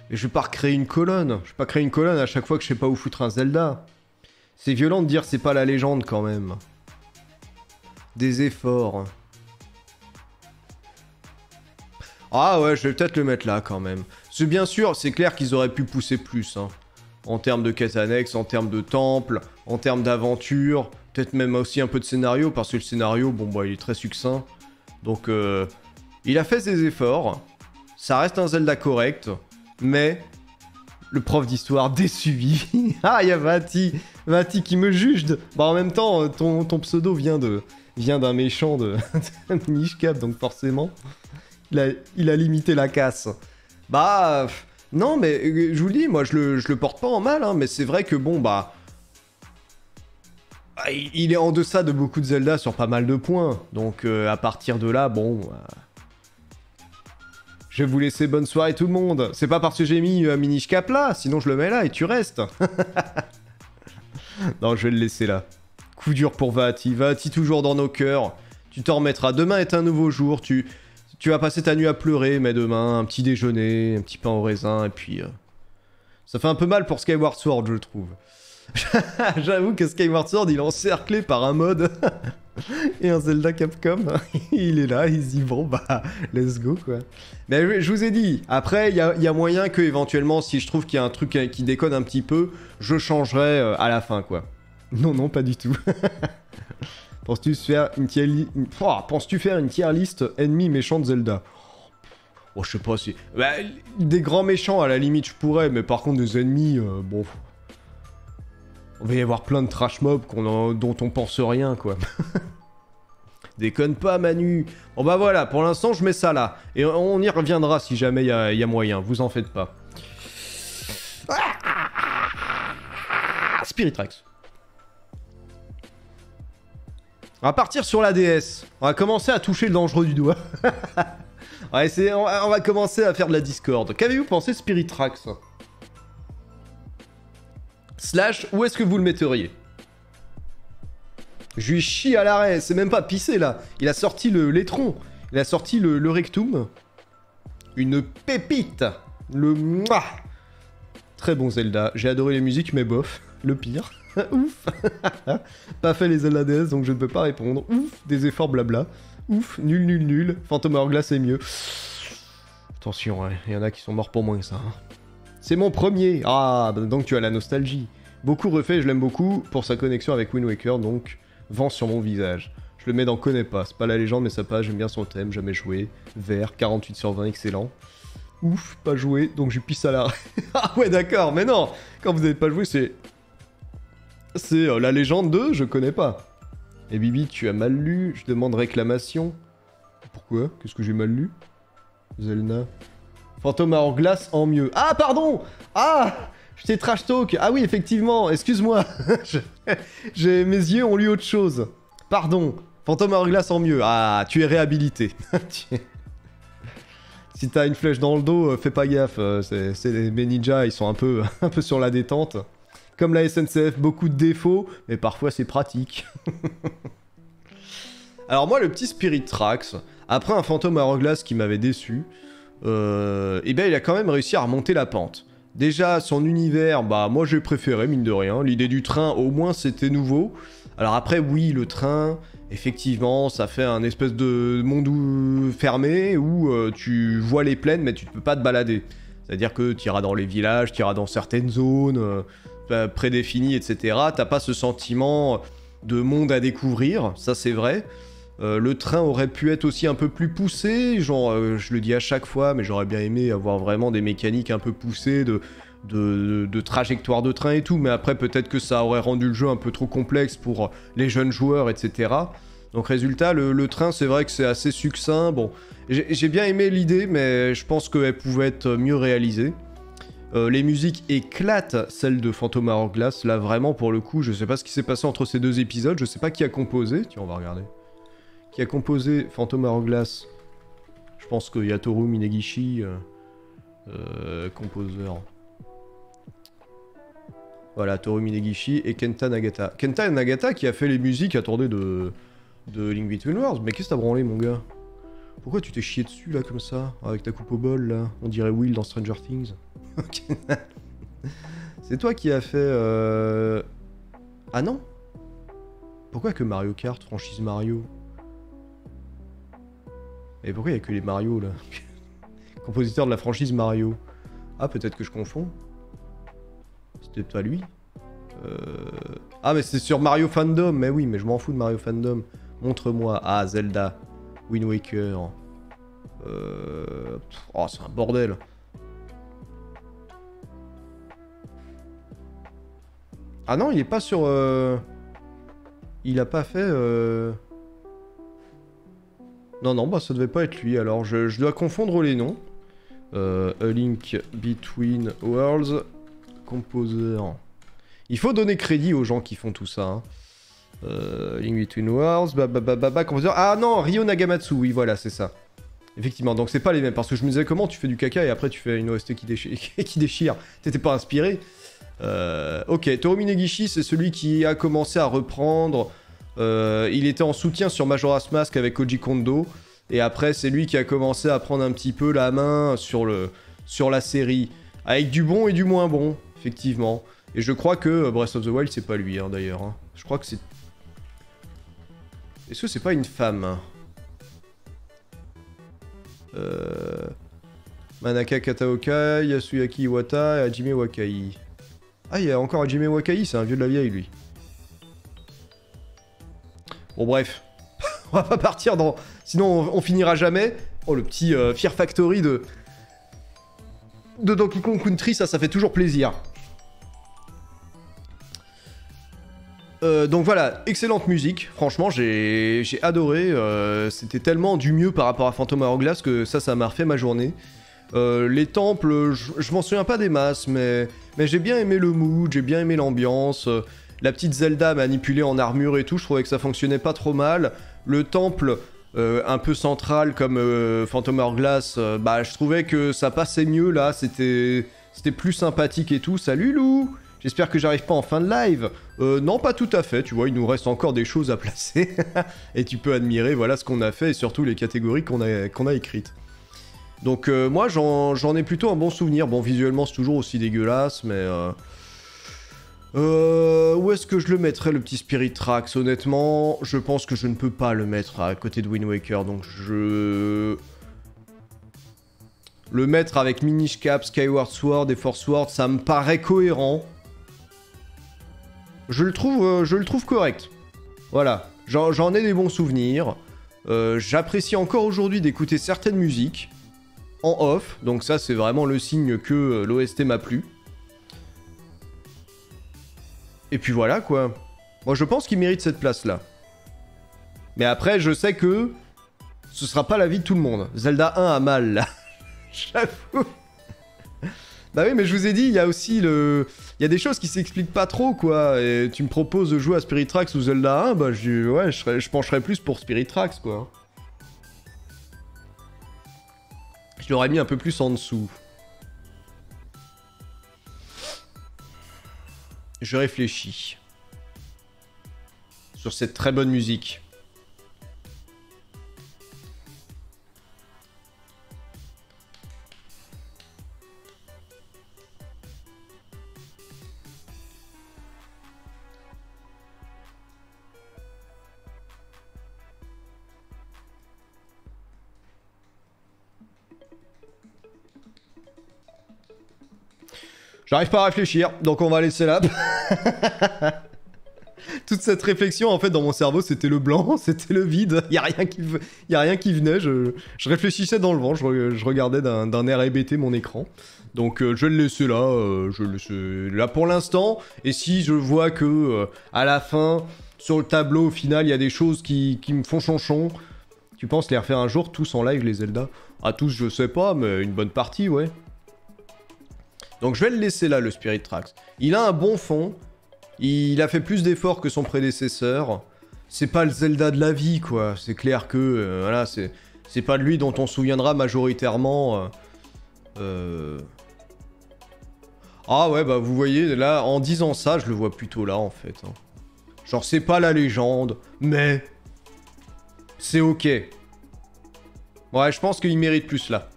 Mais je vais pas recréer une colonne. Je vais pas créer une colonne à chaque fois que je sais pas où foutre un Zelda. C'est violent de dire c'est pas la légende quand même. Des efforts. Ah ouais, je vais peut-être le mettre là quand même. C'est bien sûr, c'est clair qu'ils auraient pu pousser plus. Hein. En termes de quêtes annexes, en termes de temple, en termes d'aventure, peut-être même aussi un peu de scénario, parce que le scénario, bon bah il est très succinct. Donc euh, il a fait ses efforts. Ça reste un Zelda correct, mais le prof d'histoire déçu. ah, il y a Vati, Vati qui me juge. Bah en même temps, euh, ton, ton pseudo vient de vient d'un méchant de, de donc forcément, il a, limité la casse. Bah, non, mais euh, je vous le dis, moi je le, le porte pas en mal, hein, mais c'est vrai que bon, bah. ah, Il est en deçà de beaucoup de Zelda sur pas mal de points. Donc euh, à partir de là, bon. Euh, je vais vous laisser bonne soirée tout le monde. C'est pas parce que j'ai mis un mini cap là, sinon je le mets là et tu restes. non, je vais le laisser là. Coup dur pour Vati. Vati toujours dans nos cœurs. Tu t'en remettras. Demain est un nouveau jour. Tu, tu vas passer ta nuit à pleurer, mais demain, un petit déjeuner, un petit pain au raisin, et puis... Euh, ça fait un peu mal pour Skyward Sword, je trouve. J'avoue que Skyward Sword, il est encerclé par un mode... et un Zelda Capcom, il est là, il se dit bon bah let's go quoi. Mais je vous ai dit, après il y a, moyen que éventuellement si je trouve qu'il y a un truc qui déconne un petit peu, je changerai euh, à la fin quoi. Non non pas du tout. Penses-tu faire une tier list oh, Penses-tu faire une tier list ennemi méchant de Zelda? Oh je sais pas si... Bah, des grands méchants à la limite je pourrais, mais par contre des ennemis, euh, bon... On va y avoir plein de trash mobs dont on pense rien, quoi. Déconne pas, Manu. Bon bah voilà, pour l'instant, je mets ça là. Et on y reviendra si jamais il y, a, moyen, vous en faites pas. Spiritrax. On va partir sur la DS. On va commencer à toucher le dangereux du doigt. on, va commencer à faire de la Discord. Qu'avez-vous pensé de Spiritrax? Slash, où est-ce que vous le metteriez? Je lui chie à l'arrêt, c'est même pas pissé là. Il a sorti le l'étron, il a sorti le, rectum. Une pépite Le mouah Très bon Zelda, j'ai adoré les musiques mais bof, le pire. Ouf Pas fait les Zelda donc je ne peux pas répondre. Ouf Des efforts blabla. Ouf Nul nul nul. Phantom Hourglass est mieux. Attention, hein, il y en a qui sont morts pour moins que ça. Hein. C'est mon premier Ah, bah, donc tu as la nostalgie. Beaucoup refait, je l'aime beaucoup pour sa connexion avec Wind Waker, donc vent sur mon visage. Je le mets dans connais pas, c'est pas la légende mais ça passe, j'aime bien son thème, jamais joué. Vert, 48 sur 20, excellent. Ouf, pas joué, donc je pisse à la... ah ouais d'accord, mais non Quand vous n'avez pas joué, c'est... C'est euh, la légende de je connais pas. Et Bibi, tu as mal lu, je demande réclamation. Pourquoi? Qu'est-ce que j'ai mal lu? Zelna Fantôme à glace en mieux. Ah, pardon Ah Je t'ai trash talk. Ah oui, effectivement, excuse-moi. Mes yeux ont lu autre chose. Pardon. Fantôme à glace en mieux. Ah, tu es réhabilité. si t'as une flèche dans le dos, euh, fais pas gaffe. Euh, c'est mes ninjas, ils sont un peu, un peu sur la détente. Comme la SNCF, beaucoup de défauts, mais parfois c'est pratique. Alors moi, le petit Spirit Trax, après un fantôme à glace qui m'avait déçu, euh, et bien il a quand même réussi à remonter la pente. Déjà, son univers, bah moi j'ai préféré, mine de rien. L'idée du train, au moins, c'était nouveau. Alors après, oui, le train, effectivement, ça fait un espèce de monde fermé où euh, tu vois les plaines, mais tu ne peux pas te balader. C'est-à-dire que tu iras dans les villages, tu iras dans certaines zones euh, bah, prédéfinies, etc. T'as pas ce sentiment de monde à découvrir, ça c'est vrai. Euh, le train aurait pu être aussi un peu plus poussé, genre, euh, je le dis à chaque fois, mais j'aurais bien aimé avoir vraiment des mécaniques un peu poussées de, de, trajectoire de train et tout, mais après peut-être que ça aurait rendu le jeu un peu trop complexe pour les jeunes joueurs, etc. Donc résultat, le, train, c'est vrai que c'est assez succinct. Bon, j'ai bien aimé l'idée, mais je pense qu'elle pouvait être mieux réalisée. Euh, les musiques éclatent celles de Phantom Hourglass. Là, vraiment, pour le coup, je sais pas ce qui s'est passé entre ces deux épisodes. Je sais pas qui a composé. Tiens, on va regarder qui a composé Phantom Hourglass. Je pense que Yatoru Minegishi, euh, euh. Voilà, Toru Minegishi et Kenta Nagata. Kenta Nagata qui a fait les musiques, attendez, de, de Link Between Worlds. Mais qu'est-ce que t'as branlé, mon gars? Pourquoi tu t'es chié dessus, là, comme ça? Avec ta coupe au bol, là? On dirait Will dans Stranger Things. C'est toi qui as fait... Euh... Ah non Pourquoi que Mario Kart, franchise Mario? Et pourquoi il n'y a que les Mario là? Compositeur de la franchise Mario. Ah, peut-être que je confonds. C'était pas lui. Euh... Ah, mais c'est sur Mario Fandom. Mais oui, mais je m'en fous de Mario Fandom. Montre-moi. Ah, Zelda. Wind Waker. Euh... Oh, c'est un bordel. Ah non, il est pas sur... Euh... Il a pas fait... Euh... Non, non, bah ça devait pas être lui. Alors, je, dois confondre les noms. Euh, a Link Between Worlds. Composer. Il faut donner crédit aux gens qui font tout ça. Hein. Link Between Worlds. Composer. Ah non, Ryo Nagamatsu. Oui, voilà, c'est ça. Effectivement, donc c'est pas les mêmes. Parce que je me disais, comment tu fais du caca et après tu fais une OST qui, qui déchire? T'étais pas inspiré. Euh, ok, Toru Minegishi, c'est celui qui a commencé à reprendre euh, il était en soutien sur Majora's Mask avec Koji Kondo. Et après, c'est lui qui a commencé à prendre un petit peu la main sur, le, sur la série. Avec du bon et du moins bon, effectivement. Et je crois que Breath of the Wild, c'est pas lui, hein, d'ailleurs. Hein. Je crois que c'est... Est-ce que c'est pas une femme euh... Manaka Kataoka, Yasuyaki Iwata et Hajime Wakai. Ah, il y a encore Hajime Wakai, c'est un vieux de la vieille, lui. Bon, bref. on va pas partir dans... Sinon, on, finira jamais. Oh, le petit euh, Factory de... De Donkey Kong Country, ça, ça fait toujours plaisir. Euh, donc voilà, excellente musique, franchement j'ai adoré, euh, c'était tellement du mieux par rapport à Phantom Hourglass que ça, ça m'a refait ma journée. Euh, les temples, je m'en souviens pas des masses, mais, mais j'ai bien aimé le mood, j'ai bien aimé l'ambiance. la petite Zelda manipulée en armure et tout, je trouvais que ça fonctionnait pas trop mal. Le temple, un peu central comme Phantom Hourglass, bah je trouvais que ça passait mieux là, c'était plus sympathique et tout. Salut Lou J'espère que j'arrive pas en fin de live. Euh, non, pas tout à fait, tu vois, il nous reste encore des choses à placer. et tu peux admirer, voilà, ce qu'on a fait et surtout les catégories qu'on a, qu'on a écrites. Donc euh, moi, j'en ai plutôt un bon souvenir. Bon, visuellement, c'est toujours aussi dégueulasse, mais... Euh... euh où est-ce que je le mettrais, le petit Spirit Tracks? Honnêtement, je pense que je ne peux pas le mettre à côté de Wind Waker, donc je... Le mettre avec Minish Cap, Skyward Sword et Force Sword, ça me paraît cohérent. Je le trouve, correct. Voilà, j'en ai des bons souvenirs. J'apprécie encore aujourd'hui d'écouter certaines musiques en off, donc ça c'est vraiment le signe que euh, l'OST m'a plu. Et puis voilà quoi. Moi je pense qu'il mérite cette place là. Mais après je sais que ce sera pas la vie de tout le monde. Zelda 1 a mal là. J'avoue. Bah oui, mais je vous ai dit, il y a aussi le. Il y a des choses qui s'expliquent pas trop, quoi. Et tu me proposes de jouer à Spirit Tracks ou Zelda 1, bah je, ouais, je, je pencherais plus pour Spirit Tracks, quoi. Je l'aurais mis un peu plus en dessous. Je réfléchis. Sur cette très bonne musique. J'arrive pas à réfléchir, donc on va laisser là. Toute cette réflexion, en fait, dans mon cerveau, c'était le blanc, c'était le vide. Il y a rien qui, a rien qui venait. Je... réfléchissais dans le vent. Je, regardais d'un air hébété mon écran. Donc, euh, je vais le laisser là. Euh, je le laisse là pour l'instant. Et si je vois que euh, à la fin, sur le tableau, au final, il y a des choses qui, qui me font chanchon. Tu penses les refaire un jour, tous en live, les Zelda? À tous, je sais pas, mais une bonne partie, ouais. Donc je vais le laisser là, le Spirit Tracks. Il a un bon fond. Il a fait plus d'efforts que son prédécesseur. C'est pas le Zelda de la vie, quoi. C'est clair que, euh, voilà, c'est... Pas de lui dont on se souviendra majoritairement. Euh, euh. Ah ouais, bah vous voyez, là, en disant ça, je le vois plutôt là, en fait. Hein. Genre, c'est pas la légende, mais... C'est ok. Ouais, je pense qu'il mérite plus là.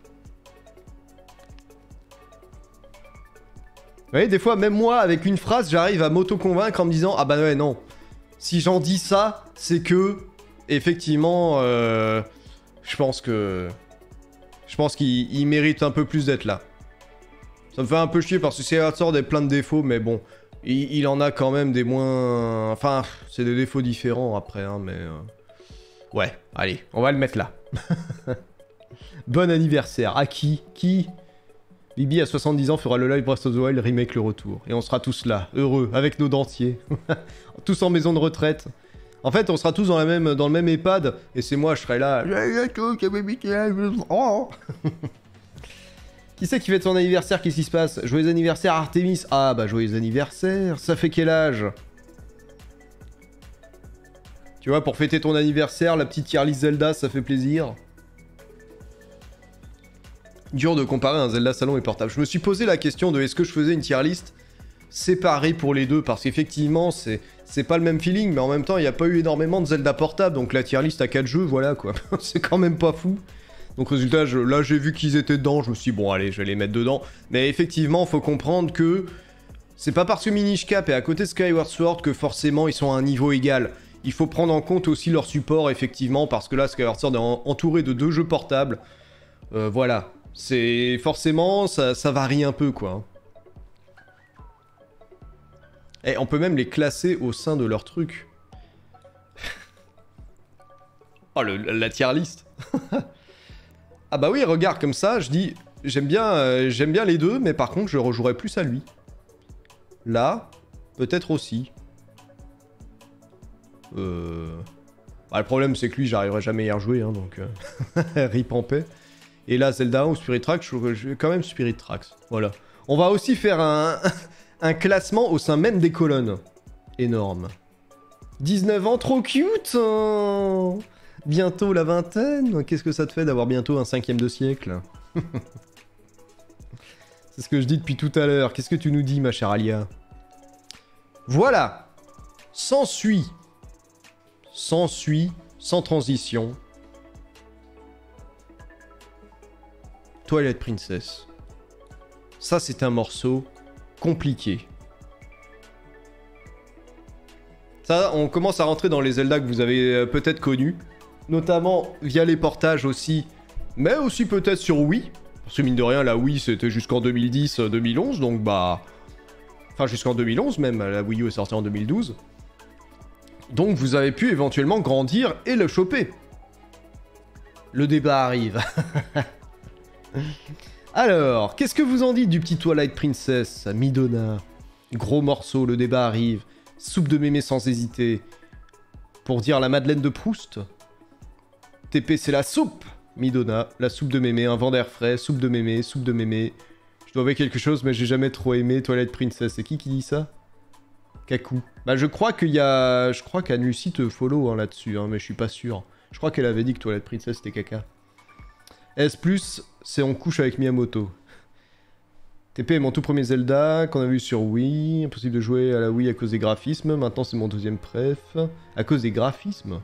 Vous voyez, des fois, même moi, avec une phrase, j'arrive à m'auto-convaincre en me disant Ah bah ouais, non. Si j'en dis ça, c'est que, effectivement, euh, je pense que. Je pense qu'il mérite un peu plus d'être là. Ça me fait un peu chier parce que sort des plein de défauts, mais bon, il, en a quand même des moins. Enfin, c'est des défauts différents après, hein, mais. Euh, ouais, allez, on va le mettre là. bon anniversaire. À qui? Qui? Bibi à 70 ans fera le live Breath of the Wild remake le retour. Et on sera tous là, heureux, avec nos dentiers. tous en maison de retraite. En fait, on sera tous dans, la même, dans le même EHPAD, et c'est moi, je serai là. qui c'est qui fête son anniversaire? Qu'est-ce qui se passe? Joyeux anniversaire Artemis Ah bah joyeux anniversaire Ça fait quel âge? Tu vois, pour fêter ton anniversaire, la petite tier Zelda, ça fait plaisir. Dur de comparer un Zelda salon et portable. Je me suis posé la question de est-ce que je faisais une tier list séparée pour les deux? Parce qu'effectivement c'est c'est pas le même feeling mais en même temps il n'y a pas eu énormément de Zelda portable donc la tier list à 4 jeux voilà quoi c'est quand même pas fou donc résultat là j'ai vu qu'ils étaient dedans je me suis dit bon allez je vais les mettre dedans mais effectivement faut comprendre que c'est pas parce que Minish Cap est à côté de Skyward Sword que forcément ils sont à un niveau égal il faut prendre en compte aussi leur support, effectivement, parce que là, Skyward Sword est entouré de deux jeux portables. Euh, voilà. C'est forcément, ça, varie un peu, quoi. Et on peut même les classer au sein de leur truc. oh, la tier list. ah bah oui, regarde, comme ça, je dis, j'aime bien, euh, j'aime bien les deux, mais par contre, je rejouerai plus à lui. Là, peut-être aussi. Euh... Bah, le problème, c'est que lui, j'arriverai jamais à y rejouer, hein, donc... Euh, rip en paix. Et là, Zelda ou Spirit Tracks, je vais quand même Spirit Tracks. Voilà. On va aussi faire un, un classement au sein même des colonnes. Énorme. 19 ans, trop cute hein. Bientôt la vingtaine Qu'est-ce que ça te fait d'avoir bientôt un cinquième de siècle? C'est ce que je dis depuis tout à l'heure. Qu'est-ce que tu nous dis, ma chère Alia? Voilà S'ensuit S'ensuit, sans transition, Toilette Princess. Ça, c'est un morceau compliqué. Ça, on commence à rentrer dans les Zelda que vous avez euh, peut-être connus, notamment via les portages aussi, mais aussi peut-être sur Wii. Parce que mine de rien, la Wii c'était jusqu'en 2010-2011, euh, donc bah... Enfin jusqu'en 2011 même, la Wii U est sortie en 2012. Donc vous avez pu éventuellement grandir et le choper. Le débat arrive. Alors, qu'est-ce que vous en dites du petit Twilight Princess, Midona Gros morceau, le débat arrive. Soupe de mémé sans hésiter. Pour dire la Madeleine de Proust TP, c'est la soupe Midona, la soupe de mémé, un vent d'air frais, soupe de mémé, soupe de mémé. Je dois avouer quelque chose, mais j'ai jamais trop aimé Twilight Princess. C'est qui qui dit ça? Kaku. Bah, je crois qu'il y a. Je crois qu'Annecy te follow hein, là-dessus, hein, mais je suis pas sûr. Je crois qu'elle avait dit que Twilight Princess c'était caca. S, c'est on couche avec Miyamoto. TP est mon tout premier Zelda qu'on a vu sur Wii. Impossible de jouer à la Wii à cause des graphismes. Maintenant, c'est mon deuxième préf. À cause des graphismes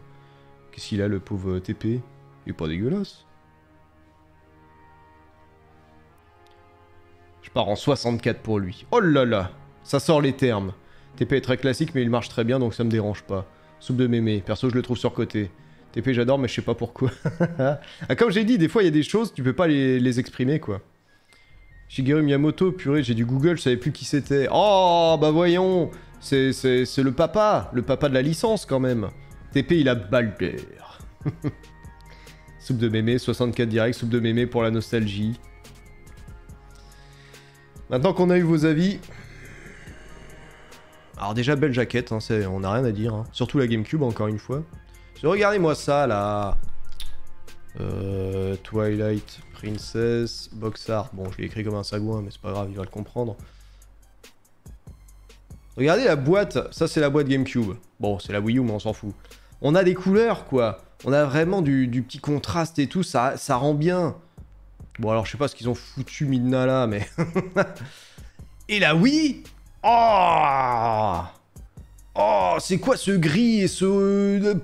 Qu'est-ce qu'il a, le pauvre TP Il est pas dégueulasse. Je pars en 64 pour lui. Oh là là Ça sort les termes. TP est très classique, mais il marche très bien, donc ça me dérange pas. Soupe de mémé. Perso, je le trouve surcoté. TP j'adore mais je sais pas pourquoi. ah, comme j'ai dit, des fois il y a des choses, tu peux pas les, exprimer quoi. Shigeru Miyamoto, purée, j'ai du Google, je savais plus qui c'était. Oh, bah voyons C'est le papa, le papa de la licence quand même. TP il a Balder. soupe de mémé, 64 direct, soupe de mémé pour la nostalgie. Maintenant qu'on a eu vos avis... Alors déjà, belle jaquette, hein, on n'a rien à dire. Hein. Surtout la Gamecube, encore une fois. Regardez-moi ça, là. Euh, Twilight Princess Box Art. Bon, je l'ai écrit comme un sagouin, mais c'est pas grave, il va le comprendre. Regardez la boîte. Ça, c'est la boîte GameCube. Bon, c'est la Wii U, mais on s'en fout. On a des couleurs, quoi. On a vraiment du, petit contraste et tout. Ça, ça rend bien. Bon, alors, je sais pas ce qu'ils ont foutu Midna là, mais... et la Wii? Oh Oh, c'est quoi ce gris et ce... Euh,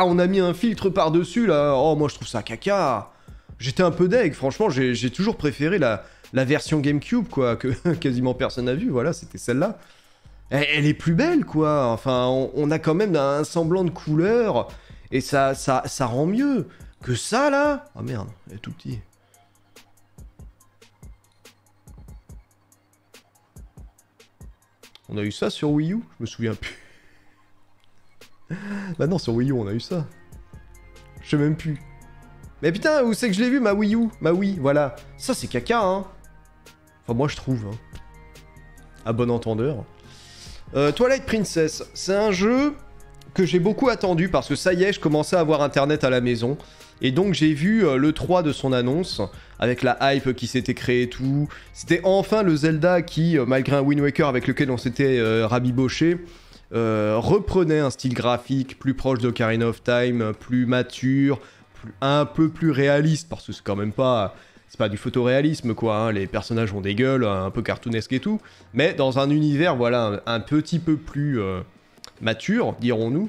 on a mis un filtre par-dessus, là. Oh, moi, je trouve ça caca. J'étais un peu deg, franchement, j'ai toujours préféré la, la version GameCube, quoi, que quasiment personne n'a vu, voilà, c'était celle-là. Elle, est plus belle, quoi. Enfin, on, a quand même un semblant de couleur, et ça, ça, ça rend mieux. Que ça, là Oh merde, elle est tout petit. On a eu ça sur Wii U? Je me souviens plus. bah non, sur Wii U, on a eu ça. Je sais même plus. Mais putain, où c'est que je l'ai vu, ma Wii U? Ma Wii, voilà. Ça, c'est caca, hein. Enfin, moi, je trouve. Hein. À bon entendeur. Euh, Twilight Princess, c'est un jeu que j'ai beaucoup attendu parce que ça y est, je commençais à avoir internet à la maison. Et donc j'ai vu euh, le 3 de son annonce, avec la hype qui s'était créée et tout. C'était enfin le Zelda qui, euh, malgré un Wind Waker avec lequel on s'était rabiboché, euh, reprenait un style graphique plus proche de of Time, plus mature, un peu plus réaliste, parce que c'est quand même pas... C'est pas du photoréalisme, quoi. Hein. Les personnages ont des gueules un peu cartoonesques et tout. Mais dans un univers, voilà, un, petit peu plus euh, mature, dirons-nous.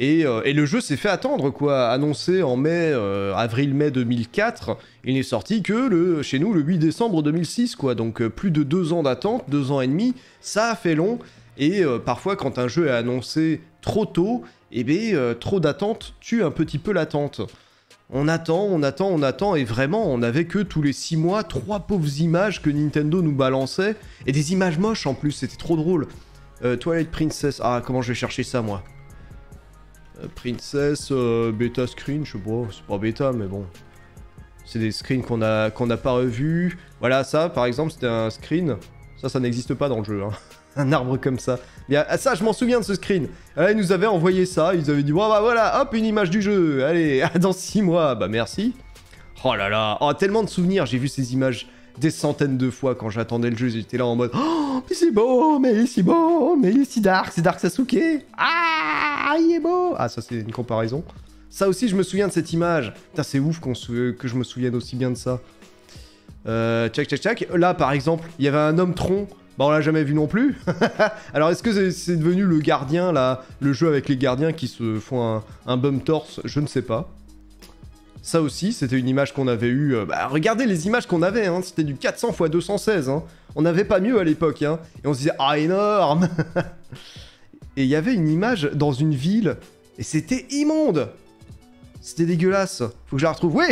Euh, et, le jeu s'est fait attendre, quoi. Annoncé en mai, avril-mai 2004, il n'est sorti que le, chez nous le 8 décembre 2006, quoi. Donc plus de deux ans d'attente, deux ans et demi, ça a fait long. Et euh, parfois, quand un jeu est annoncé trop tôt, eh bien, euh, trop d'attente tue un petit peu l'attente. On attend, on attend, on attend, et vraiment, on avait que tous les 6 mois, trois pauvres images que Nintendo nous balançait, et des images moches en plus, c'était trop drôle. Euh, Twilight Princess, ah, comment je vais chercher ça, moi? Euh, Princess, bêta screen, je sais pas, c'est pas bêta, mais bon. C'est des screens qu'on a qu'on n'a pas revus. Voilà, ça, par exemple, c'était un screen. Ça, ça n'existe pas dans le jeu, hein. un arbre comme ça. Mais ah, ça, je m'en souviens de ce screen. Ils nous avaient envoyé ça, ils avaient dit, bon, bah voilà, hop, une image du jeu, allez, dans 6 mois, bah merci. Oh là là, oh, tellement de souvenirs, j'ai vu ces images des centaines de fois quand j'attendais le jeu, j'étais là en mode, oh, mais c'est beau, mais il est si beau, mais il est si dark, c'est Dark Sasuke. Ah, il est beau. Ah, ça c'est une comparaison. Ça aussi, je me souviens de cette image. Putain, c'est ouf que je me souvienne aussi bien de ça. Euh, tchac, tchac, tchac. Là, par exemple, il y avait un homme tronc. Bah, on l'a jamais vu non plus. Alors, est-ce que c'est- devenu le gardien, là Le jeu avec les gardiens qui se font un, un bum torse? Je ne sais pas. Ça aussi, c'était une image qu'on avait eue. euh, bah, regardez les images qu'on avait, hein. C'était du 400 x 216, hein. On n'avait pas mieux à l'époque, hein. Et on se disait, ah, énorme Et il y avait une image dans une ville, et c'était immonde C'était dégueulasse. Faut que je la retrouve. Oui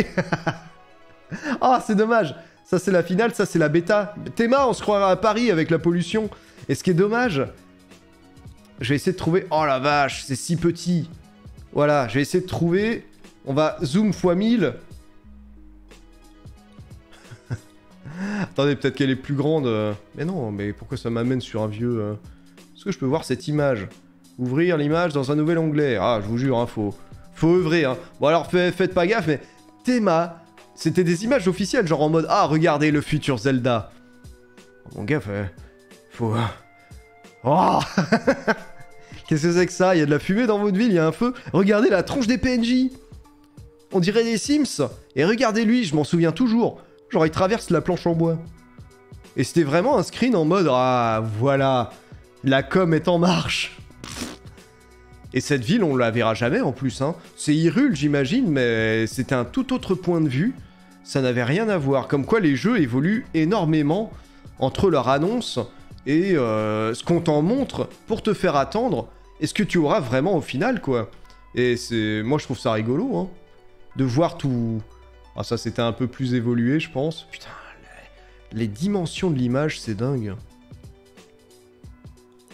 Ah, c'est dommage. Ça, c'est la finale, ça, c'est la bêta. Théma, on se croira à Paris avec la pollution. Et ce qui est dommage, je vais essayer de trouver... Oh la vache, c'est si petit. Voilà, je vais essayer de trouver... On va zoom x 1000. Attendez, peut-être qu'elle est plus grande. euh. Mais non, mais pourquoi ça m'amène sur un vieux... euh, Est-ce que je peux voir cette image? Ouvrir l'image dans un nouvel onglet. Ah, je vous jure, hein, faut... Faut œuvrer, hein. Bon alors, fait- faites pas gaffe, mais... Théma, c'était des images officielles, genre en mode Ah, regardez le futur Zelda. Oh, mon gars, fait- faut. Oh Qu'est-ce que c'est que ça? Il y a de la fumée dans votre ville, il y a un feu. Regardez la tronche des PNJ On dirait des Sims Et regardez lui, je m'en souviens toujours. Genre, il traverse la planche en bois. Et c'était vraiment un screen en mode Ah, voilà, la com est en marche. Et cette ville, on la verra jamais en plus. Hein. C'est Hyrule, j'imagine, mais c'était un tout autre point de vue. Ça n'avait rien à voir. Comme quoi, les jeux évoluent énormément entre leur annonce et euh, ce qu'on t'en montre pour te faire attendre et ce que tu auras vraiment au final, quoi. Et c'est, moi, je trouve ça rigolo, hein, de voir tout. Ah, ça, c'était un peu plus évolué, je pense. Putain, les, les dimensions de l'image, c'est dingue.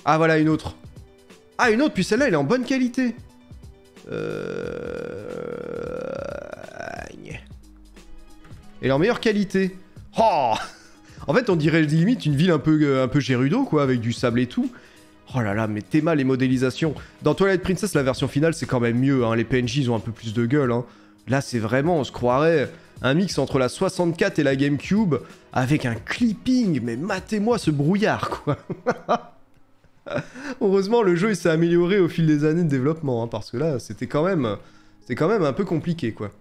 Ah, voilà une autre. Ah, une autre, puis celle-là, elle est en bonne qualité. Euh... Est en meilleure qualité. Oh En fait, on dirait limite une ville un peu, euh, un peu Gerudo, quoi, avec du sable et tout. Oh là là, mais t'es mal les modélisations. Dans Twilight Princess, la version finale, c'est quand même mieux. Hein. Les PNJ, ont un peu plus de gueule. Hein. Là, c'est vraiment, on se croirait, un mix entre la 64 et la GameCube, avec un clipping. Mais matez-moi ce brouillard, quoi. Heureusement, le jeu s'est amélioré au fil des années de développement, hein, parce que là, c'était quand c'était quand même un peu compliqué, quoi.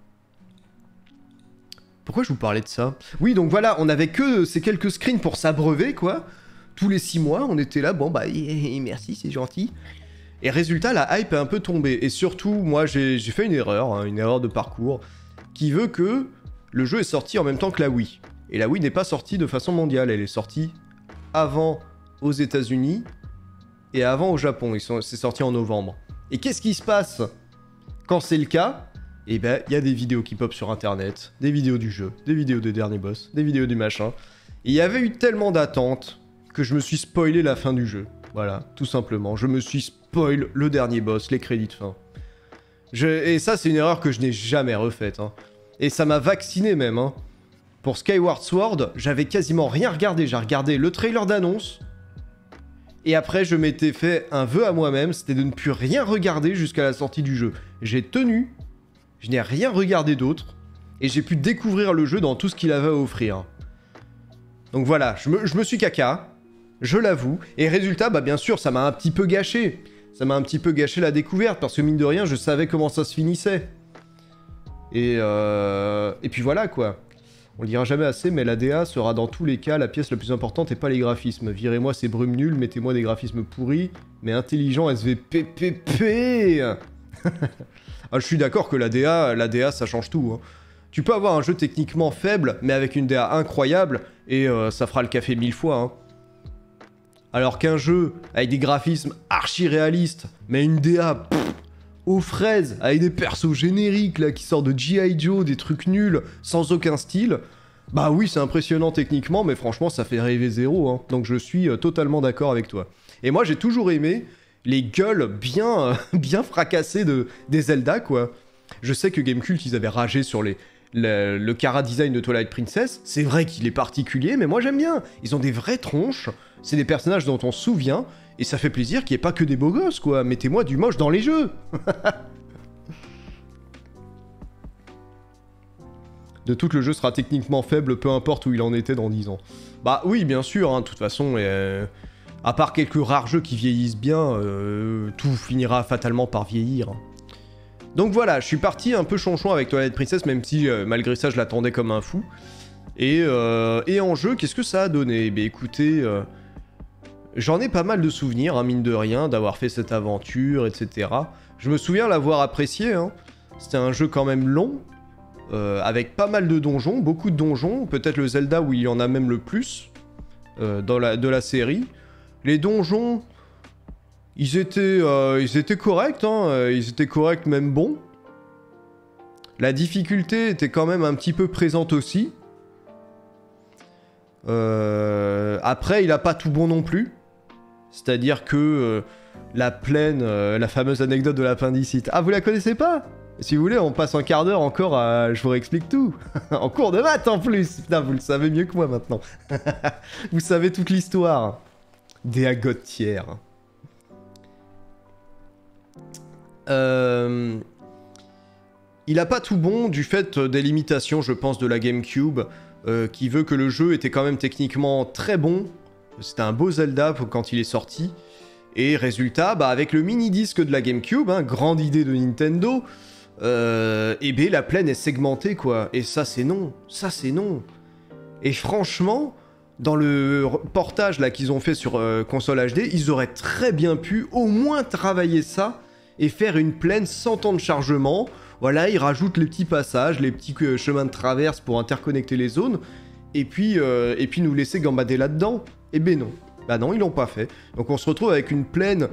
Pourquoi je vous parlais de ça? Oui, donc voilà, on avait que ces quelques screens pour s'abreuver, quoi. Tous les six mois, on était là, bon bah, eh, merci, c'est gentil. Et résultat, la hype est un peu tombée. Et surtout, moi, j'ai fait une erreur, hein, une erreur de parcours, qui veut que le jeu est sorti en même temps que la Wii. Et la Wii n'est pas sortie de façon mondiale, elle est sortie avant aux États-Unis et avant au Japon. C'est sorti en novembre. Et qu'est-ce qui se passe? Quand c'est le cas Eh ben, il y a des vidéos qui pop sur internet, des vidéos du jeu, des vidéos des derniers boss, des vidéos du machin. Et il y avait eu tellement d'attentes que je me suis spoilé la fin du jeu. Voilà, tout simplement. Je me suis spoil le dernier boss, les crédits de fin. Et ça, c'est une erreur que je n'ai jamais refaite. hein. Et ça m'a vacciné même. hein. Pour Skyward Sword, j'avais quasiment rien regardé. J'ai regardé le trailer d'annonce, et après, je m'étais fait un vœu à moi-même, c'était de ne plus rien regarder jusqu'à la sortie du jeu. J'ai tenu, je n'ai rien regardé d'autre, et j'ai pu découvrir le jeu dans tout ce qu'il avait à offrir. Donc voilà, je me, suis caca, je l'avoue, et résultat, bah bien sûr, ça m'a un petit peu gâché. Ça m'a un petit peu gâché la découverte, parce que mine de rien, je savais comment ça se finissait. Et, euh... et puis voilà, quoi. On le dira jamais assez, mais la DA sera dans tous les cas la pièce la plus importante et pas les graphismes. Virez-moi ces brumes nulles, mettez-moi des graphismes pourris, mais intelligents SVPPP Ah, je suis d'accord que la DA, la DA, ça change tout. hein. Tu peux avoir un jeu techniquement faible, mais avec une DA incroyable, et euh, ça fera le café mille fois. hein. Alors qu'un jeu avec des graphismes archi réalistes, mais une DA aux fraises, avec des persos génériques là qui sortent de G.I. Joe, des trucs nuls, sans aucun style, bah oui, c'est impressionnant techniquement, mais franchement, ça fait rêver zéro. Hein. Donc je suis euh, totalement d'accord avec toi. Et moi, j'ai toujours aimé les gueules bien, euh, bien fracassées de, des Zelda, quoi. Je sais que Gamecult, ils avaient ragé sur les, le, Cara design de Twilight Princess. C'est vrai qu'il est particulier, mais moi j'aime bien. Ils ont des vraies tronches. C'est des personnages dont on se souvient. Et ça fait plaisir qu'il n'y ait pas que des beaux gosses, quoi. Mettez-moi du moche dans les jeux. de tout le jeu sera techniquement faible, peu importe où il en était dans 10 ans. Bah oui, bien sûr, hein, de toute façon, euh, à part quelques rares jeux qui vieillissent bien, euh, tout finira fatalement par vieillir. Donc voilà, je suis parti un peu chonchon avec Twilight Princess, même si euh, malgré ça je l'attendais comme un fou. Et, et en jeu, qu'est-ce que ça a donné? Eh bien écoutez, j'en ai pas mal de souvenirs, hein, mine de rien, d'avoir fait cette aventure, etc. Je me souviens l'avoir apprécié, hein. c'était un jeu quand même long, euh, avec pas mal de donjons, beaucoup de donjons, peut-être le Zelda où il y en a même le plus euh, dans de la série. Les donjons, ils étaient, euh, corrects, hein, ils étaient corrects, même bons. La difficulté était quand même un petit peu présente aussi. après, il a pas tout bon non plus. C'est-à-dire que la plaine, la fameuse anecdote de l'appendicite. Ah, vous la connaissez pas? Si vous voulez, on passe un quart d'heure encore à... Je vous réexplique tout. en cours de maths en plus vous le savez mieux que moi maintenant. vous savez toute l'histoire. Des agotières. Euh... Il a pas tout bon du fait des limitations, je pense, de la GameCube, euh, qui veut que le jeu était quand même techniquement très bon. C'était un beau Zelda quand il est sorti. Et résultat, bah, avec le mini-disque de la GameCube, hein, grande idée de Nintendo, euh, et B, la plaine est segmentée, quoi. Et ça, c'est non. Ça, c'est non. Et franchement, dans le portage là qu'ils ont fait sur euh, console HD, ils auraient très bien pu au moins travailler ça et faire une plaine sans temps de chargement. Voilà, ils rajoutent les petits passages, les petits euh, chemins de traverse pour interconnecter les zones, et puis, euh, et puis nous laisser gambader là-dedans. Et ben non. Bah non, ils l'ont pas fait. Donc on se retrouve avec une plaine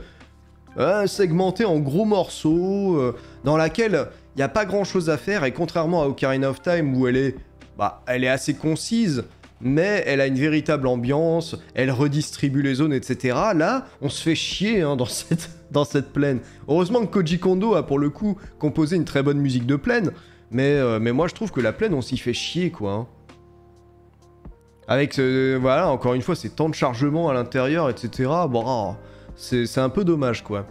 segmentée en gros morceaux, dans laquelle il n'y a pas grand chose à faire, et contrairement à Ocarina of Time où elle est, bah, elle est assez concise, mais elle a une véritable ambiance, elle redistribue les zones, etc. Là, on se fait chier hein, dans, cette, plaine. Heureusement que Koji Kondo a pour le coup composé une très bonne musique de plaine, mais, euh, moi je trouve que la plaine, on s'y fait chier, quoi. Hein. Avec, voilà, encore une fois, ces temps de chargement à l'intérieur, etc. Bon, oh, c'est un peu dommage, quoi.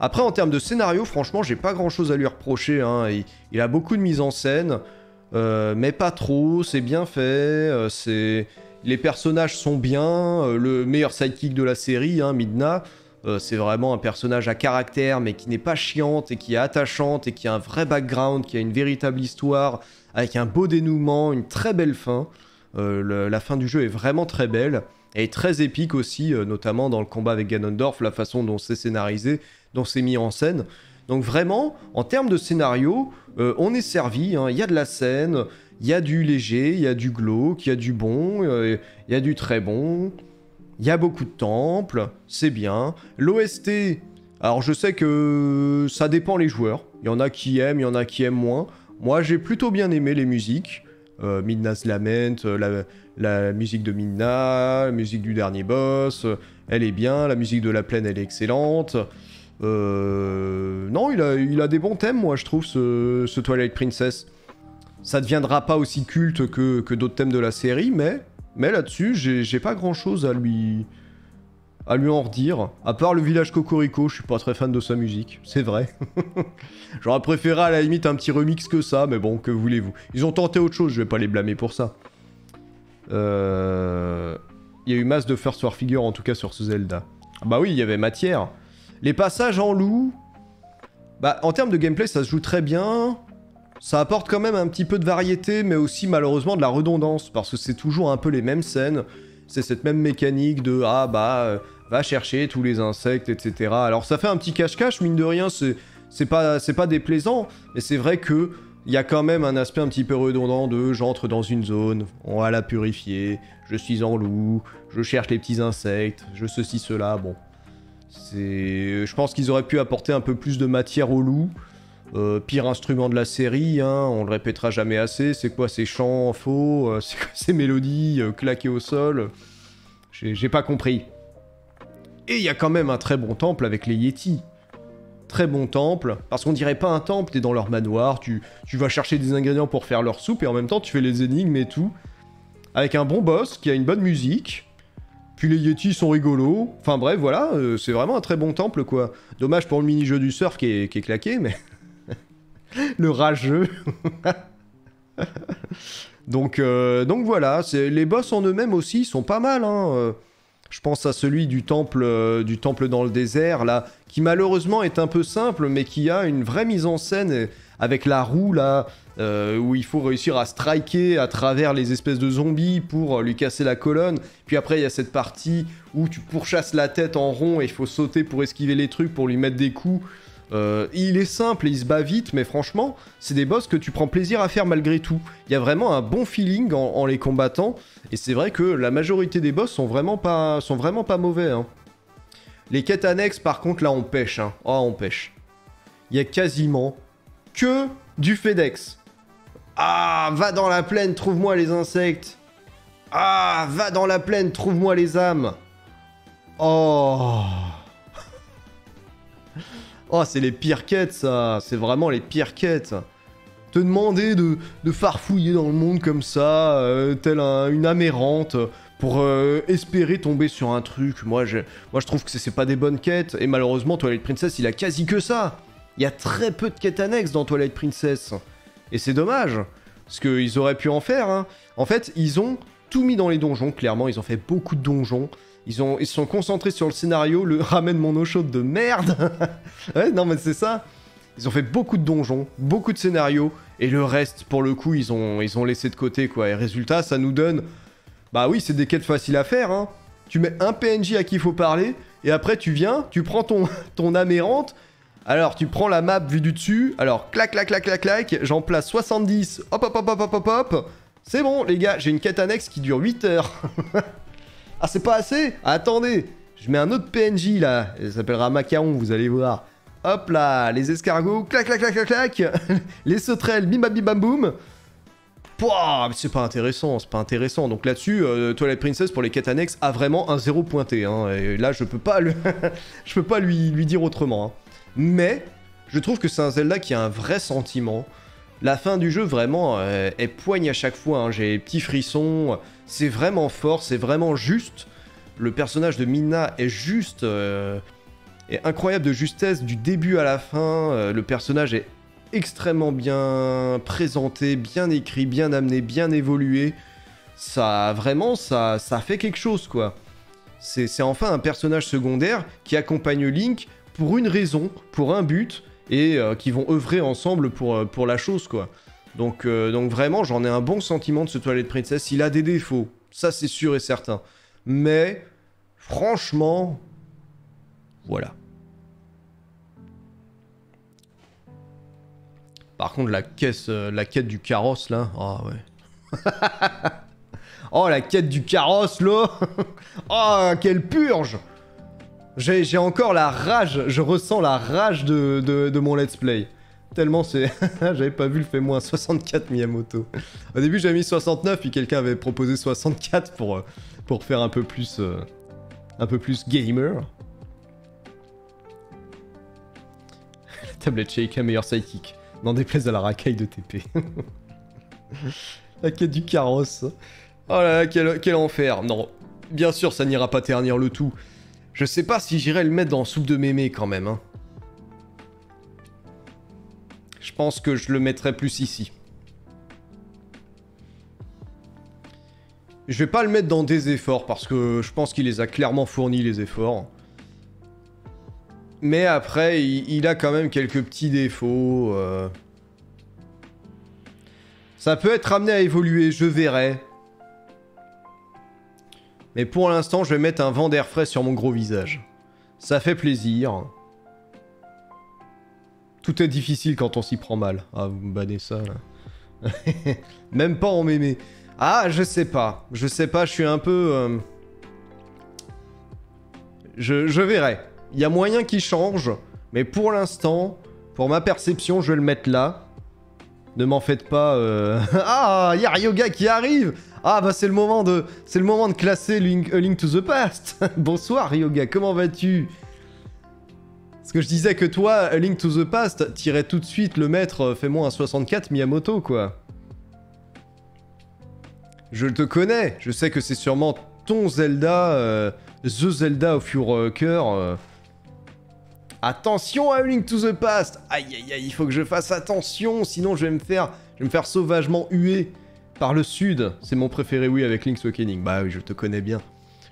Après, en termes de scénario, franchement, j'ai pas grand chose à lui reprocher. Hein. Il, a beaucoup de mise en scène, euh, mais pas trop. C'est bien fait. Euh, c'est les personnages sont bien. Euh, le meilleur sidekick de la série, hein, Midna, c'est vraiment un personnage à caractère, mais qui n'est pas chiante et qui est attachante et qui a un vrai background, qui a une véritable histoire, avec un beau dénouement, une très belle fin. la fin du jeu est vraiment très belle et très épique aussi, notamment dans le combat avec Ganondorf, la façon dont c'est scénarisé, dont c'est mis en scène. Donc vraiment, en termes de scénario, euh, on est servi, hein. il y a de la scène, il y a du léger, il y a du glauque, il y a du bon, euh, il y a du très bon, il y a beaucoup de temples, c'est bien. L'OST, alors je sais que ça dépend les joueurs, il y en a qui aiment, il y en a qui aiment moins. Moi j'ai plutôt bien aimé les musiques, Midna's Lament, la, la musique de Minna, la musique du dernier boss, elle est bien, la musique de la plaine, elle est excellente. Euh, non, il a, il a des bons thèmes, moi, je trouve, ce, Twilight Princess. Ça ne deviendra pas aussi culte que, d'autres thèmes de la série, mais, mais là-dessus, j'ai pas grand-chose à lui, à lui en redire. À part le village Cocorico, je suis pas très fan de sa musique, c'est vrai. J'aurais préféré à la limite un petit remix que ça, mais bon, que voulez-vous. Ils ont tenté autre chose, je vais pas les blâmer pour ça. Euh, il y a eu masse de first war figure en tout cas sur ce Zelda. Ah bah oui, il y avait matière. Les passages en loup, bah en termes de gameplay ça se joue très bien. Ça apporte quand même un petit peu de variété, mais aussi malheureusement de la redondance, parce que c'est toujours un peu les mêmes scènes. C'est cette même mécanique de ah bah euh, va chercher tous les insectes, etc. Alors ça fait un petit cache-cache, mine de rien, c'est pas, déplaisant, mais c'est vrai que il y a quand même un aspect un petit peu redondant de j'entre dans une zone, on va la purifier, je suis en loup, je cherche les petits insectes, je ceci, cela, bon. Je pense qu'ils auraient pu apporter un peu plus de matière au loup. Euh, pire instrument de la série, hein, on le répétera jamais assez, c'est quoi ces chants faux, euh, c'est quoi ces mélodies euh, claquées au sol? J'ai pas compris. Et il y a quand même un très bon temple avec les Yétis. Très bon temple, parce qu'on dirait pas un temple, t'es dans leur manoir, tu, tu vas chercher des ingrédients pour faire leur soupe, et en même temps tu fais les énigmes et tout. Avec un bon boss qui a une bonne musique, puis les Yetis sont rigolos. Enfin bref, voilà, c'est vraiment un très bon temple, quoi. Dommage pour le mini-jeu du surf qui est, qui est claqué, mais... le rageux. donc, euh, donc voilà, les boss en eux-mêmes aussi sont pas mal. Hein. Euh, je pense à celui du temple, euh, du temple dans le désert, là, qui malheureusement est un peu simple, mais qui a une vraie mise en scène avec la roue, là, où il faut réussir à striker à travers les espèces de zombies pour lui casser la colonne. Puis après, il y a cette partie où tu pourchasses la tête en rond et il faut sauter pour esquiver les trucs, pour lui mettre des coups. Euh, il est simple et il se bat vite, mais franchement, c'est des boss que tu prends plaisir à faire malgré tout. Il y a vraiment un bon feeling en, les combattant, et c'est vrai que la majorité des boss sont vraiment pas, sont vraiment pas mauvais. Hein. Les quêtes annexes, par contre, là, on pêche. Hein. Oh, on pêche. Il y a quasiment que du FedEx. Ah, va dans la plaine, trouve-moi les insectes. Ah, va dans la plaine, trouve-moi les âmes. Oh. Oh, c'est les pires quêtes, ça. C'est vraiment les pires quêtes. Te demander de, farfouiller dans le monde comme ça, euh, telle une amérante, pour euh, espérer tomber sur un truc. Moi, je, moi, je trouve que c'est pas des bonnes quêtes. Et malheureusement, Twilight Princess, il a quasi que ça. Il y a très peu de quêtes annexes dans Twilight Princess. Et c'est dommage. Parce qu'ils auraient pu en faire. Hein. En fait, ils ont tout mis dans les donjons, clairement. Ils ont fait beaucoup de donjons. Ils, ils sont concentrés sur le scénario, le ramène mon eau chaude de merde. ouais, non, mais c'est ça. Ils ont fait beaucoup de donjons, beaucoup de scénarios, et le reste, pour le coup, ils ont, ils ont laissé de côté, quoi. Et résultat, ça nous donne. Bah oui, c'est des quêtes faciles à faire, hein. Tu mets un PNJ à qui il faut parler, et après, tu viens, tu prends ton, ton amérante. Alors, tu prends la map vue du dessus. Alors, clac, clac, clac, clac, clac. J'en place 70. Hop, hop, hop, hop, hop, hop, hop. C'est bon, les gars, j'ai une quête annexe qui dure 8 heures. Ah, c'est pas assez? Attendez Je mets un autre PNJ là. Il s'appellera Macaron, vous allez voir. Hop là, les escargots, clac clac clac clac clac. les sauterelles, bim bam bim bam boum. Pouah, c'est pas intéressant, c'est pas intéressant. Donc là-dessus, euh, Toilette Princess pour les quêtes annexes a vraiment un zéro pointé. Hein. Et là, je peux pas, peux pas lui, lui dire autrement. Hein. Mais je trouve que c'est un Zelda qui a un vrai sentiment. La fin du jeu, vraiment, euh, est poigne à chaque fois. Hein. J'ai des petits frissons. C'est vraiment fort, c'est vraiment juste. Le personnage de Mina est juste. Euh, est incroyable de justesse du début à la fin. Euh, le personnage est extrêmement bien présenté, bien écrit, bien amené, bien évolué. Ça, vraiment, ça, ça fait quelque chose, quoi. C'est enfin un personnage secondaire qui accompagne Link pour une raison, pour un but, et euh, qui vont œuvrer ensemble pour, pour la chose, quoi. Donc, euh, donc vraiment, j'en ai un bon sentiment de ce Toilette Princess. Il a des défauts, ça c'est sûr et certain. Mais, franchement, voilà. Par contre, la euh, quête du carrosse là, oh, ouais. oh la quête du carrosse là, oh quelle purge. J'ai encore la rage, je ressens la rage de, de mon let's play. Tellement c'est... J'avais pas vu le fait moins 64 Miyamoto. Au début j'avais mis 69 puis quelqu'un avait proposé 64 pour, euh, pour faire un peu plus... Euh, un peu plus gamer. la tablette Sheikah meilleur sidekick. N'en déplaise à la racaille de TP. la quête du carrosse. Oh là là, quel, quel enfer. Non, bien sûr ça n'ira pas ternir le tout. Je sais pas si j'irai le mettre dans soupe de mémé quand même, hein. Je pense que je le mettrai plus ici. Je vais pas le mettre dans des efforts parce que je pense qu'il les a clairement fournis les efforts. Mais après, il, a quand même quelques petits défauts. Euh. Ça peut être amené à évoluer, je verrai. Mais pour l'instant, je vais mettre un vent d'air frais sur mon gros visage. Ça fait plaisir. Tout est difficile quand on s'y prend mal. Ah, vous me bannez ça, là. Même pas en mémé. Ah, je sais pas. Je sais pas, je suis un peu... Euh, je, verrai. Il y a moyen qu'il change, mais pour l'instant, pour ma perception, je vais le mettre là. Ne m'en faites pas. Euh... ah, y'a Ryoga qui arrive. Ah bah c'est le moment de, c'est le moment de classer Link, A Link to the Past. Bonsoir Ryoga, comment vas-tu? Parce que je disais que toi, A Link to the Past, t'irais tout de suite le mettre, euh, fais-moi un 64 Miyamoto quoi. Je te connais, je sais que c'est sûrement ton Zelda, euh, The Zelda of Your euh, cœur. Attention à Link to the Past Aïe aïe aïe, il faut que je fasse attention, sinon je vais me faire, je vais me faire sauvagement huer par le sud. C'est mon préféré, oui, avec Link's Awakening. Bah oui, je te connais bien.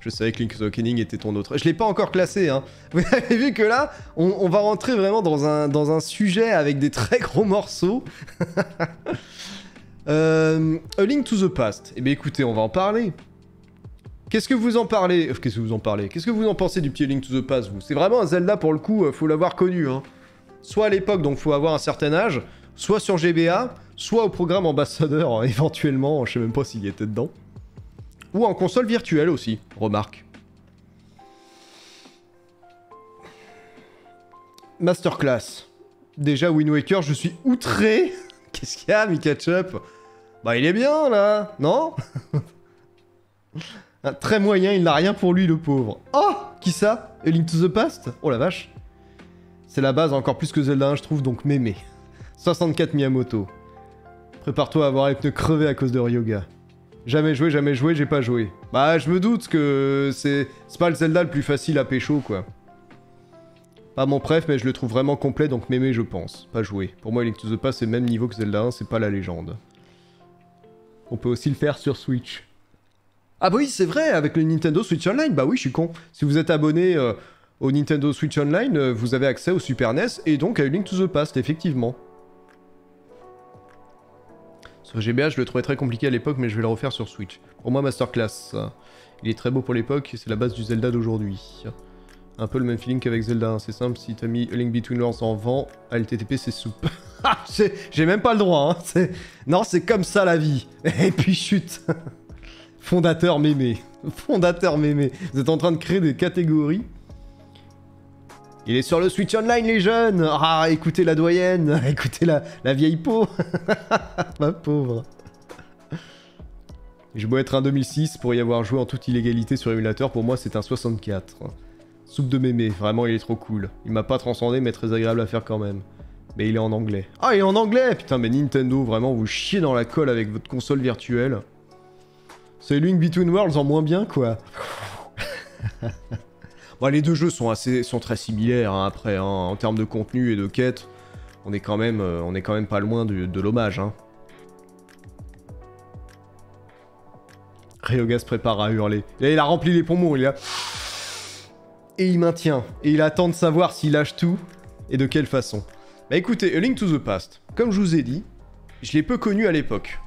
Je savais que Link's Awakening était ton autre. Je l'ai pas encore classé, hein. Vous avez vu que là, on, va rentrer vraiment dans un, dans un sujet avec des très gros morceaux. euh, A Link to the Past. Eh bien écoutez, on va en parler. Qu'est-ce que vous en parlez? Euh, Qu'est-ce que vous en parlez? Qu'est-ce que vous en pensez du petit Link to the Past, vous? C'est vraiment un Zelda, pour le coup, euh, faut l'avoir connu, hein. Soit à l'époque, donc faut avoir un certain âge, soit sur GBA, soit au programme ambassadeur, éventuellement, je sais même pas s'il y était dedans. Ou en console virtuelle aussi, remarque. Masterclass. Déjà, Wind Waker, je suis outré Qu'est-ce qu'il y a, Mikatchup? Bah, il est bien, là Non? Très moyen, il n'a rien pour lui, le pauvre. Oh Qui ça? A Link to the Past? Oh la vache. C'est la base encore plus que Zelda 1, je trouve, donc mémé. 64 Miyamoto. Prépare-toi à avoir les pneus crevés à cause de Ryoga. Jamais joué, jamais joué, j'ai pas joué. Bah, je me doute que c'est pas le Zelda le plus facile à pécho, quoi. Pas mon préf, mais je le trouve vraiment complet, donc mémé, je pense. Pas joué. Pour moi, Link to the Past, c'est le même niveau que Zelda 1, c'est pas la légende. On peut aussi le faire sur Switch. Ah bah oui, c'est vrai, avec le Nintendo Switch Online, bah oui, je suis con. Si vous êtes abonné euh, au Nintendo Switch Online, euh, vous avez accès au Super NES et donc à Link to the Past, effectivement. GBA, je le trouvais très compliqué à l'époque, mais je vais le refaire sur Switch. Pour moi, Masterclass. Il est très beau pour l'époque, c'est la base du Zelda d'aujourd'hui. Un peu le même feeling qu'avec Zelda, c'est simple, si t'as mis Link Between Worlds en vent, LTTP c'est soupe. J'ai même pas le droit, hein. Non, c'est comme ça la vie. Et puis chute Fondateur mémé. Fondateur mémé. Vous êtes en train de créer des catégories. Il est sur le Switch Online, les jeunes Ah, écoutez la doyenne Écoutez la, la vieille peau Ma pauvre Je dois être un 2006 pour y avoir joué en toute illégalité sur émulateur. Pour moi, c'est un 64. Soupe de mémé. Vraiment, il est trop cool. Il m'a pas transcendé, mais très agréable à faire quand même. Mais il est en anglais. Ah, il est en anglais Putain, mais Nintendo, vraiment, vous chiez dans la colle avec votre console virtuelle. C'est Link Between Worlds en moins bien, quoi. les deux jeux sont, assez, sont très similaires, hein, après, hein, en termes de contenu et de quête. On est quand même, euh, on est quand même pas loin de, l'hommage, hein. Ryoga se prépare à hurler. Et il a rempli les poumons, il a... Et il maintient. Et il attend de savoir s'il lâche tout et de quelle façon. Bah écoutez, A Link to the Past, comme je vous ai dit, je l'ai peu connu à l'époque.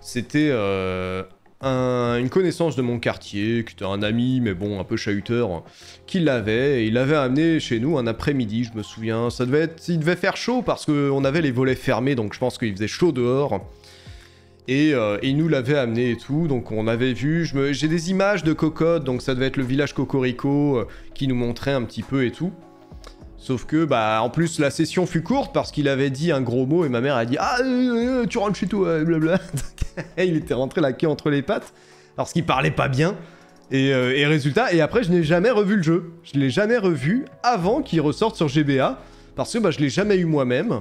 C'était euh, une connaissance de mon quartier, qui était un ami, mais bon, un peu chahuteur, qui l'avait, et il l'avait amené chez nous un après-midi, je me souviens. Ça devait être, il devait faire chaud parce qu'on avait les volets fermés, donc je pense qu'il faisait chaud dehors. Et, euh, il nous l'avait amené et tout, donc on avait vu, j'ai des images de cocotte, donc ça devait être le village Cocorico euh, qui nous montrait un petit peu et tout. Sauf que, bah, en plus, la session fut courte parce qu'il avait dit un gros mot et ma mère a dit Ah, euh, tu rentres chez toi, blablabla. il était rentré la queue entre les pattes parce qu'il parlait pas bien. Euh, et, résultat, et après, je n'ai jamais revu le jeu. Je l'ai jamais revu avant qu'il ressorte sur GBA parce que bah, je l'ai jamais eu moi-même.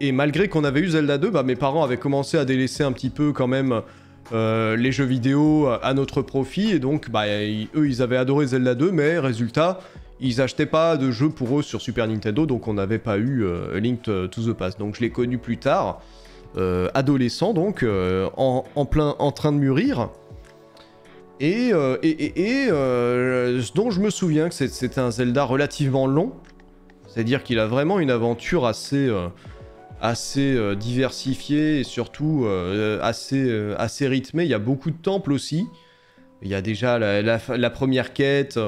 Et malgré qu'on avait eu Zelda 2, bah, mes parents avaient commencé à délaisser un petit peu quand même euh, les jeux vidéo à notre profit. Et donc, bah, eux, ils avaient adoré Zelda 2, mais résultat, ils achetaient pas de jeux pour eux sur Super Nintendo, donc on n'avait pas eu euh, Link to the Past. Donc je l'ai connu plus tard, euh, adolescent donc, euh, en, plein en train de mûrir. Et, et, ce dont je me souviens que c'était un Zelda relativement long, c'est-à-dire qu'il a vraiment une aventure assez, assez diversifiée et surtout assez, assez rythmée. Il y a beaucoup de temples aussi. Il y a déjà la première quête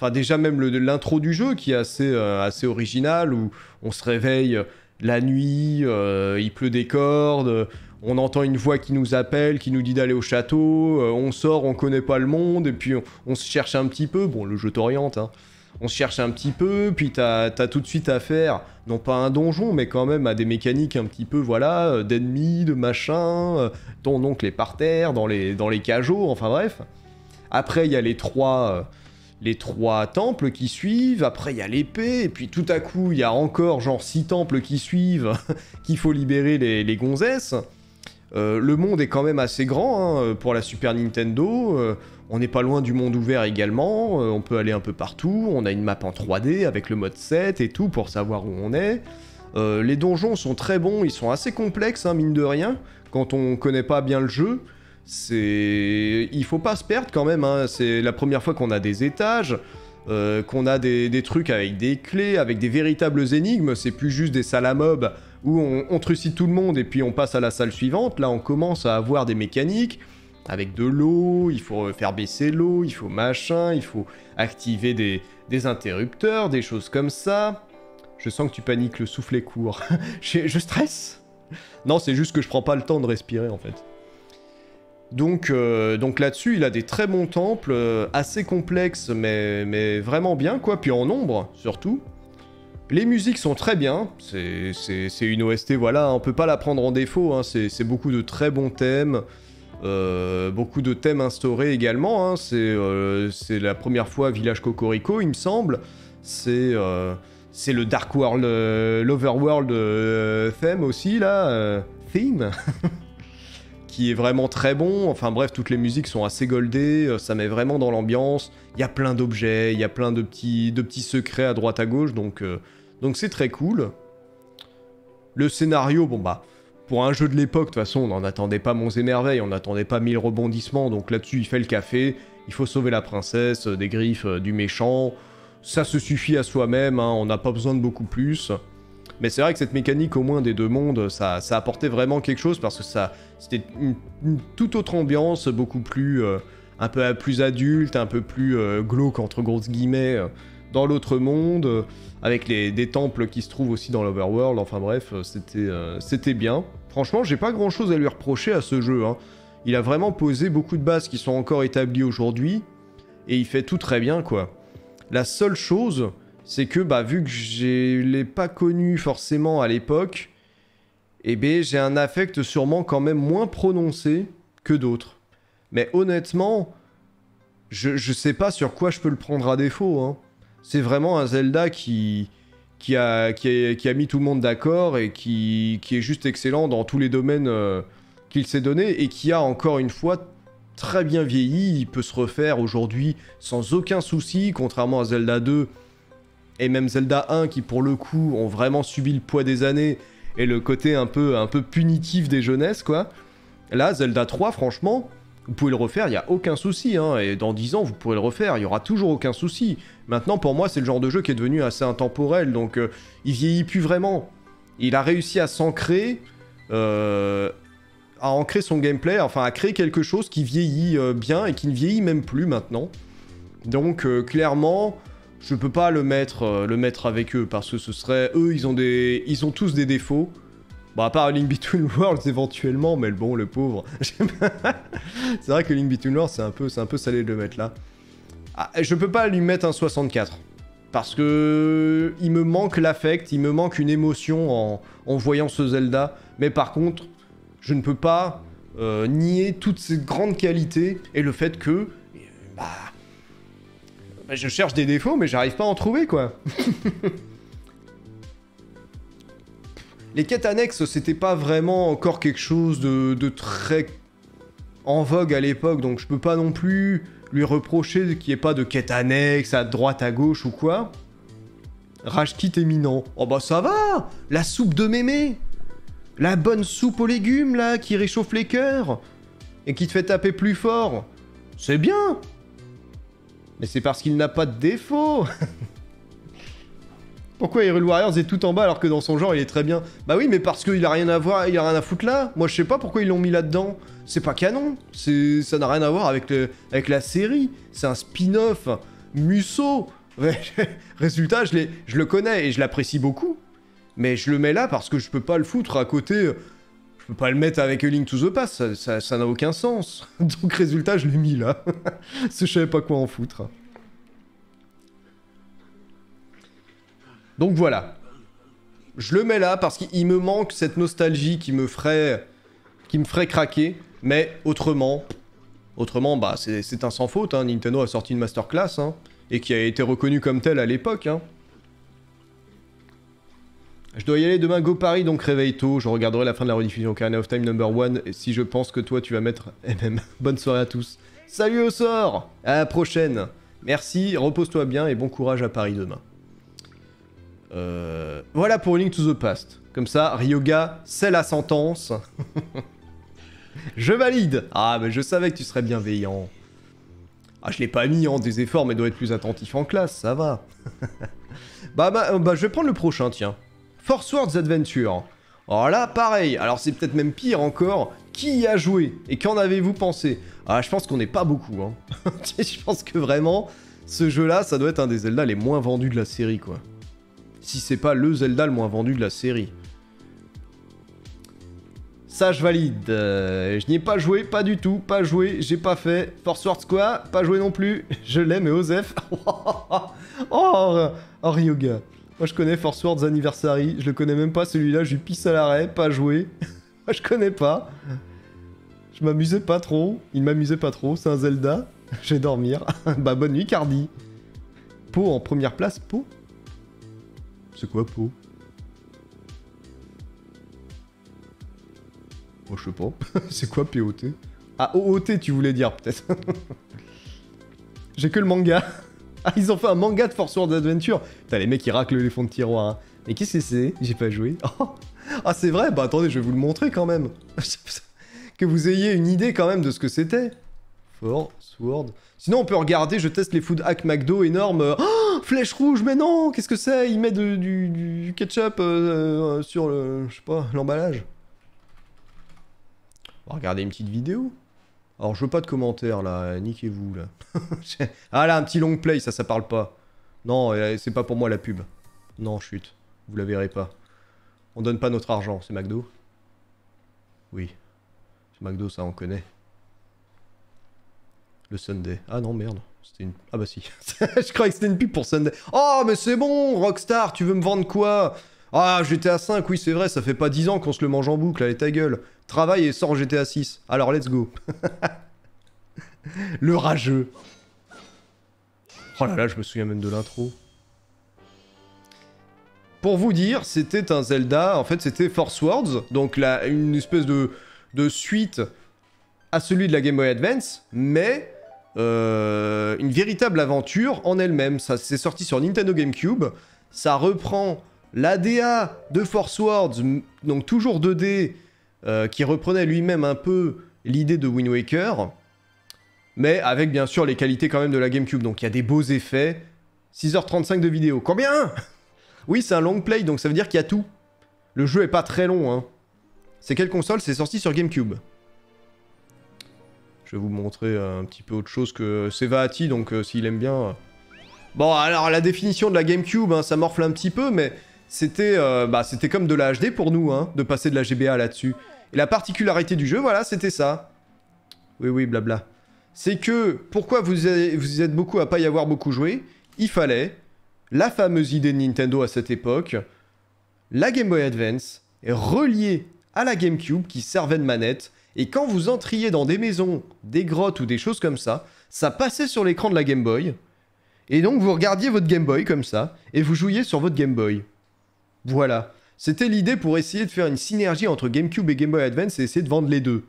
Enfin, déjà même l'intro du jeu qui est assez, assez original, où on se réveille la nuit, il pleut des cordes, on entend une voix qui nous appelle, qui nous dit d'aller au château, on sort, on connaît pas le monde, et puis on, se cherche un petit peu. Bon, le jeu t'oriente, hein on se cherche un petit peu, puis t'as as tout de suite affaire, non pas un donjon, mais quand même à des mécaniques un petit peu, voilà, euh, d'ennemis, de machin, euh, ton oncle est par terre, dans les, dans les cajots, enfin bref. Après, il y a les trois, euh, les trois temples qui suivent, après il y a l'épée, et puis tout à coup, il y a encore genre six temples qui suivent, qu'il faut libérer les, les gonzesses. le monde est quand même assez grand hein, pour la Super Nintendo. On n'est pas loin du monde ouvert également, euh, on peut aller un peu partout, on a une map en 3D avec le mode 7 et tout pour savoir où on est. Euh, les donjons sont très bons, ils sont assez complexes, hein, mine de rien, quand on connaît pas bien le jeu. C'est... Il faut pas se perdre quand même, hein. c'est la première fois qu'on a des étages, euh, qu'on a des, trucs avec des clés, avec des véritables énigmes, c'est plus juste des salles à mobs où on, on trucide tout le monde et puis on passe à la salle suivante, là on commence à avoir des mécaniques, avec de l'eau, il faut faire baisser l'eau, il faut machin, il faut activer des, interrupteurs, des choses comme ça. Je sens que tu paniques, le souffle est court. je, stresse Non, c'est juste que je prends pas le temps de respirer en fait. Donc, euh, donc là-dessus, il a des très bons temples, euh, assez complexes, mais, mais vraiment bien, quoi. Puis en nombre, surtout. Les musiques sont très bien, c'est une OST, voilà, on peut pas la prendre en défaut, hein. c'est beaucoup de très bons thèmes. Euh, beaucoup de thèmes instaurés également. Hein. C'est la première fois Village Cocorico, il me semble. C'est le Dark World, l'Overworld theme aussi, là. theme qui est vraiment très bon. Enfin bref, toutes les musiques sont assez goldées, ça met vraiment dans l'ambiance. Il y a plein d'objets, il y a plein de petits, secrets à droite à gauche, donc donc c'est très cool. Le scénario, bon bah, pour un jeu de l'époque, de toute façon, on n'en attendait pas Monts et Merveilles, on n'attendait pas mille rebondissements, donc là-dessus, il fait le café, il faut sauver la princesse euh, des griffes euh, du méchant, ça se suffit à soi-même, hein, on n'a pas besoin de beaucoup plus. Mais c'est vrai que cette mécanique, au moins des deux mondes, ça, ça apportait vraiment quelque chose, parce que ça c'était une, toute autre ambiance, beaucoup plus... Euh, un peu plus adulte, un peu plus glauque, entre grosses guillemets, dans l'autre monde, avec les, des temples qui se trouvent aussi dans l'Overworld, enfin bref, c'était c'était bien. Franchement, j'ai pas grand chose à lui reprocher à ce jeu. Hein. Il a vraiment posé beaucoup de bases qui sont encore établies aujourd'hui, et il fait tout très bien, quoi. La seule chose, c'est que, bah, vu que je l'ai pas connu forcément à l'époque, eh ben, j'ai un affect sûrement quand même moins prononcé que d'autres. Mais honnêtement, je, je sais pas sur quoi je peux le prendre à défaut. Hein. C'est vraiment un Zelda qui, qui a, qui a, mis tout le monde d'accord et qui, qui, est juste excellent dans tous les domaines euh, qu'il s'est donné et qui a encore une fois très bien vieilli. Il peut se refaire aujourd'hui sans aucun souci, contrairement à Zelda 2 et même Zelda 1 qui pour le coup ont vraiment subi le poids des années et le côté un peu, un peu punitif des jeunesses quoi. Là, Zelda 3, franchement, vous pouvez le refaire, il n'y a aucun souci, hein, et dans 10 ans, vous pourrez le refaire, il y aura toujours aucun souci. Maintenant, pour moi, c'est le genre de jeu qui est devenu assez intemporel, donc euh, il vieillit plus vraiment. Il a réussi à s'ancrer, euh, à ancrer son gameplay, enfin à créer quelque chose qui vieillit euh, bien et qui ne vieillit même plus maintenant. Donc clairement, je peux pas le mettre, le mettre avec eux, parce que ce serait... Eux, ils ont, des, ils ont tous des défauts. Bon, à part Link Between Worlds éventuellement, mais bon, le pauvre. c'est vrai que Link Between Worlds, c'est un, peu, un peu salé de le mettre là. Ah, je peux pas lui mettre un 64. Parce que il me manque l'affect, il me manque une émotion en, voyant ce Zelda. Mais par contre, je ne peux pas euh, nier toutes ces grandes qualités et le fait que... Bah, bah je cherche des défauts, mais j'arrive pas à en trouver, quoi. Les quêtes annexes, c'était pas vraiment encore quelque chose de, très en vogue à l'époque, donc je peux pas non plus lui reprocher qu'il n'y ait pas de quêtes annexes à droite, à gauche ou quoi. Rage éminent. Oh bah ça va La soupe de mémé La bonne soupe aux légumes, là, qui réchauffe les cœurs Et qui te fait taper plus fort C'est bien Mais c'est parce qu'il n'a pas de défaut Pourquoi Hyrule Warriors est tout en bas alors que dans son genre il est très bien? Bah oui, mais parce qu'il a rien à voir, il a rien à foutre là. Moi je sais pas pourquoi ils l'ont mis là-dedans. C'est pas canon. Ça n'a rien à voir avec, la série. C'est un spin-off. Musso Résultat, je, je le connais et je l'apprécie beaucoup. Mais je le mets là parce que je peux pas le foutre à côté. Pas le mettre avec A Link to the Past, ça n'a aucun sens. Donc résultat, je l'ai mis là. je savais pas quoi en foutre. Donc voilà. Je le mets là parce qu'il me manque cette nostalgie qui me ferait, qui me ferait craquer. Mais autrement, autrement, bah c'est un sans faute. Hein. Nintendo a sorti une masterclass hein, et qui a été reconnue comme telle à l'époque. Hein. Je dois y aller demain, Go Paris, donc réveille tôt. Je regarderai la fin de la rediffusion Ocarina of Time number one. Et si je pense que toi tu vas mettre MM. Bonne soirée à tous. Salut au sort À la prochaine Merci, repose-toi bien et bon courage à Paris demain. Euh, voilà pour Link to the Past. Comme ça, Ryoga, c'est la sentence. je valide Ah, mais je savais que tu serais bienveillant. Ah, je l'ai pas mis en des efforts, mais doit être plus attentif en classe, ça va. bah, bah, bah, je vais prendre le prochain, tiens. Force Wars Adventure. Alors là, pareil. Alors c'est peut-être même pire encore. Qui y a joué Et qu'en avez-vous pensé? Ah, je pense qu'on n'est pas beaucoup, hein. je pense que vraiment, ce jeu-là, ça doit être un des Zelda les moins vendus de la série, quoi si c'est pas le Zelda le moins vendu de la série. Ça, je valide. Euh, je n'y ai pas joué, pas du tout, pas joué, j'ai pas fait. Force Wars quoi? Pas joué non plus. Je l'aime, mais Osef. oh, oh, Ryoga. Moi, je connais Force Wars Anniversary. Je le connais même pas, celui-là. Je lui pisse à l'arrêt, pas joué. Moi, je connais pas. Je m'amusais pas trop. Il m'amusait pas trop. C'est un Zelda. Je vais dormir. bah, bonne nuit, Cardi. Po en première place, Po c'est quoi, Po Oh, je sais pas. c'est quoi POT Ah, OOT, tu voulais dire, peut-être. J'ai que le manga. Ah, ils ont fait un manga de Force World Adventure. Putain, les mecs, ils raclent les fonds de tiroir. Hein. Mais qu'est-ce que c'est? J'ai pas joué. ah, c'est vrai? Bah attendez, je vais vous le montrer quand même. que vous ayez une idée quand même de ce que c'était. Force World... Sinon, on peut regarder, je teste les food hack McDo énormes. Oh, flèche rouge, mais non Qu'est-ce que c'est? Il met du, ketchup euh, euh, sur le, je sais pas, l'emballage. On va regarder une petite vidéo. Alors, je veux pas de commentaires, là. Niquez-vous, là. ah, là, un petit long play, ça, ça parle pas. Non, euh, c'est pas pour moi, la pub. Non, chute. Vous la verrez pas. On donne pas notre argent, c'est McDo? Oui. C'est McDo, ça, on connaît. Le Sunday. Ah non, merde. C'était une... Ah bah si. je croyais que c'était une pub pour Sunday. Oh, mais c'est bon, Rockstar, tu veux me vendre quoi? Ah, GTA 5, oui, c'est vrai, ça fait pas 10 ans qu'on se le mange en boucle, allez ta gueule. Travaille et sors GTA 6. Alors, let's go. le rageux. Oh là là, je me souviens même de l'intro. Pour vous dire, c'était un Zelda, en fait c'était Force Words, donc là, une espèce de, suite à celui de la Game Boy Advance, mais euh, une véritable aventure en elle-même. Ça c'est sorti sur Nintendo GameCube. Ça reprend l'ADA de Force Words, donc toujours 2D, euh, qui reprenait lui-même un peu l'idée de Wind Waker, mais avec bien sûr les qualités quand même de la GameCube. Donc il y a des beaux effets. 6h35 de vidéo. Combien? Oui, c'est un long play, donc ça veut dire qu'il y a tout. Le jeu est pas très long, hein. C'est quelle console? C'est sorti sur GameCube. Je vais vous montrer euh, un petit peu autre chose que c'est Vaati, donc euh, s'il aime bien... Bon, alors la définition de la GameCube, hein, ça morfle un petit peu, mais c'était bah, c'était comme de la HD pour nous, hein, de passer de la GBA là-dessus. Et la particularité du jeu, voilà, c'était ça. Oui, oui, blabla. C'est que, pourquoi vous, vous êtes beaucoup à pas y avoir beaucoup joué? Il fallait la fameuse idée de Nintendo à cette époque, la Game Boy Advance, reliée à la GameCube qui servait de manette, et quand vous entriez dans des maisons, des grottes ou des choses comme ça, ça passait sur l'écran de la Game Boy. Et donc vous regardiez votre Game Boy comme ça, et vous jouiez sur votre Game Boy. Voilà. C'était l'idée pour essayer de faire une synergie entre GameCube et Game Boy Advance et essayer de vendre les deux.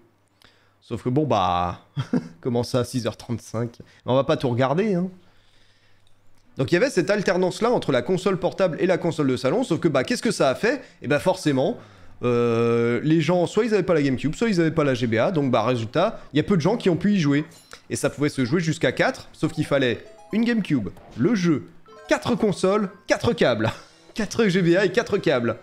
Sauf que bon bah... comment ça, 6h35 On va pas tout regarder, hein. Donc il y avait cette alternance-là entre la console portable et la console de salon, sauf que bah qu'est-ce que ça a fait? Et eh bah forcément, euh, les gens, soit ils avaient pas la GameCube, soit ils avaient pas la GBA, donc bah résultat, il y a peu de gens qui ont pu y jouer. Et ça pouvait se jouer jusqu'à 4, sauf qu'il fallait une GameCube, le jeu, 4 consoles, 4 câbles. 4 GBA et 4 câbles.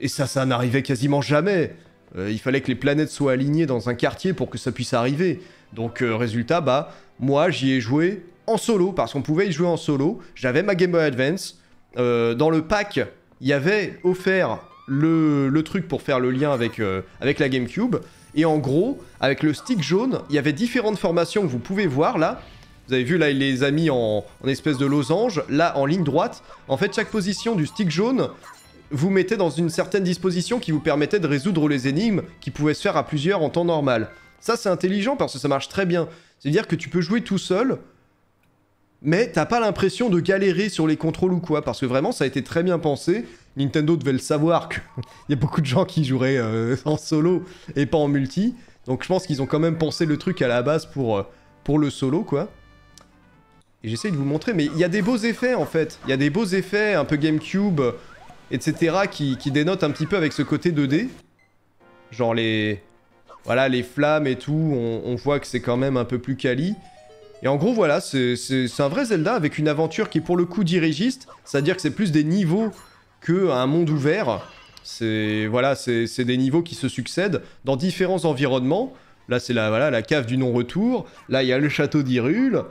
Et ça, ça n'arrivait quasiment jamais. Euh, il fallait que les planètes soient alignées dans un quartier pour que ça puisse arriver. Donc euh, résultat, bah, moi j'y ai joué en solo, parce qu'on pouvait y jouer en solo. J'avais ma Game Boy Advance. Euh, dans le pack, il y avait offert le, le truc pour faire le lien avec, avec la GameCube. Et en gros, avec le stick jaune, il y avait différentes formations que vous pouvez voir là. Vous avez vu là, il les a mis en, espèce de losange. Là, en ligne droite. En fait, chaque position du stick jaune vous mettez dans une certaine disposition qui vous permettait de résoudre les énigmes qui pouvaient se faire à plusieurs en temps normal. Ça, c'est intelligent parce que ça marche très bien. C'est-à-dire que tu peux jouer tout seul, mais t'as pas l'impression de galérer sur les contrôles ou quoi, parce que vraiment, ça a été très bien pensé. Nintendo devait le savoir qu'il y a beaucoup de gens qui joueraient euh, en solo et pas en multi. Donc je pense qu'ils ont quand même pensé le truc à la base pour, euh, pour le solo, quoi. Et j'essaye de vous montrer, mais il y a des beaux effets, en fait. Il y a des beaux effets, un peu GameCube, etc., qui, qui dénotent un petit peu avec ce côté 2D. Genre les... Voilà, les flammes et tout, on, voit que c'est quand même un peu plus quali. Et en gros, voilà, c'est un vrai Zelda avec une aventure qui est pour le coup dirigiste, c'est-à-dire que c'est plus des niveaux qu'un monde ouvert. C'est voilà, c'est des niveaux qui se succèdent dans différents environnements. Là, c'est la, voilà, la cave du non-retour. Là, il y a le château d'Hyrule.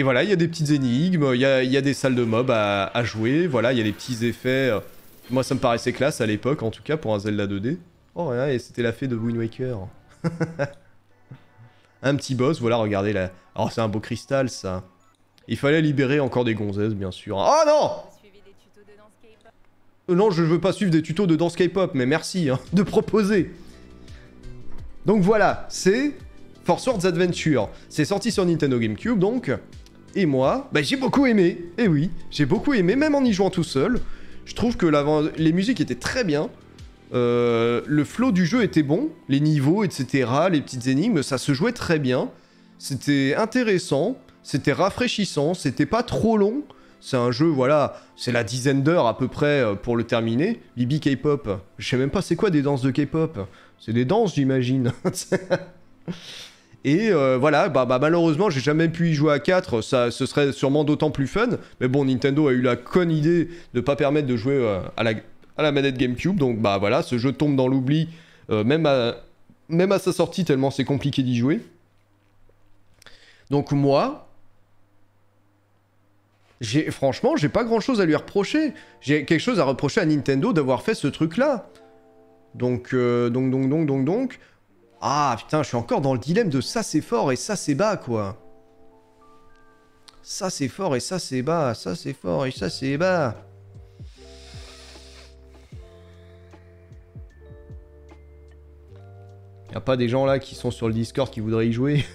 Et voilà, il y a des petites énigmes, il y a, des salles de mobs à, jouer. Voilà, il y a des petits effets. Moi, ça me paraissait classe à l'époque, en tout cas, pour un Zelda 2D. Oh, et c'était la fée de Wind Waker. un petit boss, voilà, regardez là. Oh, c'est un beau cristal, ça. Il fallait libérer encore des gonzesses, bien sûr. Oh non euh, Non, je veux pas suivre des tutos de danse K-pop, mais merci hein, de proposer. Donc voilà, c'est Force Wars Adventure. C'est sorti sur Nintendo GameCube, donc. Et moi, bah, j'ai beaucoup aimé. Et eh oui, j'ai beaucoup aimé, même en y jouant tout seul. Je trouve que les musiques étaient très bien. Euh, le flow du jeu était bon, les niveaux, etc., les petites énigmes, ça se jouait très bien. C'était intéressant, c'était rafraîchissant, c'était pas trop long. C'est un jeu, voilà, c'est la dizaine d'heures à peu près euh, pour le terminer. Bibi K-pop, je sais même pas c'est quoi des danses de K-pop. C'est des danses, j'imagine. Et euh, voilà, bah, bah malheureusement, j'ai jamais pu y jouer à 4, ça, ce serait sûrement d'autant plus fun. Mais bon, Nintendo a eu la conne idée de pas permettre de jouer à la à la manette GameCube. Donc bah voilà, ce jeu tombe dans l'oubli, euh, même, à, sa sortie, tellement c'est compliqué d'y jouer. Donc moi, franchement, j'ai pas grand chose à lui reprocher. J'ai quelque chose à reprocher à Nintendo d'avoir fait ce truc-là. Donc, euh, donc, donc, donc, donc, donc. Ah putain, je suis encore dans le dilemme de ça c'est fort et ça c'est bas, quoi. Ça c'est fort et ça c'est bas, ça c'est fort et ça c'est bas. Y a pas des gens là qui sont sur le Discord qui voudraient y jouer?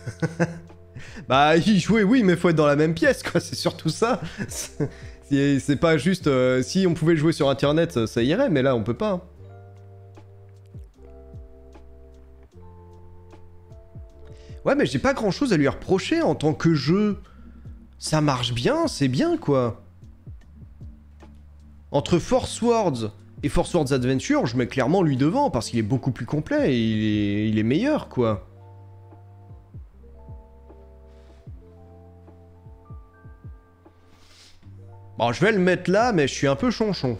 Bah, y jouer, oui, mais faut être dans la même pièce, quoi, c'est surtout ça. C'est pas juste... Euh, si on pouvait jouer sur Internet, ça irait, mais là, on peut pas. Ouais, mais j'ai pas grand-chose à lui reprocher en tant que jeu. Ça marche bien, c'est bien, quoi. Entre Force Words et Force Wars Adventure, je mets clairement lui devant parce qu'il est beaucoup plus complet et il est, meilleur, quoi. Bon, je vais le mettre là, mais je suis un peu chonchon.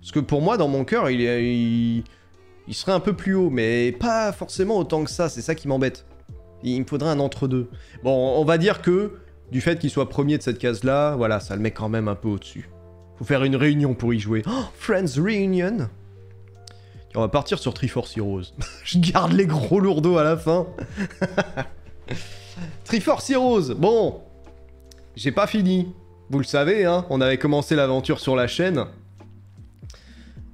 Parce que pour moi, dans mon cœur, il, il, il, serait un peu plus haut, mais pas forcément autant que ça, c'est ça qui m'embête. Il me faudrait un entre-deux. Bon, on va dire que, du fait qu'il soit premier de cette case-là, voilà, ça le met quand même un peu au-dessus. Faut faire une réunion pour y jouer. Oh, Friends Reunion On va partir sur Triforce Heroes. Je garde les gros lourdeaux à la fin. Triforce Heroes Bon J'ai pas fini. Vous le savez, hein, on avait commencé l'aventure sur la chaîne.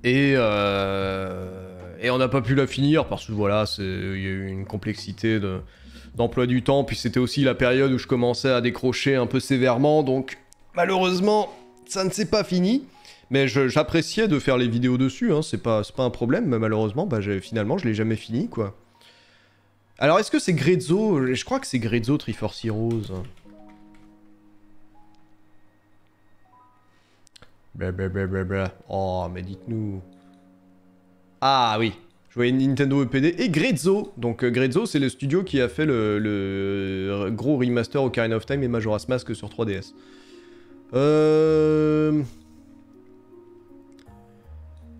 Et, euh, et on n'a pas pu la finir parce que voilà, il y a eu une complexité d'emploi du temps. Puis c'était aussi la période où je commençais à décrocher un peu sévèrement. Donc malheureusement, ça ne s'est pas fini. Mais j'appréciais de faire les vidéos dessus, hein, c'est pas, pas un problème, mais malheureusement, bah, finalement, je l'ai jamais fini, quoi. Alors, est-ce que c'est Grezzo? Je crois que c'est Grezzo Triforce Heroes. Oh, mais dites-nous. Ah oui, je voyais Nintendo EPD et Grezzo. Donc euh, Grezzo, c'est le studio qui a fait le, gros remaster Ocarina of Time et Majora's Mask sur 3DS. Euh...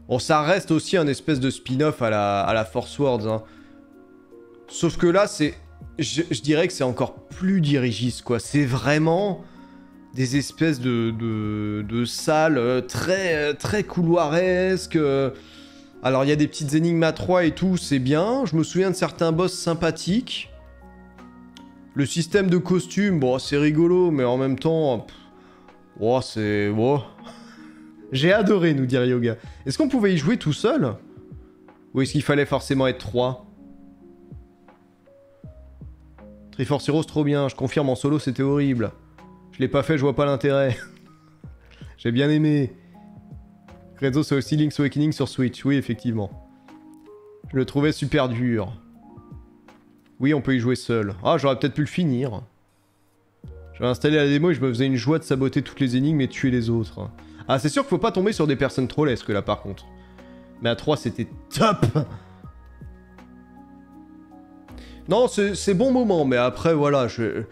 Bon, ça reste aussi un espèce de spin-off à la, à la Force Words. Hein. Sauf que là, c'est je, dirais que c'est encore plus dirigiste, quoi. C'est vraiment des espèces de, de, salles euh, très, euh, très couloiresques. Alors, il y a des petites énigmes à 3 et tout, c'est bien. Je me souviens de certains boss sympathiques. Le système de costume, bon, c'est rigolo, mais en même temps... oh, c'est... Oh. J'ai adoré, nous dire Yoga. Est-ce qu'on pouvait y jouer tout seul? Ou est-ce qu'il fallait forcément être 3 Triforce Heroes, trop bien. Je confirme, en solo, c'était horrible. Je l'ai pas fait, je vois pas l'intérêt. J'ai bien aimé. Rezo, c'est aussi Link's Awakening sur Switch. Oui, effectivement. Je le trouvais super dur. Oui, on peut y jouer seul. Ah, j'aurais peut-être pu le finir. J'avais installé la démo et je me faisais une joie de saboter toutes les énigmes et tuer les autres. Ah, c'est sûr qu'il faut pas tomber sur des personnes trollesques là par contre. Mais à 3, c'était top Non, c'est bon moment, mais après, voilà, je...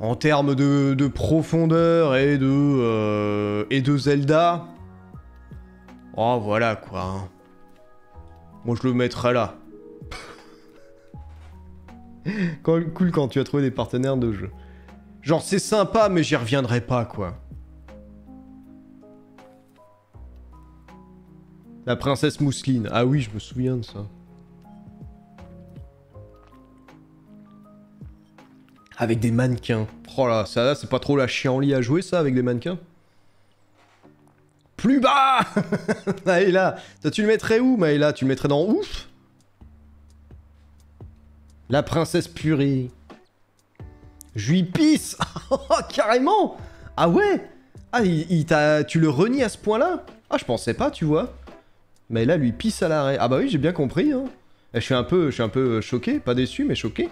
En termes de, profondeur et de, euh, et de Zelda... Oh, voilà, quoi. Hein. Moi, je le mettrais là. cool quand tu as trouvé des partenaires de jeu. Genre, c'est sympa, mais j'y reviendrai pas, quoi. La princesse mousseline. Ah oui, je me souviens de ça. Avec des mannequins. Oh là, ça c'est pas trop la chienlit à jouer ça avec des mannequins? Plus bas Maïla tu le mettrais où Maïla? Tu le mettrais dans ouf? La princesse purée. Je lui pisse oh, Carrément Ah ouais Ah, il, tu le renies à ce point-là? Ah, je pensais pas, tu vois. Mais lui pisse à l'arrêt. Ah bah oui, j'ai bien compris. Hein. Suis un peu, je suis un peu choqué, pas déçu, mais choqué.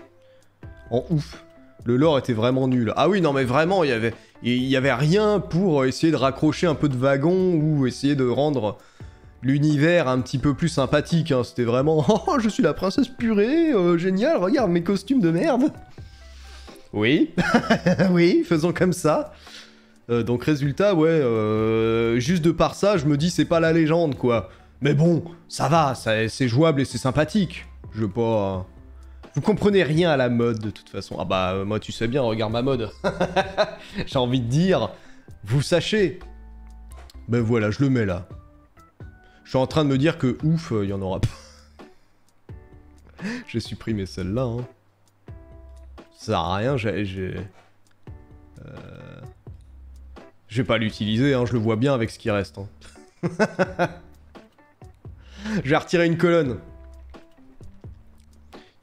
En ouf. Le lore était vraiment nul. Ah oui, non mais vraiment, il y avait, il y avait rien pour essayer de raccrocher un peu de wagon ou essayer de rendre l'univers un petit peu plus sympathique. Hein. C'était vraiment, oh, je suis la princesse purée, euh, génial, regarde mes costumes de merde. Oui, oui, faisons comme ça. Euh, donc résultat, ouais, euh, juste de par ça, je me dis c'est pas la légende quoi. Mais bon, ça va, c'est jouable et c'est sympathique. Je veux pas... Vous comprenez rien à la mode de toute façon. Ah bah euh, moi tu sais bien, regarde ma mode. J'ai envie de dire, vous sachez. Ben voilà, je le mets là. Je suis en train de me dire que ouf, il y en aura pas. j'ai supprimé celle-là. Hein. Ça sert à rien, j'ai... Euh... Je vais pas l'utiliser, hein, je le vois bien avec ce qui reste. Hein. Je vais retirer une colonne.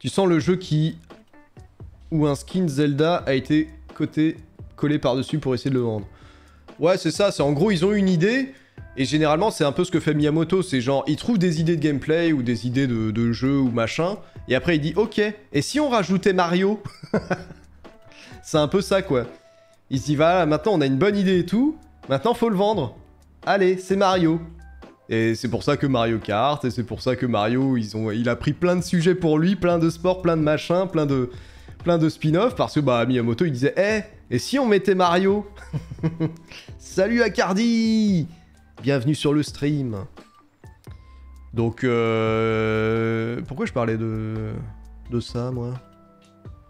Tu sens le jeu qui... Où un skin Zelda a été collé par-dessus pour essayer de le vendre. Ouais, c'est ça. C'est en gros, ils ont une idée. Et généralement, c'est un peu ce que fait Miyamoto. C'est genre, il trouve des idées de gameplay ou des idées de, jeu ou machin. Et après, il dit, ok, et si on rajoutait Mario? C'est un peu ça, quoi. Il se dit, voilà, maintenant on a une bonne idée et tout. Maintenant, faut le vendre. Allez, c'est Mario. Et c'est pour ça que Mario Kart, et c'est pour ça que Mario, ils ont, il a pris plein de sujets pour lui, plein de sports, plein de machins, plein de, plein de spin-off, parce que bah Miyamoto il disait Eh, et si on mettait Mario Salut Acardi Bienvenue sur le stream. Donc, euh... pourquoi je parlais de, de ça, moi?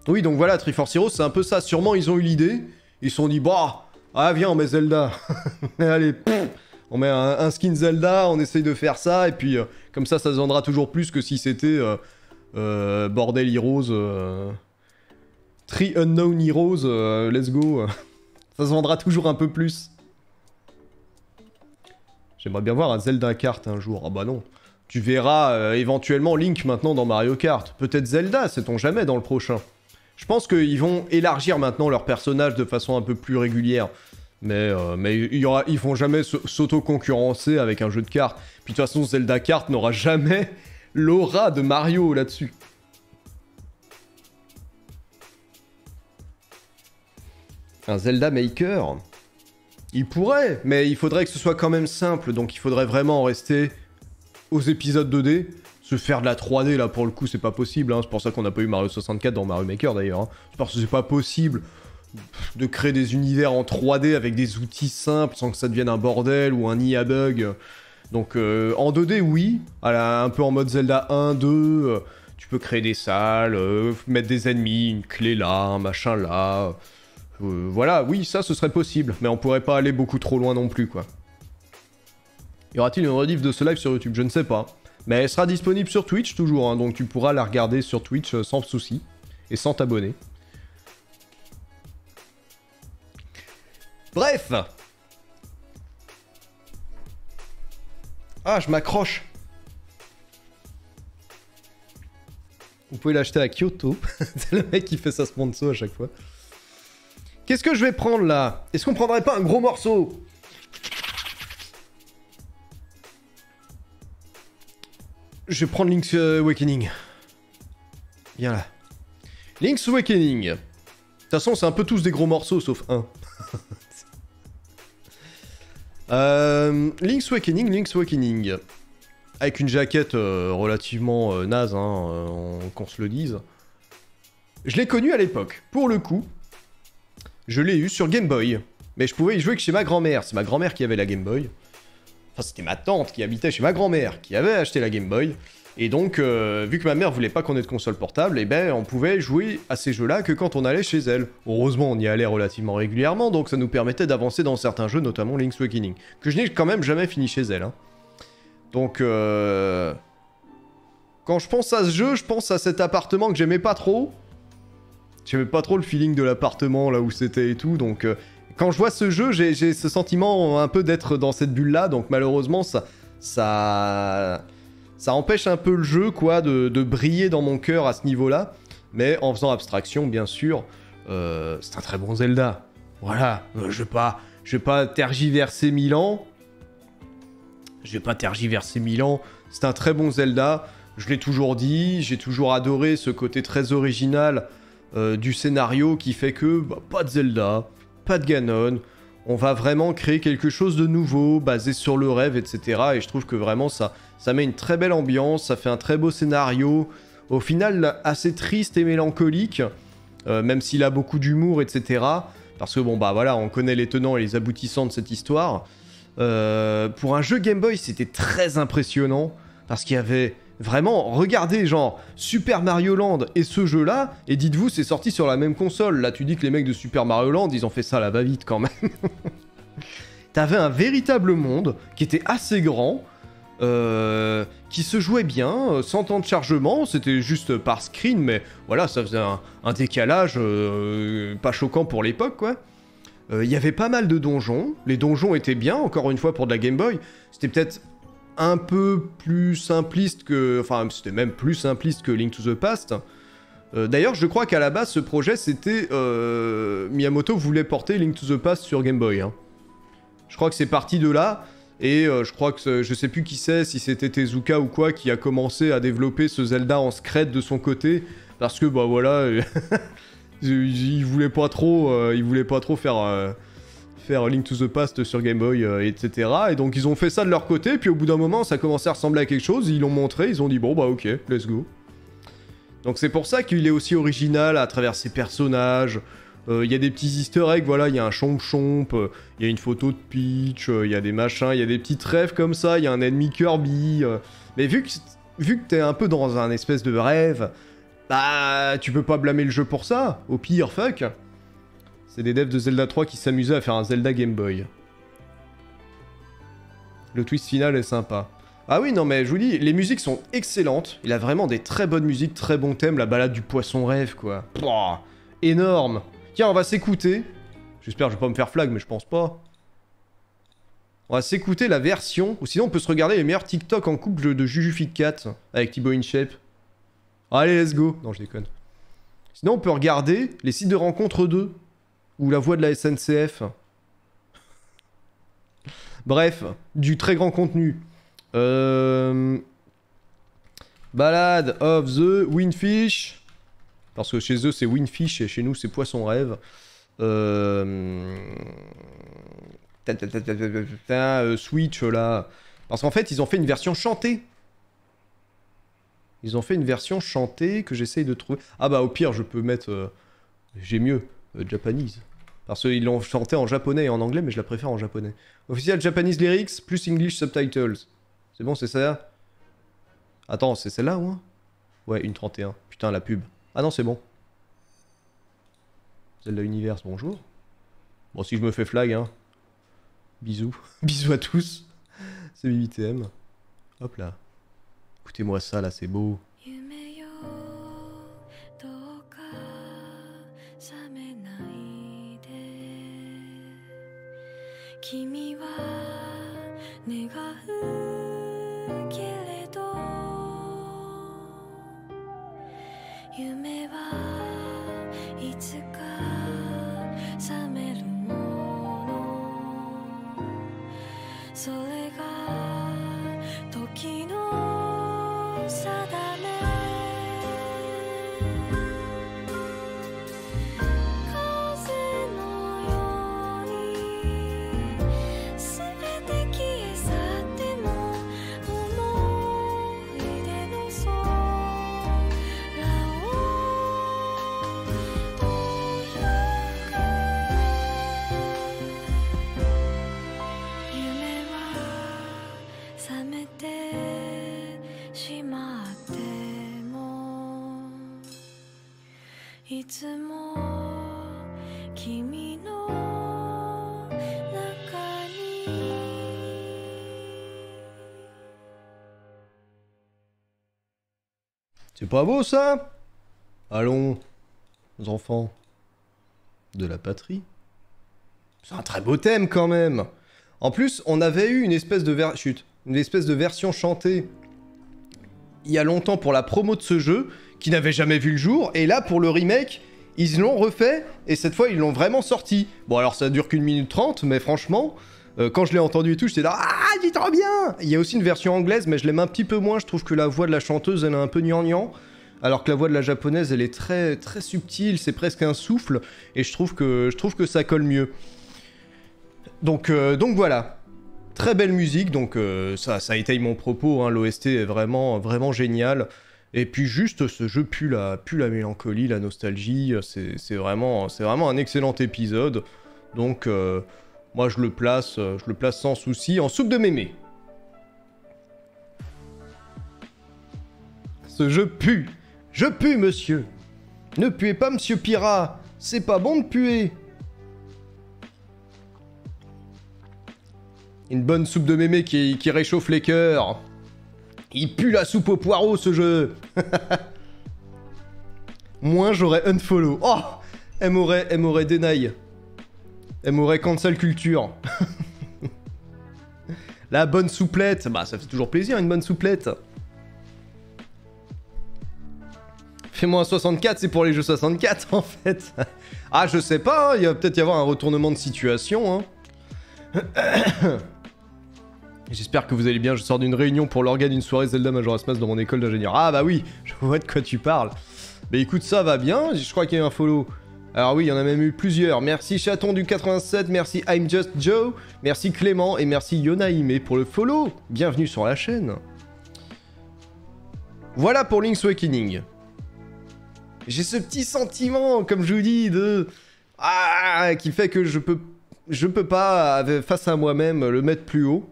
Oui, donc voilà, Triforce Heroes, c'est un peu ça. Sûrement, ils ont eu l'idée. Ils se sont dit, bah, ah, viens, on met Zelda. Allez, on met un, skin Zelda, on essaye de faire ça, et puis euh, comme ça, ça se vendra toujours plus que si c'était euh, euh, Bordel Heroes, Three Unknown Heroes, let's go. ça se vendra toujours un peu plus. J'aimerais bien voir un Zelda Kart un jour. Ah bah non. Tu verras éventuellement Link maintenant dans Mario Kart. Peut-être Zelda, sait-on jamais dans le prochain. Je pense qu'ils vont élargir maintenant leur personnage de façon un peu plus régulière. Mais, euh, mais ils vont jamais s'auto-concurrencer avec un jeu de cartes. Puis de toute façon, Zelda Kart n'aura jamais l'aura de Mario là-dessus. Un Zelda Maker? Il pourrait, mais il faudrait que ce soit quand même simple, donc il faudrait vraiment rester aux épisodes 2D. Se faire de la 3D là pour le coup c'est pas possible, hein. c'est pour ça qu'on n'a pas eu Mario 64 dans Mario Maker d'ailleurs. Hein. C'est parce que c'est pas possible de créer des univers en 3D avec des outils simples sans que ça devienne un bordel ou un IA bug. Donc euh, en 2D, oui, un peu en mode Zelda 1, 2, euh, tu peux créer des salles, euh, mettre des ennemis, une clé là, un machin là. Euh, voilà, oui, ça ce serait possible, mais on pourrait pas aller beaucoup trop loin non plus, quoi. Y aura-t-il une rediff de ce live sur YouTube? Je ne sais pas. Mais elle sera disponible sur Twitch toujours, hein, donc tu pourras la regarder sur Twitch sans souci et sans t'abonner. Bref Ah, je m'accroche Vous pouvez l'acheter à Kyoto. C'est le mec qui fait sa sponsor à chaque fois. Qu'est-ce que je vais prendre là? Est-ce qu'on prendrait pas un gros morceau? Je vais prendre Link's Awakening. Viens là. Link's Awakening. De toute façon, c'est un peu tous des gros morceaux, sauf un. euh, Link's Awakening, Link's Awakening. Avec une jaquette euh, relativement euh, naze, hein, qu'on se le dise. Je l'ai connu à l'époque. Pour le coup, je l'ai eu sur Game Boy. Mais je pouvais y jouer que chez ma grand-mère. C'est ma grand-mère qui avait la Game Boy. Enfin, c'était ma tante qui habitait chez ma grand-mère, qui avait acheté la Game Boy. Et donc, vu que ma mère voulait pas qu'on ait de console portable, eh ben, on pouvait jouer à ces jeux-là que quand on allait chez elle. Heureusement, on y allait relativement régulièrement, donc ça nous permettait d'avancer dans certains jeux, notamment Link's Awakening, que je n'ai quand même jamais fini chez elle. Hein. Donc, euh... quand je pense à ce jeu, je pense à cet appartement que j'aimais pas trop. J'aimais pas trop le feeling de l'appartement, là où c'était et tout, donc... Euh... Quand je vois ce jeu, j'ai ce sentiment un peu d'être dans cette bulle-là, donc malheureusement, ça, ça empêche un peu le jeu, quoi, de, briller dans mon cœur à ce niveau-là. Mais en faisant abstraction, bien sûr, euh, c'est un très bon Zelda. Voilà, euh, je vais pas, je vais pas tergiverser mille ans. Je vais pas tergiverser mille ans. C'est un très bon Zelda. Je l'ai toujours dit, j'ai toujours adoré ce côté très original euh, du scénario qui fait que bah, pas de Zelda, pas de Ganon. On va vraiment créer quelque chose de nouveau, basé sur le rêve, etc. Et je trouve que vraiment ça, ça met une très belle ambiance, ça fait un très beau scénario. Au final, assez triste et mélancolique, euh, même s'il a beaucoup d'humour, etc. Parce que bon, bah voilà, on connaît les tenants et les aboutissants de cette histoire. Euh, pour un jeu Game Boy, c'était très impressionnant parce qu'il y avait vraiment, regardez, genre Super Mario Land et ce jeu-là, et dites-vous, c'est sorti sur la même console. Là, tu dis que les mecs de Super Mario Land, ils ont fait ça à la va-vite quand même. T'avais un véritable monde qui était assez grand. Euh, qui se jouait bien, sans temps de chargement, c'était juste par screen, mais voilà, ça faisait un, décalage euh, pas choquant pour l'époque, quoi. Il euh, y avait pas mal de donjons. Les donjons étaient bien, encore une fois, pour de la Game Boy. C'était peut-être un peu plus simpliste que... Enfin, c'était même plus simpliste que Link to the Past. Euh, d'ailleurs, je crois qu'à la base, ce projet, c'était... Euh, Miyamoto voulait porter Link to the Past sur Game Boy. Hein. Je crois que c'est parti de là. Et je crois que je sais plus qui c'est, si c'était Tezuka ou quoi, qui a commencé à développer ce Zelda en scred de son côté. Parce que, bah voilà... il voulait pas trop, euh, il voulait pas trop faire euh, faire Link to the Past sur Game Boy, euh, etc. Et donc ils ont fait ça de leur côté, puis au bout d'un moment ça commençait à ressembler à quelque chose, ils l'ont montré, ils ont dit bon bah ok, let's go. Donc c'est pour ça qu'il est aussi original à travers ses personnages. Il y a des petits easter eggs, voilà, il y a un chomp chomp, il y a une photo de Peach, il y a des machins, il y a des petites rêves comme ça, il y a un ennemi Kirby. Mais vu que, vu que t'es un peu dans un espèce de rêve, bah, tu peux pas blâmer le jeu pour ça. Au pire, fuck. C'est des devs de Zelda 3 qui s'amusaient à faire un Zelda Game Boy. Le twist final est sympa. Ah oui, non mais je vous dis, les musiques sont excellentes. Il a vraiment des très bonnes musiques, très bons thèmes. La balade du poisson rêve, quoi. énorme. Tiens, on va s'écouter. J'espère que je vais pas me faire flag, mais je pense pas. On va s'écouter la version, ou sinon on peut se regarder les meilleurs TikTok en couple de Juju Fit Cat avec Thibaut InShape. Allez, let's go. Non, je déconne. Sinon, on peut regarder les sites de rencontre 2. Ou la voix de la SNCF. Bref, du très grand contenu. Euh... Balade of the Windfish. Parce que chez eux, c'est Windfish et chez nous, c'est Poisson Rêve. Switch là. Parce qu'en fait, ils ont fait une version chantée ils ont fait une version chantée que j'essaye de trouver. Ah bah au pire, je peux mettre... Euh, j'ai mieux, Japanese. Parce qu'ils l'ont chanté en japonais et en anglais, mais je la préfère en japonais. Officiel Japanese lyrics plus English subtitles. C'est bon, c'est ça Attends, c'est celle-là, ou Ouais, une 31. Putain, la pub. Ah non, c'est bon. Zelda Universe, bonjour. Bon, si je me fais flag, hein. Bisous. Bisous à tous. C'est 8TM. Hop là. Écoutez-moi ça, là, c'est beau. 君は願うけれど夢はいつか覚めるもの。それ C'est pas beau ça? Allons, enfants de la patrie. C'est un très beau thème quand même. En plus, on avait eu une espèce de ver... Une espèce de version chantée il y a longtemps pour la promo de ce jeu qui n'avait jamais vu le jour et là pour le remake, ils l'ont refait et cette fois ils l'ont vraiment sorti. Bon alors ça dure qu'une minute trente mais franchement, euh, quand je l'ai entendu et tout, j'étais là ah, est trop bien. Il y a aussi une version anglaise mais je l'aime un petit peu moins, je trouve que la voix de la chanteuse elle est un peu gnangnan. Alors que la voix de la japonaise, elle est très très subtile, c'est presque un souffle, et je trouve que je trouve que ça colle mieux. Donc euh, donc voilà, très belle musique, donc euh, ça ça étaye mon propos. hein, L'OST est vraiment vraiment génial. Et puis juste ce jeu pue la pue la mélancolie, la nostalgie. C'est vraiment vraiment un excellent épisode. Donc euh, moi je le place euh, je le place sans souci en soupe de mémé. Ce jeu pue. Je pue, monsieur. Ne puez pas, monsieur Pira. C'est pas bon de puer. Une bonne soupe de mémé qui, qui réchauffe les cœurs. Il pue la soupe au poireau, ce jeu. Moins j'aurais unfollow. Oh Elle m'aurait, elle deny. Elle m'aurait cancel culture. la bonne souplette. Bah, ça fait toujours plaisir, une bonne souplette. Fais-moi un 64, c'est pour les jeux 64 en fait. ah, je sais pas, hein, il va peut-être y avoir un retournement de situation. Hein. J'espère que vous allez bien, je sors d'une réunion pour l'organe d'une soirée Zelda Majora's Mask dans mon école d'ingénieur. Ah bah oui, je vois de quoi tu parles. Mais écoute, ça va bien, je crois qu'il y a eu un follow. Alors oui, il y en a même eu plusieurs. Merci Chaton du 87, merci I'm Just Joe, merci Clément et merci Yonaime pour le follow. Bienvenue sur la chaîne. Voilà pour Link's Awakening. J'ai ce petit sentiment, comme je vous dis, de... Ah, qui fait que je peux... Je peux pas, face à moi-même, le mettre plus haut.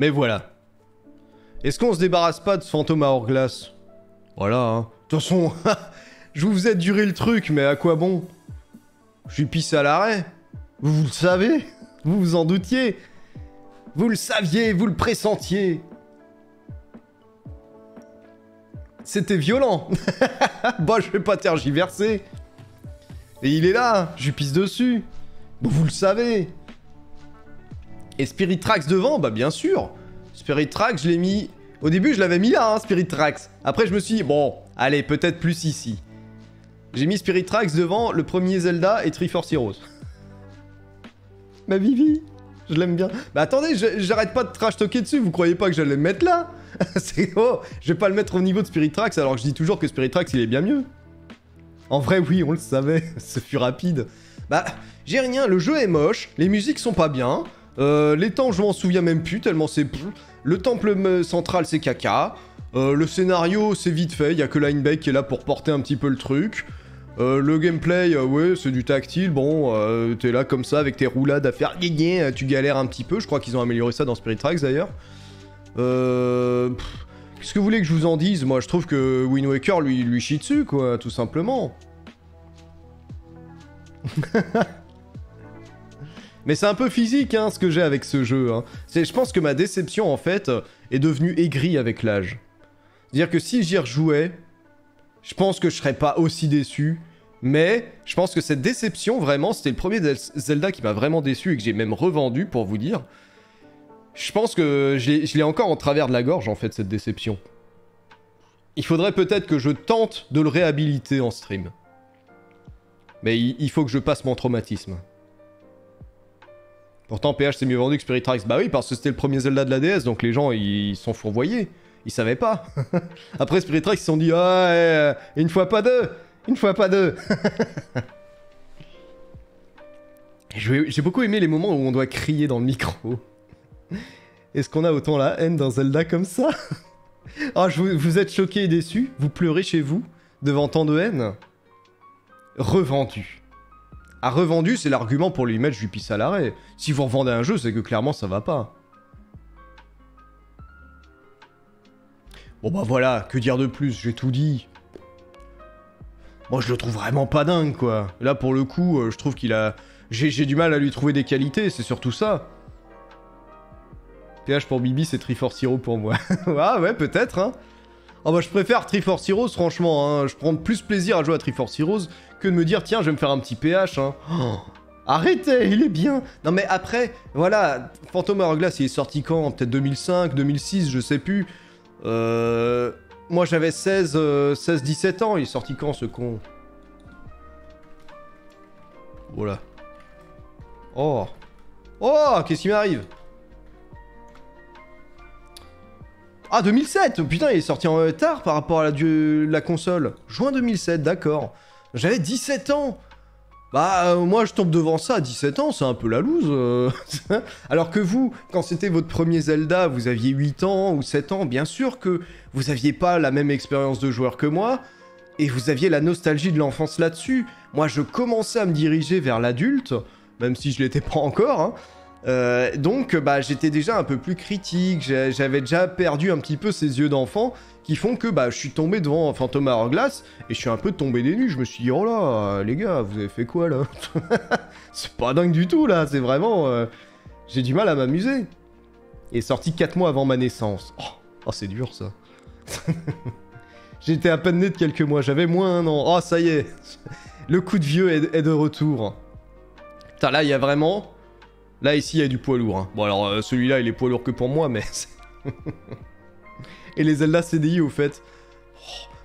Mais voilà. Est-ce qu'on se débarrasse pas de ce fantôme à hors-glace Voilà, hein. De toute façon, je vous ai duré le truc, mais à quoi bon? Je suis pissé à l'arrêt. Vous, le savez Vous vous en doutiez Vous le saviez, vous le pressentiez C'était violent Bon, je vais pas tergiverser. Et il est là, je pisse dessus. Bon, vous le savez. Et Spirit Tracks devant, bah bien sûr. Spirit Tracks, je l'ai mis... Au début, je l'avais mis là, hein, Spirit Tracks. Après, je me suis dit, bon, allez, peut-être plus ici. J'ai mis Spirit Tracks devant le premier Zelda et Triforce Heroes. Ma Vivi, je l'aime bien. Bah attendez, j'arrête pas de trash talker dessus, vous croyez pas que j'allais le mettre là? C'est oh, je vais pas le mettre au niveau de Spirit Tracks alors que je dis toujours que Spirit Tracks il est bien mieux. En vrai, oui, on le savait, ce fut rapide. Bah, j'ai rien, le jeu est moche, les musiques sont pas bien, euh, les temps, je m'en souviens même plus, tellement c'est... Le temple euh, central, c'est caca, euh, le scénario, c'est vite fait, y a que Linebeck qui est là pour porter un petit peu le truc. Le gameplay, ouais, c'est du tactile, bon, t'es là comme ça avec tes roulades à faire gagner, tu galères un petit peu, je crois qu'ils ont amélioré ça dans Spirit Tracks d'ailleurs. Qu'est-ce que vous voulez que je vous en dise? Moi, je trouve que Wind Waker lui, lui chie dessus, quoi, tout simplement. Mais c'est un peu physique, hein, ce que j'ai avec ce jeu. Hein. Je pense que ma déception, en fait, euh, est devenue aigrie avec l'âge. C'est-à-dire que si j'y rejouais, je pense que je serais pas aussi déçu. Mais je pense que cette déception, vraiment, c'était le premier Zel- Zelda qui m'a vraiment déçu et que j'ai même revendu, pour vous dire. Je pense que je l'ai encore en travers de la gorge, en fait, cette déception. Il faudrait peut-être que je tente de le réhabiliter en stream. Mais il faut que je passe mon traumatisme. Pourtant, PH c'est mieux vendu que Spirit Tracks. Bah oui, parce que c'était le premier Zelda de la DS, donc les gens ils sont fourvoyés. Ils savaient pas. Après Spirit Tracks, ils se sont dit Ah, euh, une fois pas deux Une fois pas deux J'ai j'ai beaucoup aimé les moments où on doit crier dans le micro. Est-ce qu'on a autant la haine dans Zelda comme ça? Ah, je vous, vous êtes choqués et déçus Vous pleurez chez vous devant tant de haine Revendu. À revendu, c'est l'argument pour lui mettre je lui pisse à l'arrêt. Si vous revendez un jeu, c'est que clairement ça va pas. Bon bah voilà, que dire de plus, j'ai tout dit. Moi je le trouve vraiment pas dingue quoi. Là pour le coup, euh, je trouve qu'il a... J'ai j'ai du mal à lui trouver des qualités, c'est surtout ça. PH pour Bibi, c'est Triforce Hero pour moi. ah ouais, peut-être hein. Oh bah je préfère Triforce Heroes franchement, hein. je prends plus plaisir à jouer à Triforce Heroes que de me dire tiens je vais me faire un petit PH hein. Oh, arrêtez, il est bien Non mais après, voilà, Phantom Hourglass il est sorti quand? Peut-être 2005, 2006, je sais plus. Euh... Moi j'avais 16, euh, 16, 17 ans, il est sorti quand ce con? Voilà. Oh Oh, qu'est-ce qui m'arrive? Ah, 2007 Putain, il est sorti en euh, tard par rapport à la, console. Juin 2007, d'accord. J'avais 17 ans Bah, euh, moi, je tombe devant ça à 17 ans, c'est un peu la loose. euh. Alors que vous, quand c'était votre premier Zelda, vous aviez 8 ans ou 7 ans, bien sûr que vous aviez pas la même expérience de joueur que moi, et vous aviez la nostalgie de l'enfance là-dessus. Moi, je commençais à me diriger vers l'adulte, même si je l'étais pas encore, hein. Euh, donc, bah, j'étais déjà un peu plus critique, j'avais déjà perdu un petit peu ces yeux d'enfant qui font que bah, je suis tombé devant Phantom Hourglass et je suis un peu tombé des nues. Je me suis dit, oh là, les gars, vous avez fait quoi là C'est pas dingue du tout là, c'est vraiment. euh, J'ai du mal à m'amuser. Est sorti 4 mois avant ma naissance. Oh, oh, c'est dur ça. J'étais à peine né de quelques mois, j'avais moins un an. Oh, ça y est, le coup de vieux est, est de retour. Putain, là, il y a vraiment. Là, ici, il y a du poids lourd. hein. Bon, alors, euh, celui-là, il est poids lourd que pour moi, mais. Et les Zelda CDI, au fait. Oh,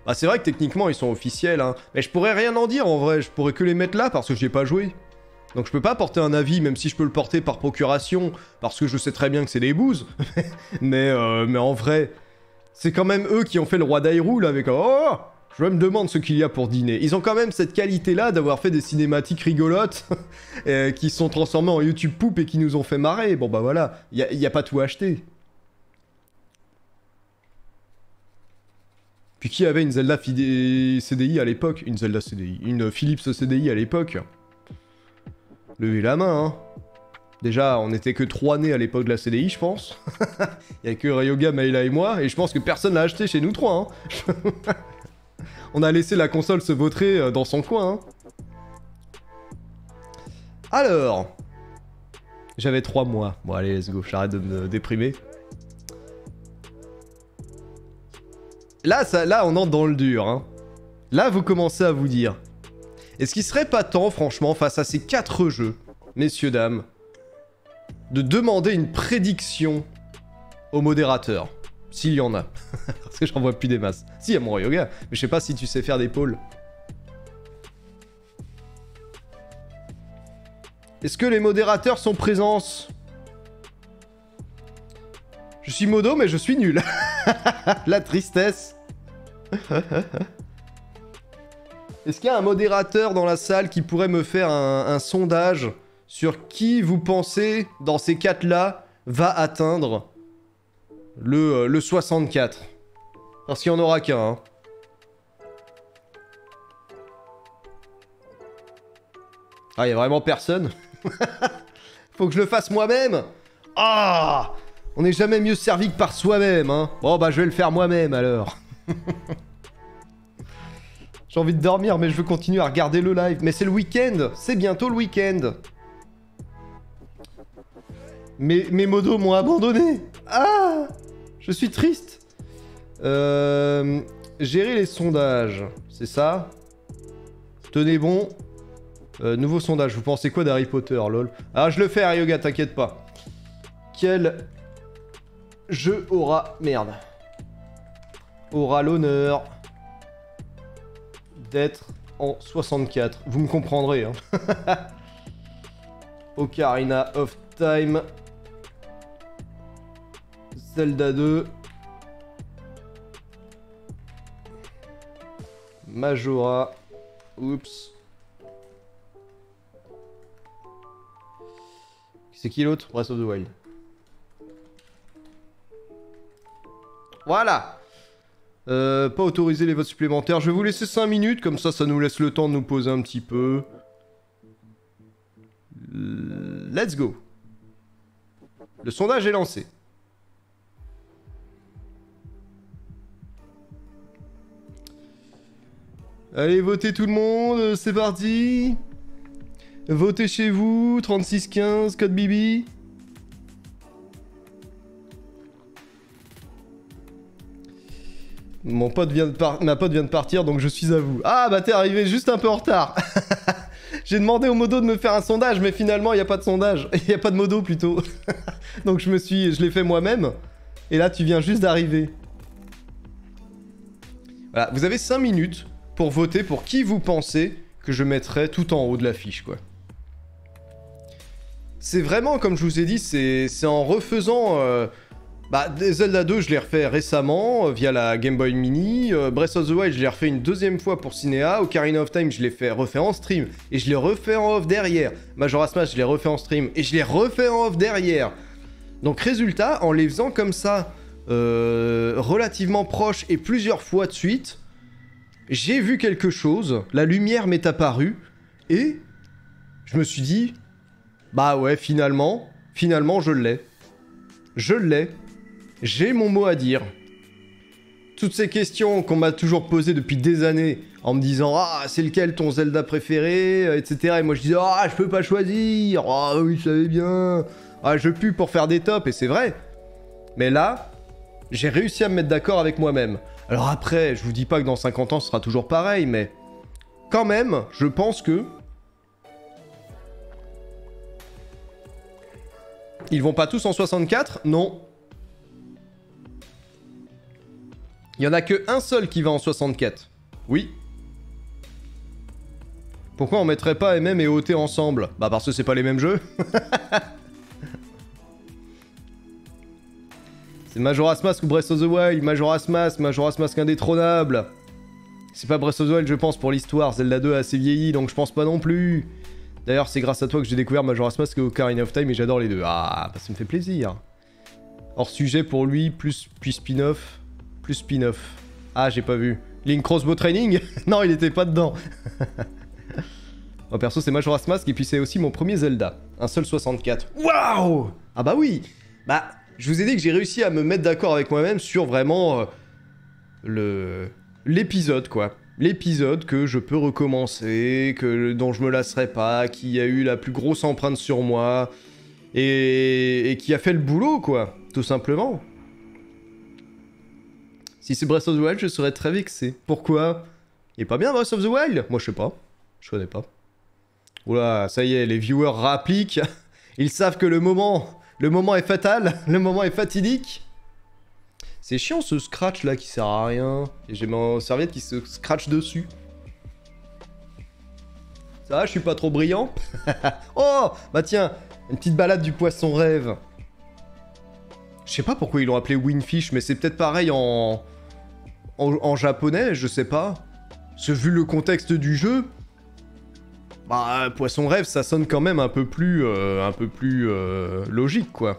Bah, c'est vrai que techniquement, ils sont officiels, hein. Mais je pourrais rien en dire en vrai. Je pourrais que les mettre là parce que j'ai pas joué. Donc, je peux pas porter un avis, même si je peux le porter par procuration, parce que je sais très bien que c'est des bouses. mais, euh, mais en vrai, c'est quand même eux qui ont fait le roi d'Hyrule avec. Oh je me demande ce qu'il y a pour dîner. Ils ont quand même cette qualité-là d'avoir fait des cinématiques rigolotes euh, qui sont transformées en YouTube Poop et qui nous ont fait marrer. Bon bah voilà, il n'y a, pas tout acheté. Puis qui avait une Zelda CDI à l'époque? Une Zelda CDI, une Philips CDI à l'époque Levez la main, hein. Déjà, on n'était que trois nés à l'époque de la CDI, je pense. Il y a que Ryoga, Maïla et moi, et je pense que personne l'a acheté chez nous trois. Hein. on a laissé la console se vautrer euh, dans son coin. Hein. Alors, j'avais trois mois. Bon allez, let's go, j'arrête de me déprimer. Là, ça, là, on entre dans le dur. Hein. Là, vous commencez à vous dire. Est-ce qu'il serait pas temps, franchement, face à ces quatre jeux, messieurs, dames, de demander une prédiction au modérateur? S'il y en a. Parce que j'en vois plus des masses. Si, il y a mon yoga, mais je sais pas si tu sais faire des pôles. Est-ce que les modérateurs sont présents? Je suis modo, mais je suis nul. La tristesse. Est-ce qu'il y a un modérateur dans la salle qui pourrait me faire un, un sondage sur qui vous pensez, dans ces quatre-là, va atteindre? Le, euh, le 64 Parce qu'il n'y en aura qu'un. hein. Ah, il y a vraiment personne Faut que je le fasse moi-même Ah On n'est jamais mieux servi que par soi-même, hein. Bon, bah, je vais le faire moi-même, alors. J'ai envie de dormir, mais je veux continuer à regarder le live. Mais c'est le week-end C'est bientôt le week-end mes, mes modos m'ont abandonné Ah Je suis triste euh, Gérer les sondages, c'est ça? Tenez bon. Euh, nouveau sondage, vous pensez quoi d'Harry Potter, Ah, je le fais, Aryoga, t'inquiète pas. Quel jeu aura... Merde. Aura l'honneur d'être en 64. Vous me comprendrez, hein. Ocarina of Time. Zelda 2. Majora. Oups. C'est qui l'autre? Breath of the Wild. Voilà Euh, Pas autoriser les votes supplémentaires. Je vais vous laisser 5 minutes, comme ça, ça nous laisse le temps de nous poser un petit peu. Let's go Le sondage est lancé. Allez, votez tout le monde, c'est parti Votez chez vous, 3615, code Bibi. Mon pote vient de Ma pote vient de partir, donc je suis à vous. Ah bah t'es arrivé juste un peu en retard J'ai demandé au modo de me faire un sondage, mais finalement il n'y a pas de sondage. Il n'y a pas de modo plutôt. donc je me suis... Je l'ai fait moi-même. Et là tu viens juste d'arriver. Voilà, vous avez 5 minutes pour voter pour qui vous pensez que je mettrais tout en haut de l'affiche, quoi. C'est vraiment, comme je vous ai dit, c'est en refaisant... euh, bah, Zelda 2, je l'ai refait récemment, euh, via la Game Boy Mini. euh, Breath of the Wild, je l'ai refait une deuxième fois pour Cinéa. Ocarina of Time, je l'ai fait refait en stream. Et je l'ai refait en off derrière. Majora's Mask, je l'ai refait en stream. Et je l'ai refait en off derrière. Donc résultat, en les faisant comme ça, relativement proches et plusieurs fois de suite, j'ai vu quelque chose, la lumière m'est apparue, et je me suis dit, bah ouais, finalement, finalement je l'ai. Je l'ai. J'ai mon mot à dire. Toutes ces questions qu'on m'a toujours posées depuis des années, en me disant Ah, c'est lequel ton Zelda préféré? etc. Et moi je disais Ah, je peux pas choisir. Ah, oui, je savais bien. Ah, je pue pour faire des tops, et c'est vrai. Mais là, j'ai réussi à me mettre d'accord avec moi-même. Alors après, je vous dis pas que dans 50 ans ce sera toujours pareil, mais quand même, je pense que. Ils vont pas tous en 64 Non. Il y en a que un seul qui va en 64. Oui. Pourquoi on mettrait pas MM et OT ensemble? Bah parce que c'est pas les mêmes jeux. c'est Majora's Mask ou Breath of the Wild, Majora's Mask, Majora's Mask indétrônable. C'est pas Breath of the Wild, je pense, pour l'histoire. Zelda 2 a assez vieilli, donc je pense pas non plus. D'ailleurs, c'est grâce à toi que j'ai découvert Majora's Mask et Ocarina of Time et j'adore les deux. Ah, bah ça me fait plaisir. Hors sujet pour lui, plus spin-off, plus spin-off. Ah, j'ai pas vu. Link Crossbow Training Non, il était pas dedans. Moi perso, c'est Majora's Mask et puis c'est aussi mon premier Zelda. Un seul 64. Waouh Ah bah oui Bah, je vous ai dit que j'ai réussi à me mettre d'accord avec moi-même sur vraiment euh, le l'épisode quoi. L'épisode que je peux recommencer, que dont je me lasserai pas, qui a eu la plus grosse empreinte sur moi et, et qui a fait le boulot quoi, tout simplement. Si c'est Breath of the Wild, je serais très vexé. Pourquoi? Il est pas bien Breath of the Wild? Moi je sais pas. Je connais pas. Oula, ça y est, les viewers rappliquent. Ils savent que le moment, le moment est fatal, le moment est fatidique. C'est chiant ce scratch là qui sert à rien. Et j'ai mon serviette qui se scratch dessus. Ça va, je suis pas trop brillant Oh Bah tiens, une petite balade du poisson rêve. Je sais pas pourquoi ils l'ont appelé Winfish, mais c'est peut-être pareil en... en... en japonais, je sais pas. Ce vu le contexte du jeu, bah, poisson rêve, ça sonne quand même un peu plus, euh, euh, logique, quoi.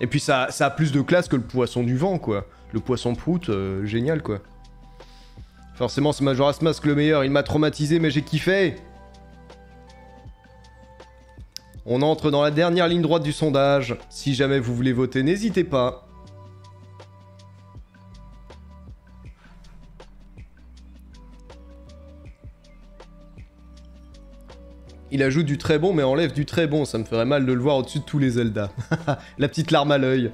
Et puis ça, a plus de classe que le poisson du vent, quoi. Le poisson prout, euh, génial, quoi. Forcément, c'est Majora's Mask le meilleur. Il m'a traumatisé, mais j'ai kiffé. On entre dans la dernière ligne droite du sondage. Si jamais vous voulez voter, n'hésitez pas. Il ajoute du très bon mais enlève du très bon, ça me ferait mal de le voir au-dessus de tous les Zelda. La petite larme à l'œil.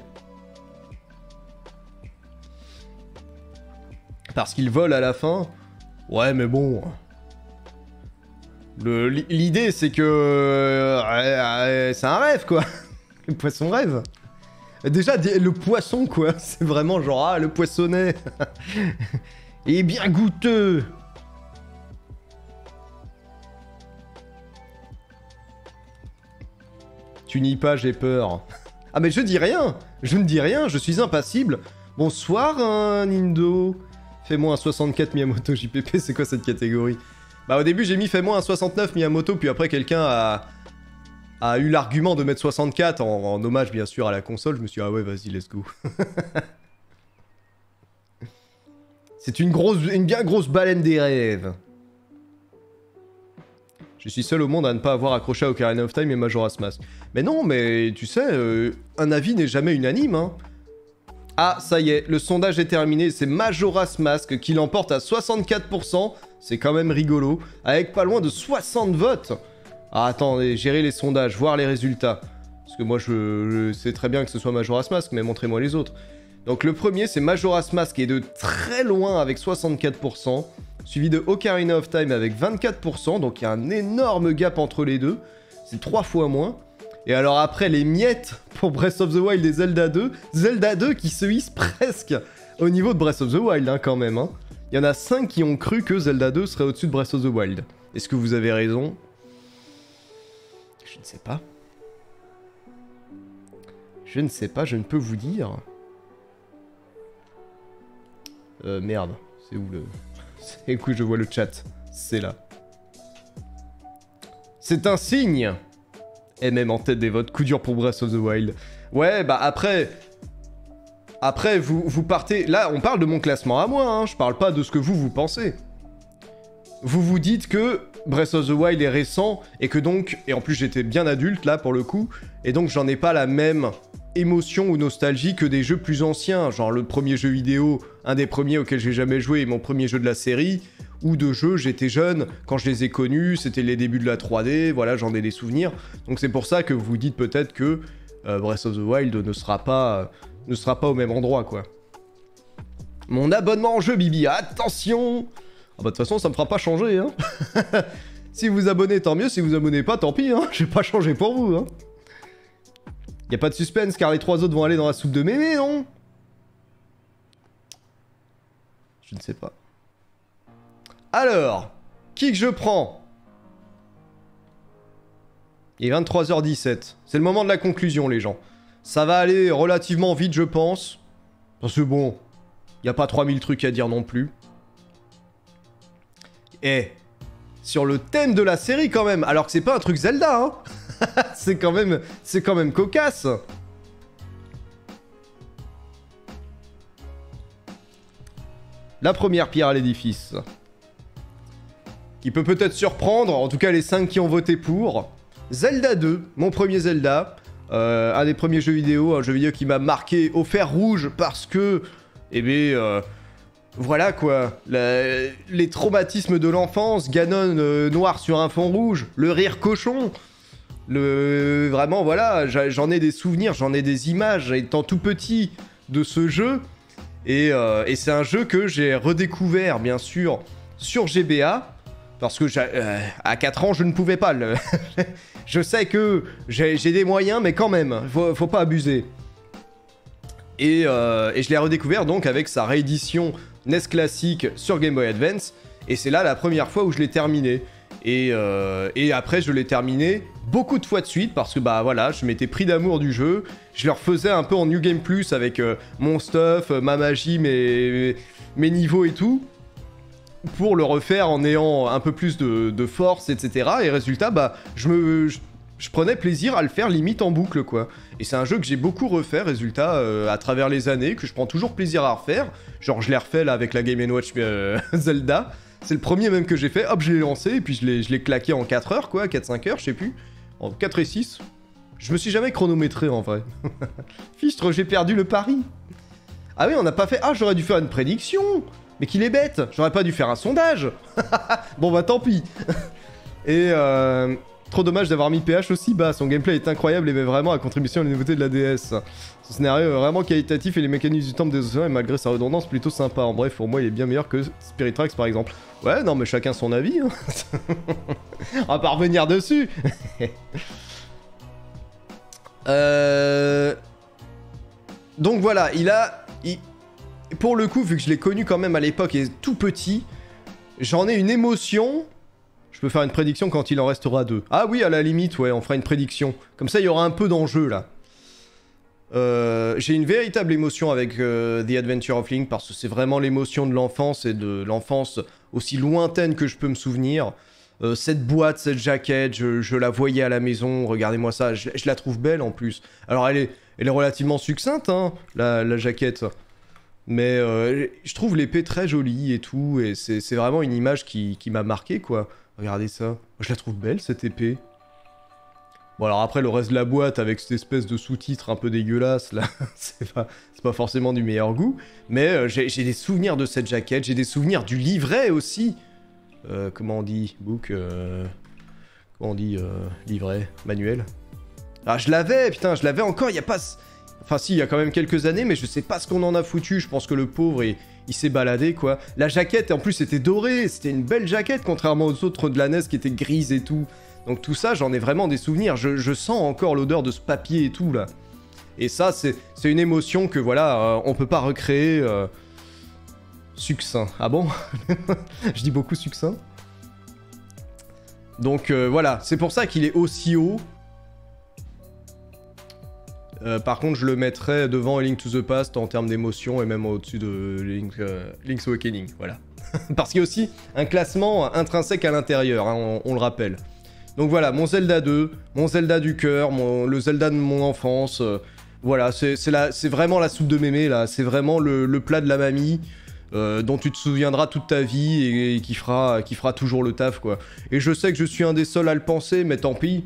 Parce qu'il vole à la fin. Ouais mais bon... L'idée c'est que... euh, euh, c'est un rêve quoi. Le poisson rêve. Déjà le poisson quoi, c'est vraiment genre ah le poissonnet. Il est bien goûteux Tu n'y pas, j'ai peur. Ah mais je dis rien Je ne dis rien, je suis impassible Bonsoir hein, Nindo Fais-moi un 64 Miyamoto JPP, c'est quoi cette catégorie? Bah au début j'ai mis fais-moi un 69 Miyamoto, puis après quelqu'un a, a eu l'argument de mettre 64 en, en hommage bien sûr à la console, je me suis dit ah ouais vas-y let's go. c'est une grosse, une bien grosse baleine des rêves. Je suis seul au monde à ne pas avoir accroché à Ocarina of Time et Majora's Mask. Mais non, mais tu sais, euh, un avis n'est jamais unanime, hein. Ah, ça y est, le sondage est terminé, c'est Majora's Mask qui l'emporte à 64%, c'est quand même rigolo, avec pas loin de 60 votes. Ah, attendez, gérer les sondages, voir les résultats. Parce que moi, je, je sais très bien que ce soit Majora's Mask, mais montrez-moi les autres. Donc le premier, c'est Majora's Mask, qui est de très loin avec 64%, suivi de Ocarina of Time avec 24%, donc il y a un énorme gap entre les deux, c'est trois fois moins. Et alors après, les miettes pour Breath of the Wild et Zelda 2, Zelda 2 qui se hisse presque au niveau de Breath of the Wild hein, quand même. hein. Il y en a 5 qui ont cru que Zelda 2 serait au-dessus de Breath of the Wild. Est-ce que vous avez raison? Je ne sais pas. Je ne sais pas, je ne peux vous dire. Euh, merde, c'est où le... Où je vois le chat C'est là. C'est un signe Et même en tête des votes, coup dur pour Breath of the Wild. Ouais, bah après... Après, vous, vous partez... Là, on parle de mon classement à moi, hein. je parle pas de ce que vous, vous pensez. Vous vous dites que Breath of the Wild est récent, et que donc... Et en plus, j'étais bien adulte, là, pour le coup, et donc j'en ai pas la même émotion ou nostalgie que des jeux plus anciens, genre le premier jeu vidéo, un des premiers auxquels j'ai jamais joué, mon premier jeu de la série, ou de jeux, j'étais jeune, quand je les ai connus, c'était les débuts de la 3D, voilà, j'en ai des souvenirs. Donc c'est pour ça que vous dites peut-être que euh, Breath of the Wild ne sera pas, ne sera pas au même endroit, quoi. Mon abonnement en jeu, Bibi, attention Ah bah de toute façon, ça me fera pas changer, hein. si vous abonnez, tant mieux, si vous abonnez pas, tant pis, hein. Je vais pas changer pour vous, hein. Y a pas de suspense car les trois autres vont aller dans la soupe de mémé, non? Je ne sais pas. Alors, qui que je prends? Il est 23h17. C'est le moment de la conclusion, les gens. Ça va aller relativement vite, je pense. Parce que bon, y a pas 3000 trucs à dire non plus. Et sur le thème de la série quand même, alors que c'est pas un truc Zelda, hein c'est quand même, cocasse. La première pierre à l'édifice. Qui peut peut-être surprendre, en tout cas les 5 qui ont voté pour. Zelda 2, mon premier Zelda. Euh, un des premiers jeux vidéo, un jeu vidéo qui m'a marqué au fer rouge parce que, eh bien, euh, voilà quoi, les traumatismes de l'enfance, Ganon euh, noir sur un fond rouge, le rire cochon, vraiment voilà, j'en ai des souvenirs, j'en ai des images étant tout petit de ce jeu et, euh, c'est un jeu que j'ai redécouvert bien sûr sur GBA parce que euh, à 4 ans je ne pouvais pas le je sais que j'ai j'ai des moyens mais quand même faut, faut pas abuser et, euh, et je l'ai redécouvert donc avec sa réédition NES classique sur Game Boy Advance. Et c'est là la première fois où je l'ai terminé. Et, euh, et après, je l'ai terminé beaucoup de fois de suite parce que bah voilà, je m'étais pris d'amour du jeu. Je le refaisais un peu en New Game Plus avec euh, mon stuff, euh, ma magie, mes, niveaux et tout. Pour le refaire en ayant un peu plus de, force, etc. Et résultat, bah, je prenais plaisir à le faire limite en boucle quoi. Et c'est un jeu que j'ai beaucoup refait, résultat, à travers les années, que je prends toujours plaisir à refaire. Genre je l'ai refait là avec la Game Watch Zelda. C'est le premier même que j'ai fait, hop je l'ai lancé, et puis je l'ai claqué en 4 heures quoi, 4-5 heures, je sais plus. En 4 et 6. Je me suis jamais chronométré en vrai. Fichtre, j'ai perdu le pari. Ah oui, on n'a pas fait. Ah, j'aurais dû faire une prédiction. Mais qu'il est bête. J'aurais pas dû faire un sondage. bon bah tant pis. et euh, trop dommage d'avoir mis PH aussi bas. Son gameplay est incroyable et met vraiment à contribution à la nouveauté de la DS. Son scénario est vraiment qualitatif et les mécanismes du temple des océans et malgré sa redondance plutôt sympa. En bref, pour moi, il est bien meilleur que Spirit Tracks par exemple. Ouais, non mais chacun son avis. Hein. on va pas revenir dessus. euh... Donc voilà, il a... Pour le coup, vu que je l'ai connu quand même à l'époque et tout petit, j'en ai une émotion. Je peux faire une prédiction quand il en restera deux. Ah oui, à la limite, ouais, on fera une prédiction. Comme ça, il y aura un peu d'enjeu, là. Euh, J'ai une véritable émotion avec euh, The Adventure of Link, parce que c'est vraiment l'émotion de l'enfance, et de l'enfance aussi lointaine que je peux me souvenir. Euh, cette boîte, cette jaquette, je, la voyais à la maison, regardez-moi ça, je, la trouve belle en plus. Alors elle est, relativement succincte, hein, la, jaquette. Mais je trouve l'épée très jolie et tout, et c'est c'est vraiment une image qui, qui m'a marqué, quoi. Regardez ça. Je la trouve belle, cette épée. Bon, alors après, le reste de la boîte, avec cette espèce de sous-titre un peu dégueulasse, là, c'est pas, forcément du meilleur goût. Mais euh, j'ai des souvenirs de cette jaquette, j'ai des souvenirs du livret aussi. Euh, comment on dit Book euh, Comment on dit Livret Manuel? Ah, je l'avais, putain, je l'avais encore, il y a pas... Enfin si, il y a quand même quelques années, mais je sais pas ce qu'on en a foutu. Je pense que le pauvre, il, il s'est baladé, quoi. La jaquette, en plus, était dorée. C'était une belle jaquette, contrairement aux autres de la NES qui étaient grises et tout. Donc tout ça, j'en ai vraiment des souvenirs. Je, sens encore l'odeur de ce papier et tout, là. Et ça, c'est c'est une émotion que, voilà, euh, on peut pas recréer... euh, Succinct. Ah bon? Je dis beaucoup succinct. Donc euh, voilà, c'est pour ça qu'il est aussi haut. Euh, par contre, je le mettrais devant Link to the Past en termes d'émotion et même au-dessus de Link, euh, Link's Awakening, voilà. Parce qu'il y a aussi un classement intrinsèque à l'intérieur, hein, on, le rappelle. Donc voilà, mon Zelda 2, mon Zelda du cœur, le Zelda de mon enfance. euh, voilà, c'est vraiment la soupe de mémé là, c'est vraiment le, plat de la mamie. dont tu te souviendras toute ta vie et, et qui, fera, qui fera toujours le taf quoi. Et je sais que je suis un des seuls à le penser, mais tant pis.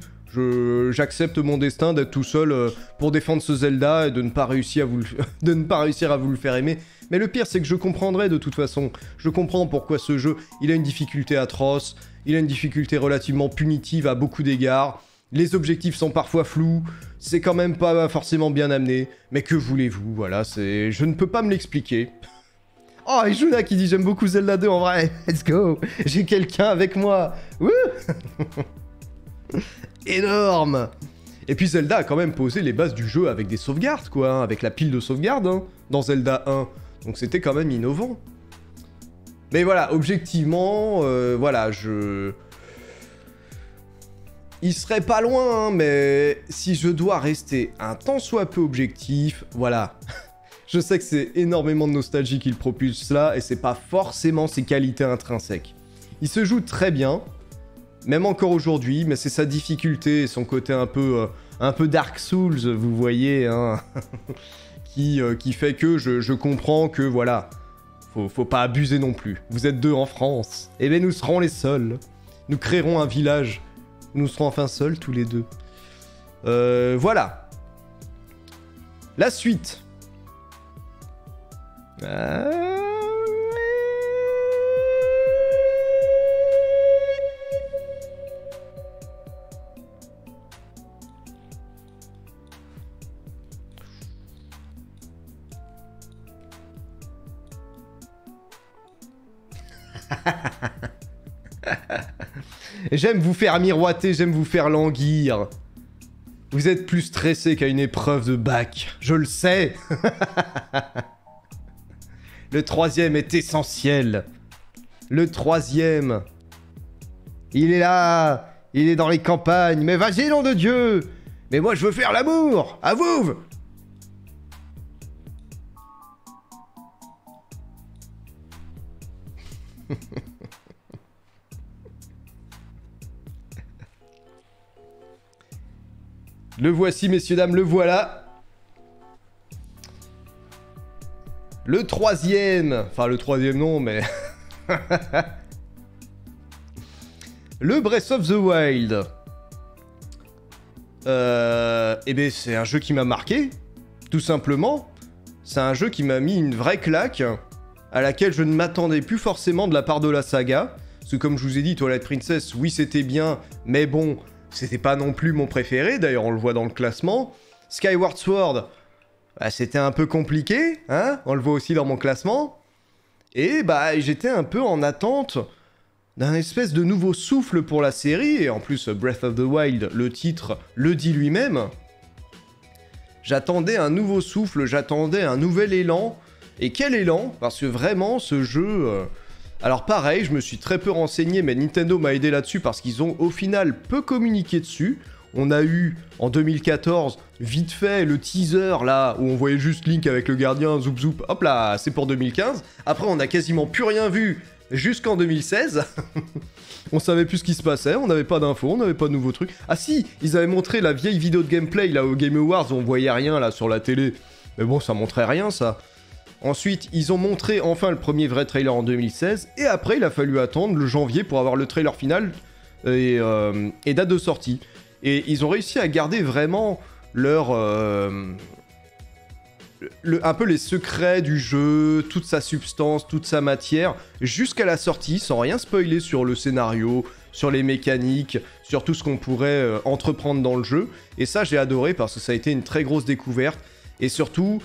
J'accepte mon destin d'être tout seul euh, pour défendre ce Zelda et de ne pas réussir à vous le, de ne pas réussir à vous le faire aimer. Mais le pire, c'est que je comprendrai de toute façon. Je comprends pourquoi ce jeu, il a une difficulté atroce, il a une difficulté relativement punitive à beaucoup d'égards. Les objectifs sont parfois flous, c'est quand même pas forcément bien amené. Mais que voulez-vous Voilà, c'est, je ne peux pas me l'expliquer. Oh, et Juna qui dit j'aime beaucoup Zelda 2 en vrai. Let's go. J'ai quelqu'un avec moi. Wouh Énorme. Et puis Zelda a quand même posé les bases du jeu avec des sauvegardes, quoi, hein, avec la pile de sauvegarde hein, dans Zelda 1. Donc c'était quand même innovant. Mais voilà, objectivement, euh, voilà, je... Il serait pas loin, hein, mais si je dois rester un tant soit peu objectif, voilà. je sais que c'est énormément de nostalgie qui le propulse là, et c'est pas forcément ses qualités intrinsèques. Il se joue très bien, même encore aujourd'hui, mais c'est sa difficulté son côté un peu, euh, un peu Dark Souls, vous voyez, hein, qui, euh, qui fait que je, je comprends que voilà, faut, faut pas abuser non plus. Vous êtes deux en France, et bien nous serons les seuls. Nous créerons un village, nous serons enfin seuls tous les deux. Euh, voilà. La suite. Euh... J'aime vous faire miroiter, j'aime vous faire languir. Vous êtes plus stressé qu'à une épreuve de bac, je le sais. le troisième est essentiel. Le troisième. Il est là, il est dans les campagnes, mais vas-y, nom de Dieu Mais moi, je veux faire l'amour À vous Le voici, messieurs, dames, le voilà. Le troisième. Enfin, le troisième non, mais... le Breath of the Wild. euh, eh ben c'est un jeu qui m'a marqué, tout simplement. C'est un jeu qui m'a mis une vraie claque, à laquelle je ne m'attendais plus forcément de la part de la saga. Parce que comme je vous ai dit, Twilight Princess, oui c'était bien, mais bon, c'était pas non plus mon préféré, d'ailleurs on le voit dans le classement. Skyward Sword, bah, c'était un peu compliqué, hein on le voit aussi dans mon classement. Et bah j'étais un peu en attente d'un espèce de nouveau souffle pour la série, et en plus Breath of the Wild, le titre, le dit lui-même. J'attendais un nouveau souffle, j'attendais un nouvel élan, et quel élan? Parce que vraiment ce jeu... euh, Alors pareil, je me suis très peu renseigné, mais Nintendo m'a aidé là-dessus parce qu'ils ont au final peu communiqué dessus. On a eu en 2014 vite fait le teaser là où on voyait juste Link avec le gardien, zoup zoup, hop là, c'est pour 2015. Après on a quasiment plus rien vu jusqu'en 2016. on savait plus ce qui se passait, on n'avait pas d'infos, on n'avait pas de nouveaux trucs. Ah si, ils avaient montré la vieille vidéo de gameplay là au Game Awards, on voyait rien là sur la télé. Mais bon, ça montrait rien ça. Ensuite, ils ont montré enfin le premier vrai trailer en 2016, et après, il a fallu attendre le janvier pour avoir le trailer final et, euh, date de sortie. Et ils ont réussi à garder vraiment leur. euh, un peu les secrets du jeu, toute sa substance, toute sa matière, jusqu'à la sortie, sans rien spoiler sur le scénario, sur les mécaniques, sur tout ce qu'on pourrait euh, entreprendre dans le jeu. Et ça, j'ai adoré parce que ça a été une très grosse découverte. Et surtout,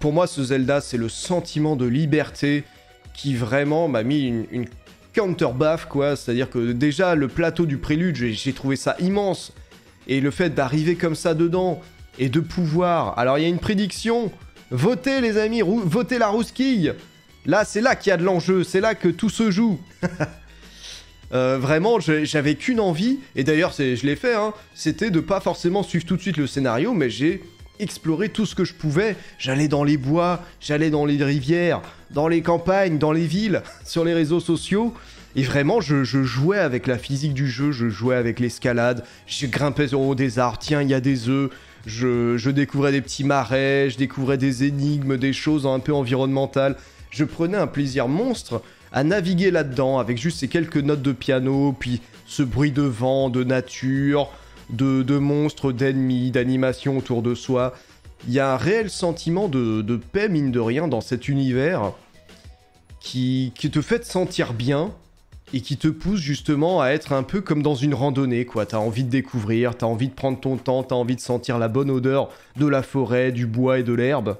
pour moi, ce Zelda, c'est le sentiment de liberté qui vraiment m'a mis une, une counter-baffe, quoi. C'est-à-dire que déjà, le plateau du prélude, j'ai trouvé ça immense. Et le fait d'arriver comme ça dedans et de pouvoir. Alors, il y a une prédiction. Votez, les amis, votez la rousquille. Là, c'est là qu'il y a de l'enjeu, c'est là que tout se joue. Euh, vraiment, j'avais qu'une envie, et d'ailleurs, je l'ai fait, hein, c'était de pas forcément suivre tout de suite le scénario, mais j'ai exploré tout ce que je pouvais. J'allais dans les bois, j'allais dans les rivières, dans les campagnes, dans les villes, sur les réseaux sociaux. Et vraiment, je, jouais avec la physique du jeu, je jouais avec l'escalade, je grimpais au haut des arbres, tiens, il y a des œufs, je, je découvrais des petits marais, je découvrais des énigmes, des choses un peu environnementales. Je prenais un plaisir monstre à naviguer là-dedans avec juste ces quelques notes de piano, puis ce bruit de vent, de nature, de, monstres, d'ennemis, d'animation autour de soi. Il y a un réel sentiment de, paix, mine de rien, dans cet univers qui, te fait te sentir bien et qui te pousse justement à être un peu comme dans une randonnée, quoi. T'as envie de découvrir, t'as envie de prendre ton temps, t'as envie de sentir la bonne odeur de la forêt, du bois et de l'herbe.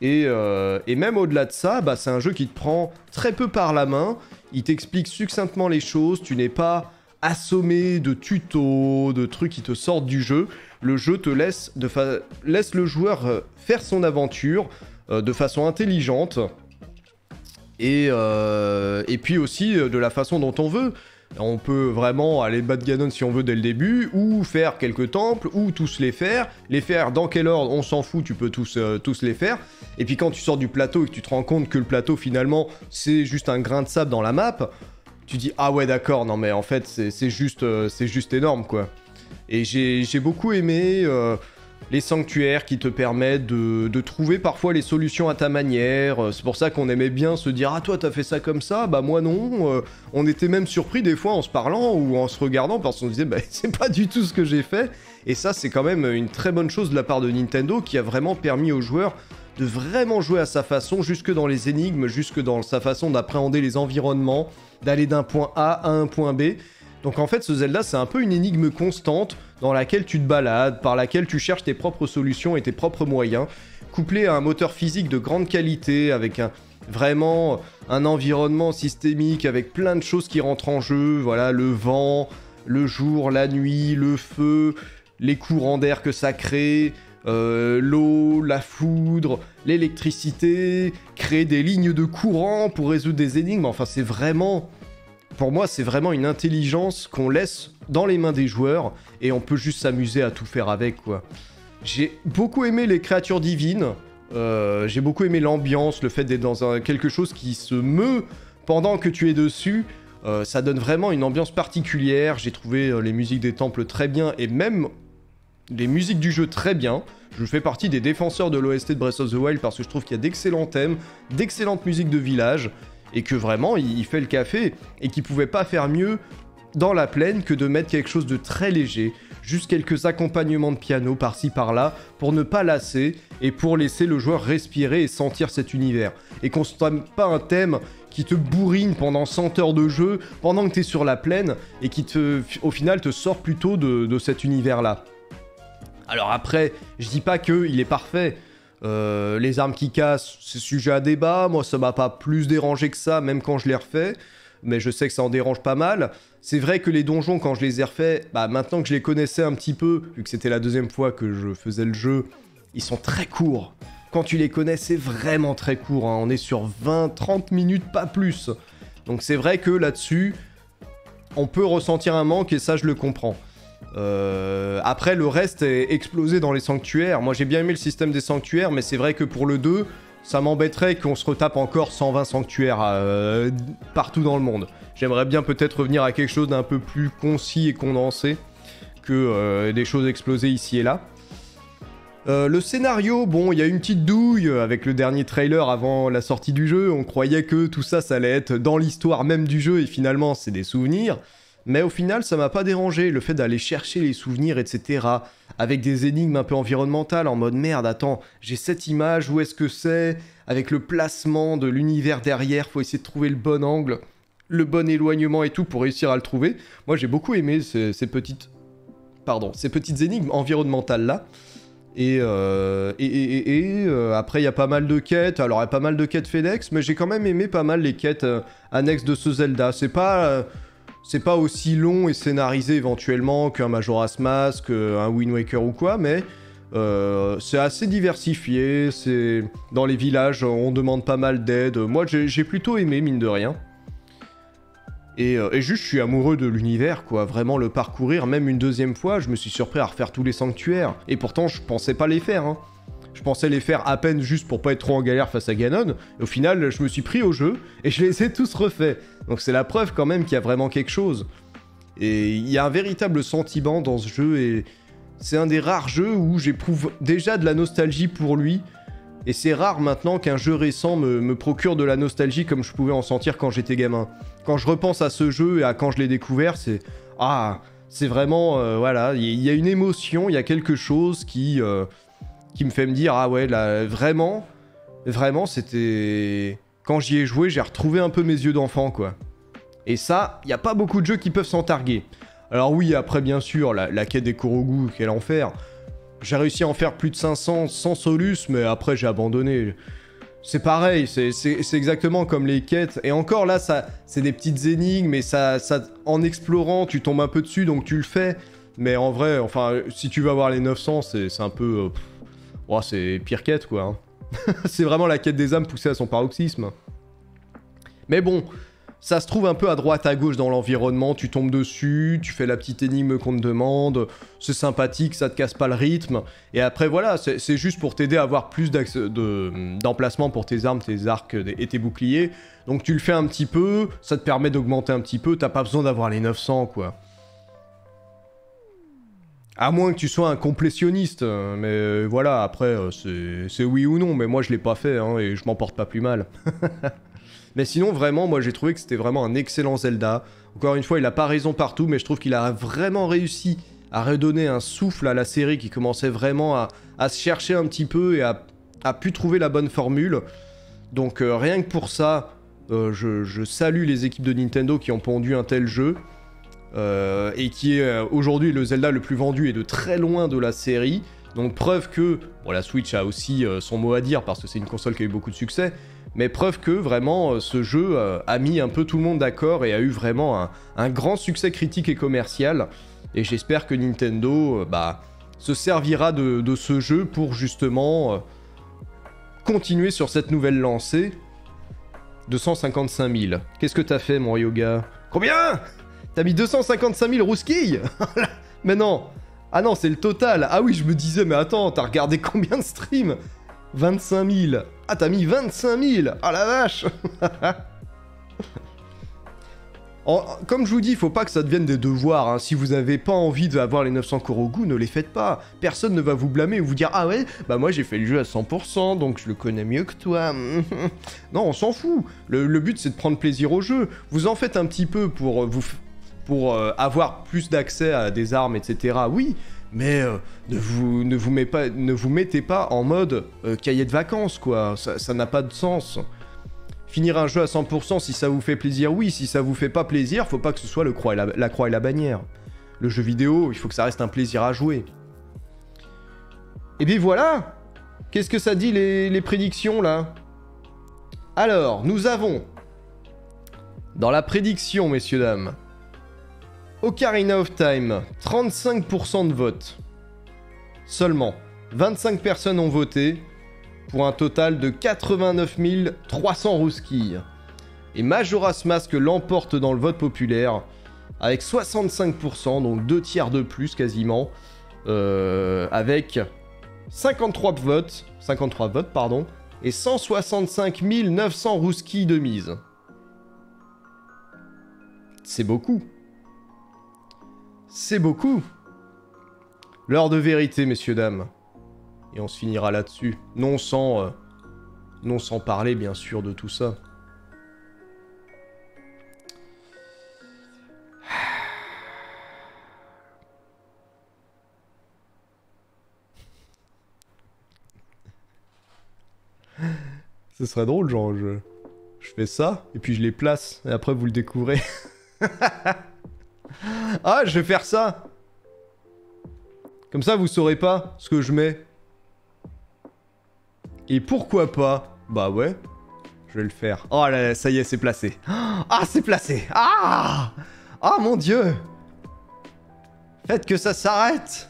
Et, euh, même au-delà de ça, bah, c'est un jeu qui te prend très peu par la main, il t'explique succinctement les choses, tu n'es pas assommé de tutos, de trucs qui te sortent du jeu. Le jeu te laisse, laisse le joueur euh, faire son aventure euh, de façon intelligente. Et, euh, puis aussi de la façon dont on veut. On peut vraiment aller battre Ganon si on veut dès le début, ou faire quelques temples, ou tous les faire. Les faire dans quel ordre, on s'en fout, tu peux tous, tous les faire. Et puis quand tu sors du plateau et que tu te rends compte que le plateau finalement c'est juste un grain de sable dans la map, tu dis ah ouais d'accord, non mais en fait c'est juste, euh, c'est juste énorme quoi. Et j'ai beaucoup aimé euh, les sanctuaires qui te permettent de, de trouver parfois les solutions à ta manière. Euh, C'est pour ça qu'on aimait bien se dire Ah, toi, t'as fait ça comme ça? Bah, moi, non. On était même surpris des fois en se parlant ou en se regardant parce qu'on se disait Bah, c'est pas du tout ce que j'ai fait. Et ça, c'est quand même une très bonne chose de la part de Nintendo qui a vraiment permis aux joueurs de vraiment jouer à sa façon, jusque dans les énigmes, jusque dans sa façon d'appréhender les environnements, d'aller d'un point A à un point B. Donc en fait, ce Zelda, c'est un peu une énigme constante dans laquelle tu te balades, par laquelle tu cherches tes propres solutions et tes propres moyens, couplé à un moteur physique de grande qualité, avec vraiment un environnement systémique, avec plein de choses qui rentrent en jeu, voilà, le vent, le jour, la nuit, le feu, les courants d'air que ça crée, euh, l'eau, la foudre, l'électricité, créer des lignes de courant pour résoudre des énigmes, enfin c'est vraiment pour moi, c'est vraiment une intelligence qu'on laisse dans les mains des joueurs et on peut juste s'amuser à tout faire avec, quoi. J'ai beaucoup aimé les créatures divines. euh, j'ai beaucoup aimé l'ambiance, le fait d'être dans quelque chose qui se meut pendant que tu es dessus. Euh, ça donne vraiment une ambiance particulière. J'ai trouvé les musiques des temples très bien et même les musiques du jeu très bien. Je fais partie des défenseurs de l'OST de Breath of the Wild parce que je trouve qu'il y a d'excellents thèmes, d'excellentes musiques de village et que vraiment il, fait le café et qu'il pouvait pas faire mieux dans la plaine que de mettre quelque chose de très léger, juste quelques accompagnements de piano par-ci par-là, pour ne pas lasser et pour laisser le joueur respirer et sentir cet univers. Et qu'on donne pas un thème qui te bourrine pendant 100 heures de jeu, pendant que t'es sur la plaine, et qui te, au final te sort plutôt de cet univers-là. Alors après, je dis pas que il est parfait. Euh, les armes qui cassent, c'est sujet à débat. Moi, ça m'a pas plus dérangé que ça, même quand je les refais. Mais je sais que ça en dérange pas mal. C'est vrai que les donjons, quand je les ai refaits, bah, maintenant que je les connaissais un petit peu, vu que c'était la deuxième fois que je faisais le jeu, ils sont très courts. Quand tu les connais, c'est vraiment très court. hein. On est sur 20-30 minutes, pas plus. Donc c'est vrai que là-dessus, on peut ressentir un manque et ça, je le comprends. Euh, après, le reste est explosé dans les sanctuaires. Moi, j'ai bien aimé le système des sanctuaires, mais c'est vrai que pour le 2, ça m'embêterait qu'on se retape encore 120 sanctuaires euh, partout dans le monde. J'aimerais bien peut-être revenir à quelque chose d'un peu plus concis et condensé que euh, des choses explosées ici et là. Le scénario, bon, il y a une petite douille avec le dernier trailer avant la sortie du jeu. On croyait que tout ça, ça allait être dans l'histoire même du jeu et finalement, c'est des souvenirs. Mais au final, ça m'a pas dérangé, le fait d'aller chercher les souvenirs, etc. Avec des énigmes un peu environnementales, en mode merde, attends, j'ai cette image, où est-ce que c'est? Avec le placement de l'univers derrière, faut essayer de trouver le bon angle, le bon éloignement et tout pour réussir à le trouver. Moi, j'ai beaucoup aimé ces, petites... Pardon, ces petites énigmes environnementales-là. Et, euh, et, et- et- euh, après, il y a pas mal de quêtes. Alors, il y a pas mal de quêtes FedEx, mais j'ai quand même aimé pas mal les quêtes euh, annexes de ce Zelda. C'est pas, c'est pas aussi long et scénarisé éventuellement qu'un Majora's Mask, euh, un Wind Waker ou quoi, mais euh, c'est assez diversifié. Dans les villages, on demande pas mal d'aide. Moi, j'ai plutôt aimé mine de rien. Et, euh, et juste, je suis amoureux de l'univers, quoi. Vraiment le parcourir, même une deuxième fois, je me suis surpris à refaire tous les sanctuaires. Et pourtant, je pensais pas les faire, hein. Je pensais les faire à peine juste pour pas être trop en galère face à Ganon. Au final, je me suis pris au jeu et je les ai tous refaits. Donc c'est la preuve quand même qu'il y a vraiment quelque chose. Et il y a un véritable sentiment dans ce jeu et c'est un des rares jeux où j'éprouve déjà de la nostalgie pour lui. Et c'est rare maintenant qu'un jeu récent me, procure de la nostalgie comme je pouvais en sentir quand j'étais gamin. Quand je repense à ce jeu et à quand je l'ai découvert, c'est... Ah, c'est vraiment... euh, voilà, il y, il y a une émotion, il y a quelque chose qui... euh, qui me fait me dire ah ouais là vraiment vraiment c'était quand j'y ai joué j'ai retrouvé un peu mes yeux d'enfant quoi et ça il y a pas beaucoup de jeux qui peuvent s'en targuer alors oui après bien sûr la, quête des Korogu quel enfer j'ai réussi à en faire plus de 500 sans Solus mais après j'ai abandonné c'est pareil, c'est- exactement comme les quêtes. Et encore là, ça, c'est des petites énigmes, mais ça, en explorant, tu tombes un peu dessus, donc tu le fais. Mais en vrai, enfin, si tu veux avoir les 900, c'est un peu... euh, oh, c'est pire quête, quoi. hein. c'est vraiment la quête des âmes poussée à son paroxysme. Mais bon, ça se trouve un peu à droite à gauche dans l'environnement, tu tombes dessus, tu fais la petite énigme qu'on te demande, c'est sympathique, ça te casse pas le rythme, et après voilà, c'est juste pour t'aider à avoir plus d'emplacement pour tes armes, tes arcs et tes boucliers, donc tu le fais un petit peu, ça te permet d'augmenter un petit peu, t'as pas besoin d'avoir les 900 quoi. À moins que tu sois un complétionniste, euh, mais voilà, après, euh, c'est oui ou non, mais moi je l'ai pas fait, hein, et je m'en porte pas plus mal. mais sinon, vraiment, moi j'ai trouvé que c'était vraiment un excellent Zelda. Encore une fois, il a pas raison partout, mais je trouve qu'il a vraiment réussi à redonner un souffle à la série qui commençait vraiment à, se chercher un petit peu et à, pu trouver la bonne formule. Donc euh, rien que pour ça, je, je salue les équipes de Nintendo qui ont pondu un tel jeu. Euh, et qui est euh, aujourd'hui le Zelda le plus vendu et de très loin de la série. Donc preuve que, bon la Switch a aussi euh, son mot à dire parce que c'est une console qui a eu beaucoup de succès, mais preuve que vraiment ce jeu a mis un peu tout le monde d'accord et a eu vraiment un, grand succès critique et commercial. Et j'espère que Nintendo bah, se servira de, de ce jeu pour justement continuer sur cette nouvelle lancée. 255 000. Qu'est-ce que t'as fait, mon yoga Combien? T'as mis 255 000 rousquilles Mais non Ah non, c'est le total Ah oui, je me disais, mais attends, t'as regardé combien de streams 25 000 Ah, t'as mis 25 000 Ah la vache comme je vous dis, il faut pas que ça devienne des devoirs. hein. Si vous avez pas envie d'avoir les 900 Korogu, ne les faites pas. Personne ne va vous blâmer ou vous dire Ah ouais, bah moi j'ai fait le jeu à 100%, donc je le connais mieux que toi. non, on s'en fout. Le, le but c'est de prendre plaisir au jeu. Vous en faites un petit peu pour vous. Pour euh, avoir plus d'accès à des armes, etc. Oui, mais euh, ne, vous, ne, vous mettez pas en mode euh, cahier de vacances, quoi. Ça n'a pas de sens. Finir un jeu à 100% si ça vous fait plaisir, oui. Si ça vous fait pas plaisir, faut pas que ce soit le croix la, croix et la bannière. Le jeu vidéo, il faut que ça reste un plaisir à jouer. Et bien voilà Qu'est-ce que ça dit les prédictions là? Alors, nous avons dans la prédiction, messieurs, dames, Ocarina of Time, 35% de vote. Seulement. 25 personnes ont voté pour un total de 89 300 rousquilles. Et Majora's Mask l'emporte dans le vote populaire avec 65%, donc deux tiers de plus quasiment, euh, avec 53 votes, 53 votes pardon, et 165 900 rousquilles de mise. C'est beaucoup. C'est beaucoup. L'heure de vérité, messieurs, dames. Et on se finira là-dessus. Non sans... euh, non sans parler, bien sûr, de tout ça. Ce serait drôle, genre, je... Je fais ça, et puis je les place, et après vous le découvrez. ah, je vais faire ça Comme ça, vous saurez pas ce que je mets. Et pourquoi pas? Bah ouais, je vais le faire. Oh là là, ça y est, c'est placé. Ah, c'est placé Ah Ah, mon Dieu Faites que ça s'arrête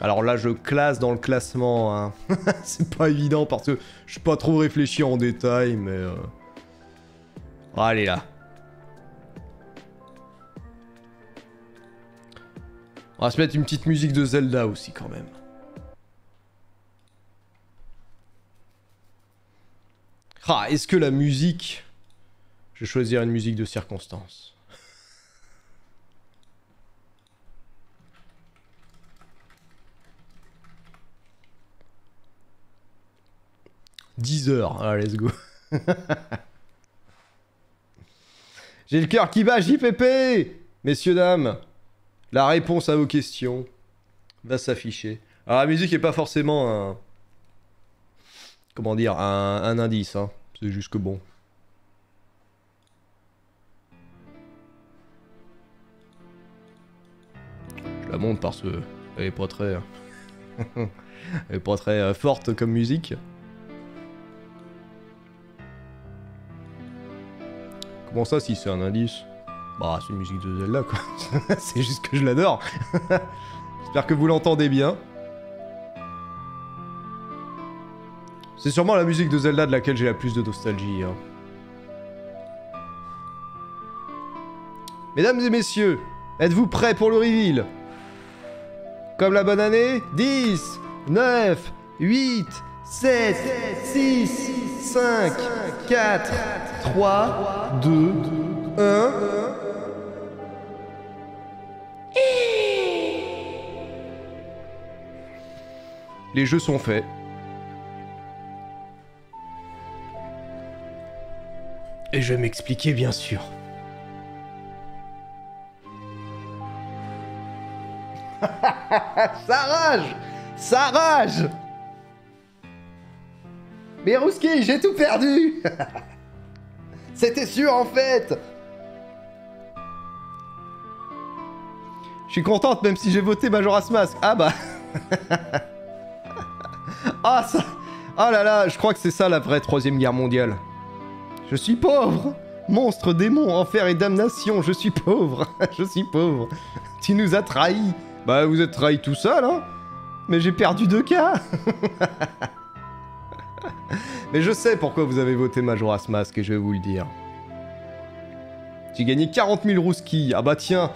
Alors là, je classe dans le classement. hein. c'est pas évident parce que je suis pas trop réfléchi en détail, mais... euh, Allez là. On va se mettre une petite musique de Zelda aussi quand même. Ah, est-ce que la musique... Je vais choisir une musique de circonstance. « 10 heures, ah, let's go. J'ai le cœur qui bat, JPP Messieurs, dames, la réponse à vos questions va s'afficher. Alors la musique est pas forcément un... Comment dire Un, indice, hein. C'est juste que bon. Je la monte parce que elle est pas très... elle est pas très forte comme musique. Comment ça si c'est un indice Bah c'est une musique de Zelda quoi. c'est juste que je l'adore. J'espère que vous l'entendez bien. C'est sûrement la musique de Zelda de laquelle j'ai la plus de nostalgie. hein. Mesdames et messieurs, êtes-vous prêts pour le reveal? Comme la bonne année 10, 9, 8, 7, 6, 5, 4, 3, 2, 1. Les jeux sont faits. Et je vais m'expliquer bien sûr. Ça rage Ça rage Mais Rouski, j'ai tout perdu C'était sûr en fait. Je suis contente même si j'ai voté Majora's Mask. Ah bah. Ah ça. Ah là là, je crois que c'est ça la vraie troisième guerre mondiale. Je suis pauvre. Monstre, démon, enfer et damnation, je suis pauvre. Je suis pauvre. Tu nous as trahis. Bah vous êtes trahis tout seul, hein. Mais j'ai perdu deux cas Mais je sais pourquoi vous avez voté Majora's Mask et je vais vous le dire. J'ai gagné 40 000 rouskis. Ah bah tiens,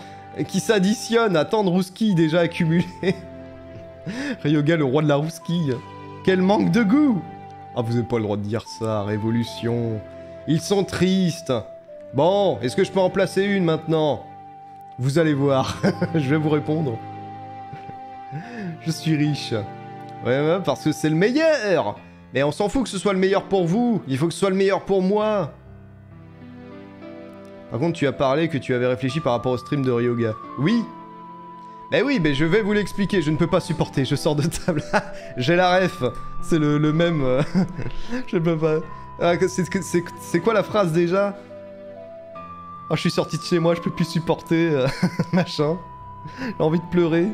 qui s'additionne à tant de rouskis déjà accumulés. Ryoga, le roi de la rouskille. Quel manque de goût Ah, vous avez pas le droit de dire ça, Révolution. Ils sont tristes. Bon, est-ce que je peux en placer une maintenant? Vous allez voir, je vais vous répondre. je suis riche. Ouais, ouais, parce que c'est le meilleur Mais on s'en fout que ce soit le meilleur pour vous, il faut que ce soit le meilleur pour moi. Par contre, tu as parlé que tu avais réfléchi par rapport au stream de Ryoga. Oui. Ben oui, mais je vais vous l'expliquer, je ne peux pas supporter, je sors de table. J'ai la ref, c'est le, même... euh, je ne peux pas... Ah, c'est- quoi la phrase déjà? Oh, je suis sorti de chez moi, je peux plus supporter, euh, machin. J'ai envie de pleurer.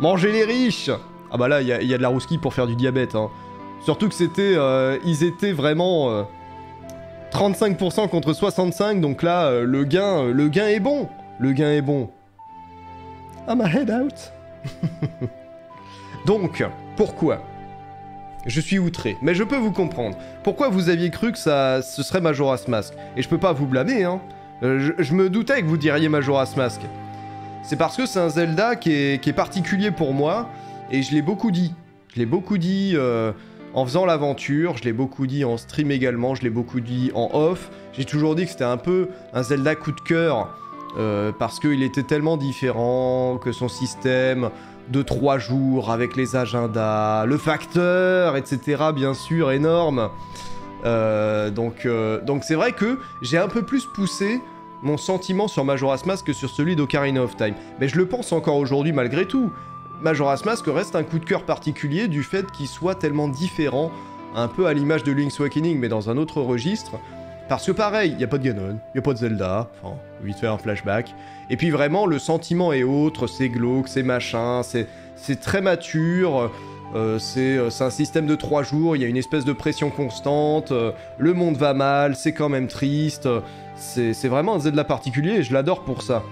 Manger les riches Ah bah là, il y, a- de la rouski pour faire du diabète. Hein. Surtout que c'était... euh, ils étaient vraiment... euh, 35% contre 65, donc là, euh, le gain, euh, le gain est bon. Le gain est bon. I'm a head out. donc, pourquoi? Je suis outré, mais je peux vous comprendre. Pourquoi vous aviez cru que ça, ce serait Majora's Mask? Et je peux pas vous blâmer, hein. Euh, je, me doutais que vous diriez Majora's Mask. C'est parce que c'est un Zelda qui est particulier pour moi, et je l'ai beaucoup dit. Je l'ai beaucoup dit euh, en faisant l'aventure, je l'ai beaucoup dit en stream également, je l'ai beaucoup dit en off. J'ai toujours dit que c'était un peu un Zelda coup de cœur, euh, parce qu'il était tellement différent, que son système de 3 jours avec les agendas, le facteur, etc. bien sûr, énorme. Euh, donc donc c'est vrai que j'ai un peu plus poussé mon sentiment sur Majora's Mask que sur celui d'Ocarina of Time. Mais je le pense encore aujourd'hui malgré tout. Majora's Mask reste un coup de cœur particulier du fait qu'il soit tellement différent, un peu à l'image de Link's Awakening, mais dans un autre registre. Parce que pareil, il n'y a pas de Ganon, il n'y a pas de Zelda, enfin, vite fait un flashback. Et puis vraiment, le sentiment est autre, c'est glauque, c'est machin, c'est très mature, euh, c'est euh, c'est un système de trois jours, il y a une espèce de pression constante, euh, le monde va mal, c'est quand même triste, c'est c'est vraiment un Zelda particulier et je l'adore pour ça.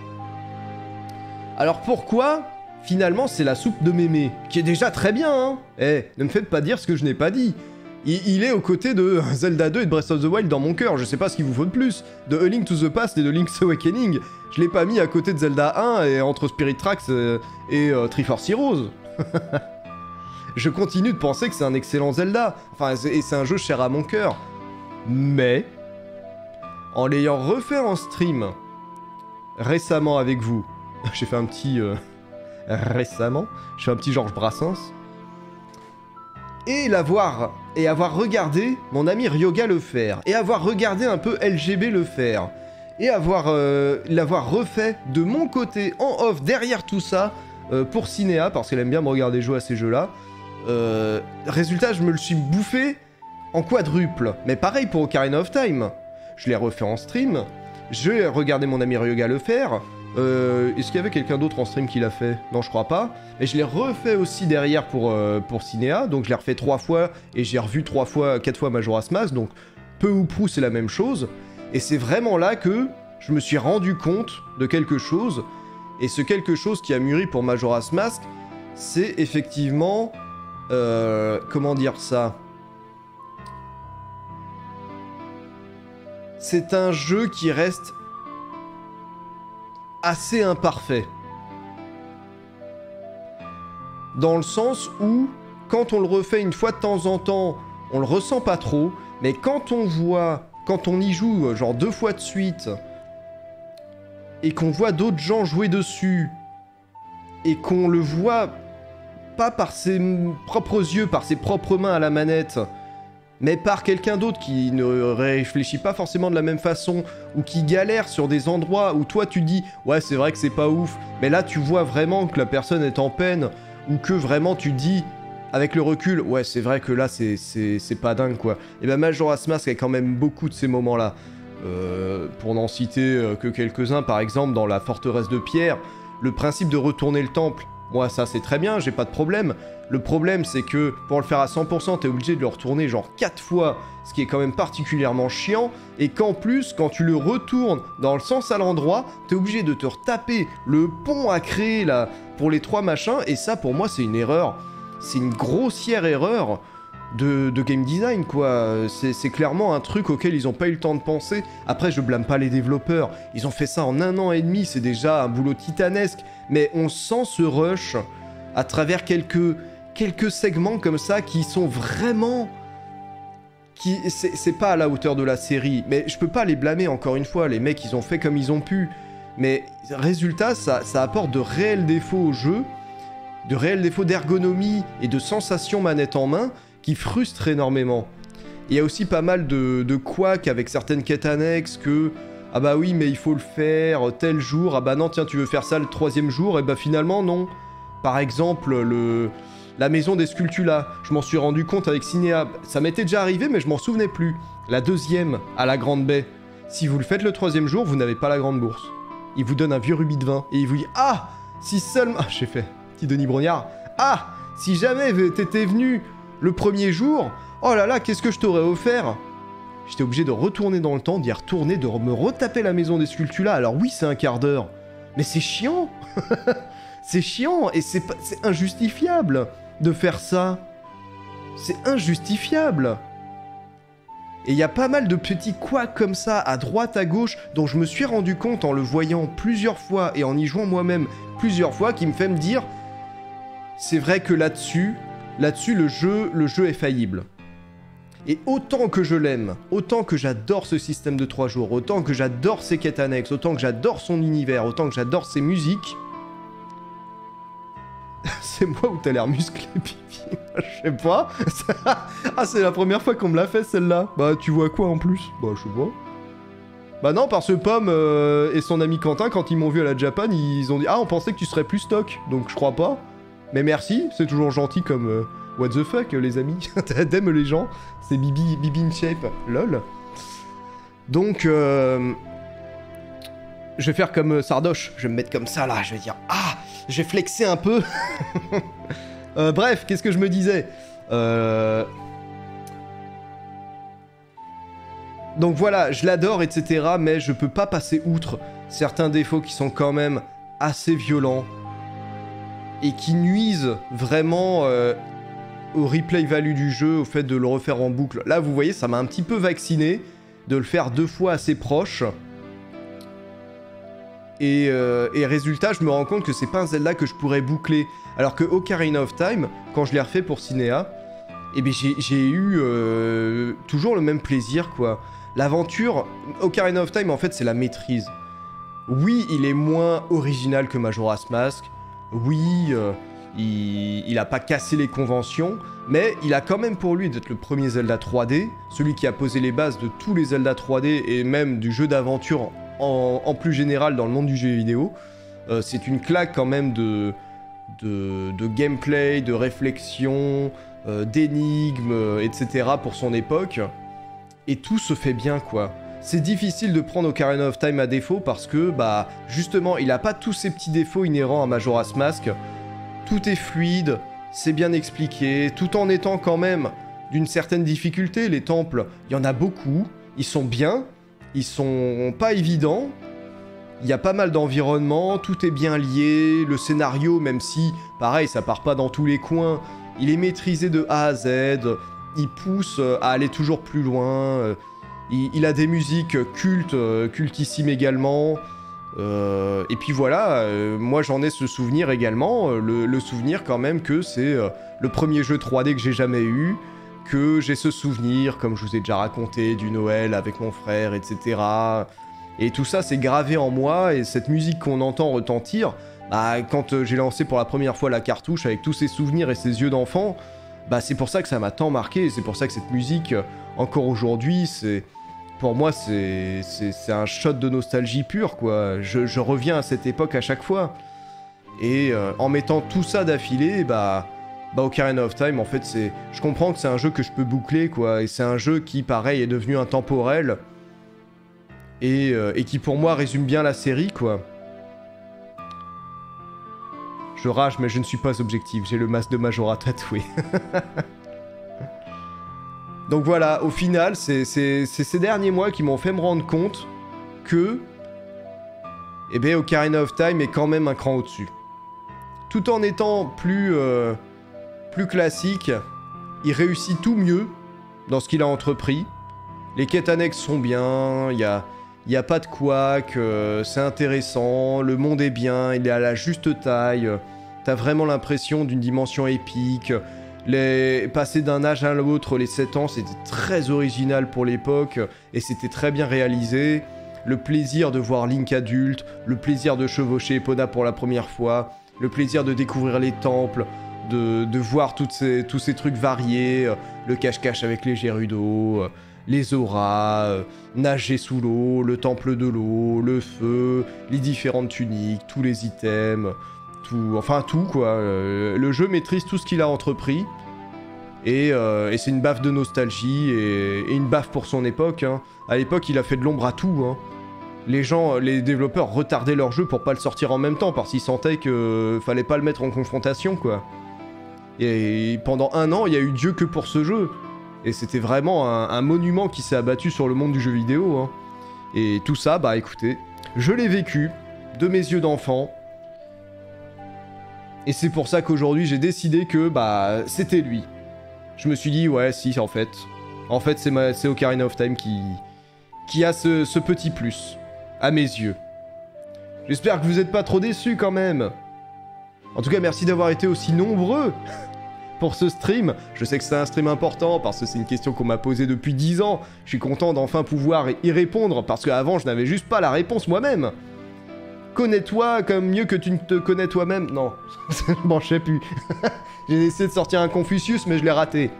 Alors pourquoi finalement c'est la soupe de mémé Qui est déjà très bien, hein Eh, ne me faites pas dire ce que je n'ai pas dit. Il, est aux côtés de Zelda 2 et de Breath of the Wild dans mon cœur, je sais pas ce qu'il vous faut de plus. De A Link to the Past et de Link's Awakening, je l'ai pas mis à côté de Zelda 1 et entre Spirit Tracks euh, et euh, Triforce Heroes. je continue de penser que c'est un excellent Zelda, enfin, et c'est un jeu cher à mon cœur. Mais, en l'ayant refait en stream récemment avec vous, j'ai fait un petit euh, récemment, je fais un petit Georges Brassens, et l'avoir et avoir regardé mon ami Ryoga le faire, et avoir regardé un peu LGB le faire, et avoir euh, l'avoir refait de mon côté en off derrière tout ça euh, pour Cinéa parce qu'elle aime bien me regarder jouer à ces jeux-là. Euh, résultat, je me le suis bouffé en quadruple. Mais pareil pour Ocarina of Time. Je l'ai refait en stream. J'ai regardé mon ami Ryoga le faire. Euh, Est-ce qu'il y avait quelqu'un d'autre en stream qui l'a fait? Non, je crois pas. Et je l'ai refait aussi derrière pour, euh, pour Cinéa. Donc je l'ai refait trois fois et j'ai revu trois fois, quatre fois Majora's Mask. Donc peu ou prou, c'est la même chose. Et c'est vraiment là que je me suis rendu compte de quelque chose. Et ce quelque chose qui a mûri pour Majora's Mask, c'est effectivement... euh, comment dire ça? C'est un jeu qui reste assez imparfait. Dans le sens où, quand on le refait une fois de temps en temps, on le ressent pas trop, mais quand on voit, quand on y joue genre deux fois de suite, et qu'on voit d'autres gens jouer dessus, et qu'on le voit pas par ses propres yeux, par ses propres mains à la manette, mais par quelqu'un d'autre qui ne réfléchit pas forcément de la même façon, ou qui galère sur des endroits où toi tu dis ouais c'est vrai que c'est pas ouf, mais là tu vois vraiment que la personne est en peine, ou que vraiment tu dis avec le recul ouais c'est vrai que là c'est- pas dingue quoi. Et ben Majora's Mask a quand même beaucoup de ces moments là. Euh, pour n'en citer euh, que quelques-uns, par exemple dans la forteresse de pierre, le principe de retourner le temple, moi ça c'est très bien, j'ai pas de problème. Le problème c'est que pour le faire à 100%, t'es obligé de le retourner genre 4 fois, ce qui est quand même particulièrement chiant, et qu'en plus, quand tu le retournes dans le sens à l'endroit, t'es obligé de te retaper le pont à créer là pour les trois machins, et ça pour moi c'est une erreur. C'est une grossière erreur de, game design, quoi. C'est clairement un truc auquel ils ont pas eu le temps de penser. Après, je blâme pas les développeurs. Ils ont fait ça en un an et demi, c'est déjà un boulot titanesque. Mais on sent ce rush à travers quelques, quelques segments comme ça qui sont vraiment. Qui, c'est pas à la hauteur de la série, mais je peux pas les blâmer encore une fois. Les mecs, ils ont fait comme ils ont pu. Mais résultat, ça, ça apporte de réels défauts au jeu, de réels défauts d'ergonomie et de sensation manette en main qui frustrent énormément. Il y a aussi pas mal de, de avec certaines quêtes annexes que ah bah oui mais il faut le faire tel jour, ah bah non tiens tu veux faire ça le troisième jour, et bah finalement non. Par exemple le la maison des Sculptula, je m'en suis rendu compte avec Cinéa, ça m'était déjà arrivé mais je m'en souvenais plus. La deuxième à la Grande Baie, si vous le faites le troisième jour vous n'avez pas la Grande Bourse. Il vous donne un vieux rubis de vin et il vous dit ah si seulement ah, j'ai fait petit Denis Brognard ah si jamais t'étais venu le premier jour, oh là là qu'est-ce que je t'aurais offert? J'étais obligé de retourner dans le temps, d'y retourner, de me retaper la maison des Sculptula. Alors oui, c'est un quart d'heure, mais c'est chiant. c'est chiant et c'est injustifiable de faire ça. C'est injustifiable. Et il y a pas mal de petits couacs comme ça, à droite, à gauche, dont je me suis rendu compte en le voyant plusieurs fois et en y jouant moi-même plusieurs fois, qui me fait me dire, c'est vrai que là-dessus, là-dessus le jeu, le jeu est faillible. Et autant que je l'aime, autant que j'adore ce système de 3 jours, autant que j'adore ses quêtes annexes, autant que j'adore son univers, autant que j'adore ses musiques, c'est moi ou t'as l'air musclé, Pipi Je sais pas. ah, c'est la première fois qu'on me l'a fait celle-là. Bah, tu vois quoi en plus? Bah, je sais pas. Bah non, parce que Pomme euh, et son ami Quentin, quand ils m'ont vu à la Japan, ils ont dit Ah, on pensait que tu serais plus stock. Donc je crois pas. Mais merci, c'est toujours gentil comme euh, What the fuck, les amis. T'aimes les gens. C'est Bibi, Bibi in shape. Lol. Donc, euh, je vais faire comme euh, Sardoche. Je vais me mettre comme ça là. Je vais dire Ah Je vais flexer un peu. Bref, qu'est-ce que je me disais? Donc voilà, je l'adore, etc. Mais je peux pas passer outre certains défauts qui sont quand même assez violents et qui nuisent vraiment euh, au replay value du jeu, au fait de le refaire en boucle. Là, vous voyez, ça m'a un petit peu vacciné de le faire deux fois assez proche. Et, euh, résultat, je me rends compte que c'est pas un Zelda que je pourrais boucler. Alors que Ocarina of Time, quand je l'ai refait pour Cinéa, eh ben j'ai eu euh, toujours le même plaisir. L'aventure, Ocarina of Time, en fait, c'est la maîtrise. Oui, il est moins original que Majora's Mask. Oui, euh, il, il a pas cassé les conventions, mais il a quand même pour lui d'être le premier Zelda 3D, celui qui a posé les bases de tous les Zelda 3D et même du jeu d'aventure en, plus général dans le monde du jeu vidéo. Euh, c'est une claque quand même de, gameplay, de réflexion, euh, d'énigmes, etc. pour son époque. Et tout se fait bien, quoi. C'est difficile de prendre Ocarina of Time à défaut parce que, bah, justement, il a pas tous ces petits défauts inhérents à Majora's Mask. Tout est fluide, c'est bien expliqué, tout en étant quand même d'une certaine difficulté. Les temples, il y en a beaucoup, ils sont bien, ils sont pas évidents. Il y a pas mal d'environnements, tout est bien lié, le scénario, même si, pareil, ça part pas dans tous les coins, il est maîtrisé de A à Z, il pousse à aller toujours plus loin, euh, il, a des musiques cultes, euh, cultissimes également, euh, et puis voilà, euh, moi j'en ai ce souvenir également, le, souvenir quand même que c'est le premier jeu 3D que j'ai jamais eu, que j'ai ce souvenir, comme je vous ai déjà raconté, du Noël avec mon frère, etc. Et tout ça c'est gravé en moi, et cette musique qu'on entend retentir, bah, quand j'ai lancé pour la première fois la cartouche avec tous ces souvenirs et ces yeux d'enfant, bah c'est pour ça que ça m'a tant marqué, c'est pour ça que cette musique, encore aujourd'hui, c'est... Pour moi, c'est un shot de nostalgie pure, quoi. Je, je reviens à cette époque à chaque fois. Et euh, en mettant tout ça d'affilée, bah... Bah, Ocarina of Time, en fait, c'est... Je comprends que c'est un jeu que je peux boucler, quoi. Et c'est un jeu qui, pareil, est devenu intemporel. Et, euh, et qui, pour moi, résume bien la série, quoi. Je rage, mais je ne suis pas objectif. J'ai le masque de Majora tatoué. Donc voilà, au final, c'est ces derniers mois qui m'ont fait me rendre compte que... Eh Ocarina of Time est quand même un cran au-dessus. Tout en étant plus... euh, plus classique, il réussit tout mieux dans ce qu'il a entrepris. Les quêtes annexes sont bien, il y a, y a pas de couac, euh, c'est intéressant, le monde est bien, il est à la juste taille, t'as vraiment l'impression d'une dimension épique. Les... Passer d'un âge à l'autre, les 7 ans, c'était très original pour l'époque et c'était très bien réalisé. Le plaisir de voir Link adulte, le plaisir de chevaucher Epona pour la première fois, le plaisir de découvrir les temples, de, voir tous ces trucs variés, euh, le cache-cache avec les Gerudo, euh, les auras, euh, nager sous l'eau, le temple de l'eau, le feu, les différentes tuniques, tous les items, enfin tout quoi. Euh, le jeu maîtrise tout ce qu'il a entrepris. Et, euh, c'est une baffe de nostalgie et, une baffe pour son époque. hein. À l'époque, il a fait de l'ombre à tout. hein. Les gens, les développeurs retardaient leur jeu pour pas le sortir en même temps parce qu'ils sentaient que fallait pas le mettre en confrontation quoi. Et pendant un an, il y a eu Dieu que pour ce jeu. Et c'était vraiment un, un monument qui s'est abattu sur le monde du jeu vidéo. hein. Et tout ça, bah écoutez, je l'ai vécu de mes yeux d'enfant. Et c'est pour ça qu'aujourd'hui j'ai décidé que bah c'était lui. Je me suis dit ouais si en fait. En fait c'est Ocarina of Time qui, a ce, ce petit plus. À mes yeux. J'espère que vous êtes pas trop déçus quand même. En tout cas merci d'avoir été aussi nombreux pour ce stream. Je sais que c'est un stream important parce que c'est une question qu'on m'a posée depuis 10 ans. Je suis content d'enfin pouvoir y répondre parce qu'avant je n'avais juste pas la réponse moi-même. Connais-toi comme mieux que tu ne te connais toi-même. Non, bon, je sais plus. J'ai essayé de sortir un Confucius, mais je l'ai raté.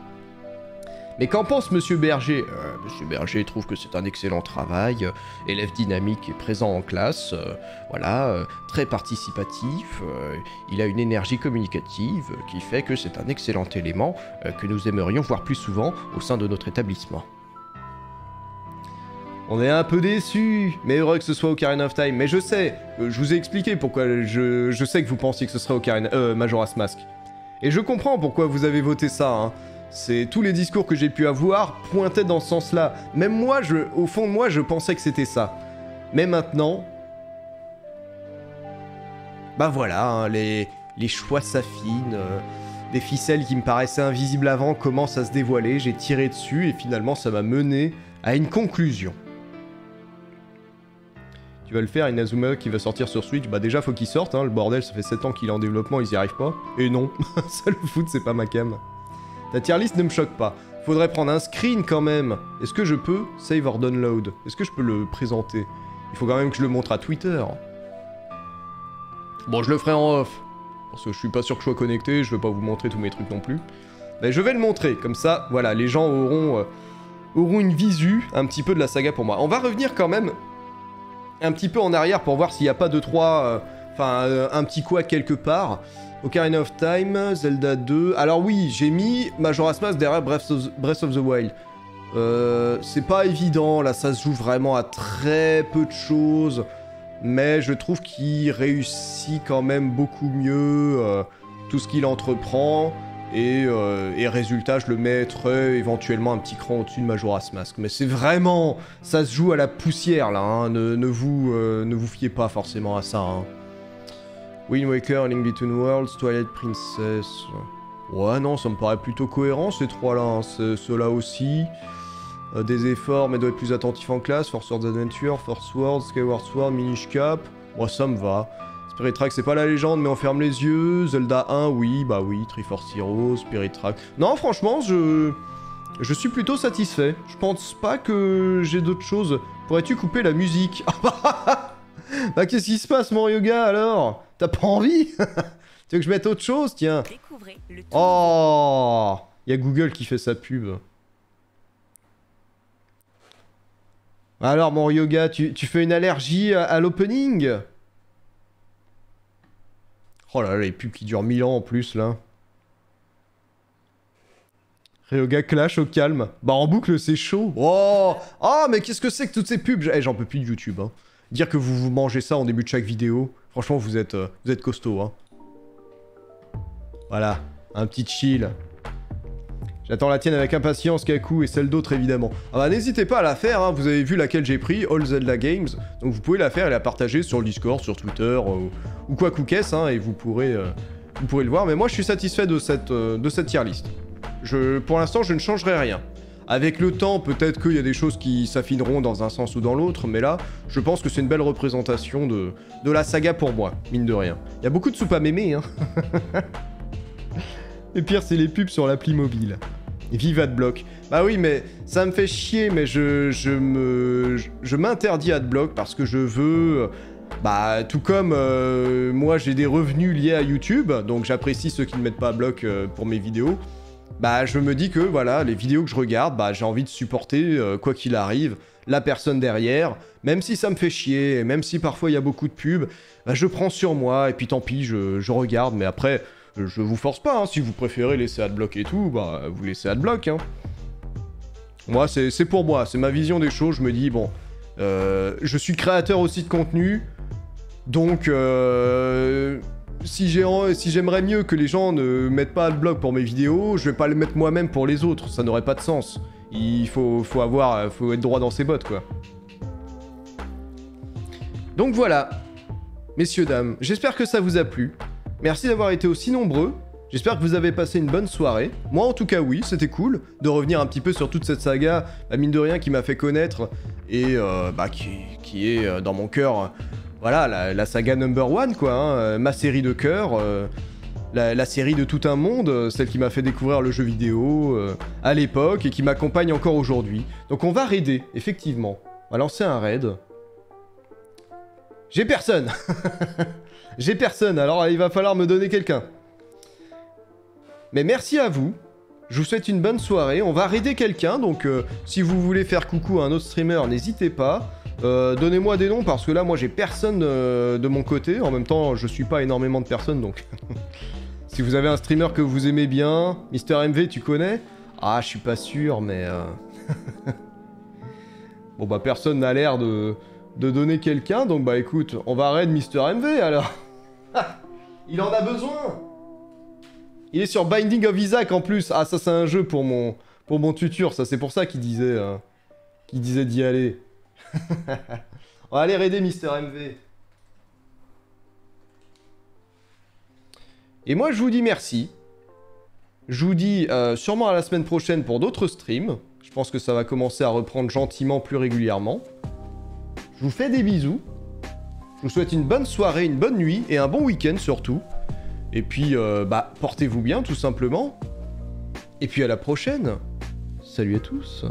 Mais qu'en pense Monsieur Berger? Monsieur Berger trouve que c'est un excellent travail, élève dynamique et présent en classe, euh, voilà, euh, très participatif, euh, il a une énergie communicative qui fait que c'est un excellent élément que nous aimerions voir plus souvent au sein de notre établissement. On est un peu déçus, mais heureux que ce soit Ocarina of Time. Mais je sais, euh, je vous ai expliqué pourquoi je, sais que vous pensiez que ce serait Ocarina, euh, Majora's Mask. Et je comprends pourquoi vous avez voté ça. Hein. C'est tous les discours que j'ai pu avoir pointaient dans ce sens-là. Même moi, au fond de moi, je pensais que c'était ça. Mais maintenant, bah voilà, hein, les, choix s'affinent. euh, des ficelles qui me paraissaient invisibles avant commencent à se dévoiler. J'ai tiré dessus et finalement, ça m'a mené à une conclusion. Tu vas le faire, Inazuma qui va sortir sur Switch. Bah déjà faut qu'il sorte, hein, le bordel, ça fait 7 ans qu'il est en développement, ils y arrivent pas. Et non, ça le foot, c'est pas ma cam. Ta tier list ne me choque pas. Faudrait prendre un screen quand même. Est-ce que je peux save or download? Est-ce que je peux le présenter? Il faut quand même que je le montre à Twitter. Bon, je le ferai en off. Parce que je suis pas sûr que je sois connecté, je vais pas vous montrer tous mes trucs non plus. Mais je vais le montrer, comme ça, voilà, les gens auront, euh, auront une visu un petit peu de la saga pour moi. On va revenir quand même un petit peu en arrière pour voir s'il n'y a pas deux trois euh, enfin euh, un petit quoi quelque part. Ocarina of Time Zelda 2 alors oui j'ai mis Majora's Mask derrière Breath of, Breath of the Wild. Euh, c'est pas évident là ça se joue vraiment à très peu de choses mais je trouve qu'il réussit quand même beaucoup mieux tout ce qu'il entreprend et, euh, et résultat, je le mettrais éventuellement un petit cran au-dessus de Majora's Mask. Mais c'est vraiment... Ça se joue à la poussière, là. hein. Ne, ne vous, euh, ne vous fiez pas forcément à ça. hein. Wind Waker, Link Between Worlds, Twilight Princess... Ouais, non, ça me paraît plutôt cohérent, ces trois-là. hein. Ce- Ceux-là aussi. Euh, des efforts, mais doit être plus attentif en classe. Force Swords Adventure, Force World, Skyward Sword, Minish Cap. Moi, ça me va. Spirit Track, c'est pas la légende, mais on ferme les yeux. Zelda 1, oui, bah oui. Triforce Heroes, Spirit Track. Non, franchement, je. Je suis plutôt satisfait. Je pense pas que j'ai d'autres choses. Pourrais-tu couper la musique? Bah, qu'est-ce qui se passe, mon yoga alors? T'as pas envie? Tu veux que je mette autre chose, tiens le Oh Il y a Google qui fait sa pub. Alors, mon yoga, tu, tu fais une allergie à, à l'opening? Oh là là, les pubs qui durent 1000 ans en plus, là. Ryoga Clash au calme. Bah, en boucle, c'est chaud. Oh Oh, mais qu'est-ce que c'est que toutes ces pubs? Eh, J'en peux plus de YouTube, hein. Dire que vous vous mangez ça en début de chaque vidéo, franchement, vous êtes, euh, vous êtes costaud, hein. Voilà, un petit chill. J'attends la tienne avec impatience, Kaku, et celle d'autres évidemment. Ah bah n'hésitez pas à la faire, hein. vous avez vu laquelle j'ai pris, All Zelda Games, donc vous pouvez la faire et la partager sur le Discord, sur Twitter, euh, ou quoi qu'est-ce, hein, et vous pourrez, euh, vous pourrez le voir. Mais moi je suis satisfait de cette, euh, de cette tier list. Pour l'instant je ne changerai rien. Avec le temps, peut-être qu'il y a des choses qui s'affineront dans un sens ou dans l'autre, mais là, je pense que c'est une belle représentation de, de la saga pour moi, mine de rien. Il y a beaucoup de soupes à mémé, hein. Et pire, c'est les pubs sur l'appli mobile. Vive Adblock. Bah oui, mais ça me fait chier, mais je, je me, je, je m'interdis Adblock parce que je veux, Bah, tout comme euh, moi j'ai des revenus liés à YouTube, donc j'apprécie ceux qui ne mettent pas à bloc euh, pour mes vidéos. Bah, je me dis que voilà, les vidéos que je regarde, bah, j'ai envie de supporter, euh, quoi qu'il arrive, la personne derrière, même si ça me fait chier, même si parfois il y a beaucoup de pubs, bah, je prends sur moi, et puis tant pis, je, je regarde, mais après, je vous force pas, hein, si vous préférez laisser adblock et tout, bah, vous laissez adblock, hein. Moi, c'est pour moi, c'est ma vision des choses, je me dis, bon, euh, je suis créateur aussi de contenu, donc, euh, si j'aimerais mieux que les gens ne mettent pas adblock pour mes vidéos, je vais pas le mettre moi-même pour les autres, ça n'aurait pas de sens. Il faut, faut avoir, faut être droit dans ses bottes, quoi. Donc voilà, messieurs, dames, j'espère que ça vous a plu. Merci d'avoir été aussi nombreux. J'espère que vous avez passé une bonne soirée. Moi, en tout cas, oui, c'était cool de revenir un petit peu sur toute cette saga, bah, mine de rien, qui m'a fait connaître et euh, bah, qui, est euh, dans mon cœur, voilà, la, la saga number one, quoi, hein, euh, ma série de cœur, la, la série de tout un monde, celle qui m'a fait découvrir le jeu vidéo à l'époque et qui m'accompagne encore aujourd'hui. Donc on va raider, effectivement. On va lancer un raid. J'ai personne J'ai personne, alors il va falloir me donner quelqu'un. Mais merci à vous. Je vous souhaite une bonne soirée. On va raider quelqu'un, donc euh, si vous voulez faire coucou à un autre streamer, n'hésitez pas. Euh, Donnez-moi des noms parce que là, moi, j'ai personne euh, de mon côté. En même temps, je suis pas énormément de personnes, donc. si vous avez un streamer que vous aimez bien, Mister MV, tu connais? Ah, je suis pas sûr, mais. bon, bah, personne n'a l'air de, de donner quelqu'un, donc bah écoute, on va raid Mister MV alors. Il en a besoin il est sur Binding of Isaac en plus. Ah, ça, c'est un jeu pour mon, pour mon tuteur. Ça, c'est pour ça qu'il disait, euh, qu'il disait d'y aller. On va aller raider Mister MV. Et moi, je vous dis merci. Je vous dis euh, sûrement à la semaine prochaine pour d'autres streams. Je pense que ça va commencer à reprendre gentiment plus régulièrement. Je vous fais des bisous. Je vous souhaite une bonne soirée, une bonne nuit et un bon week-end surtout. Et puis, euh, bah, portez-vous bien tout simplement. Et puis à la prochaine. Salut à tous.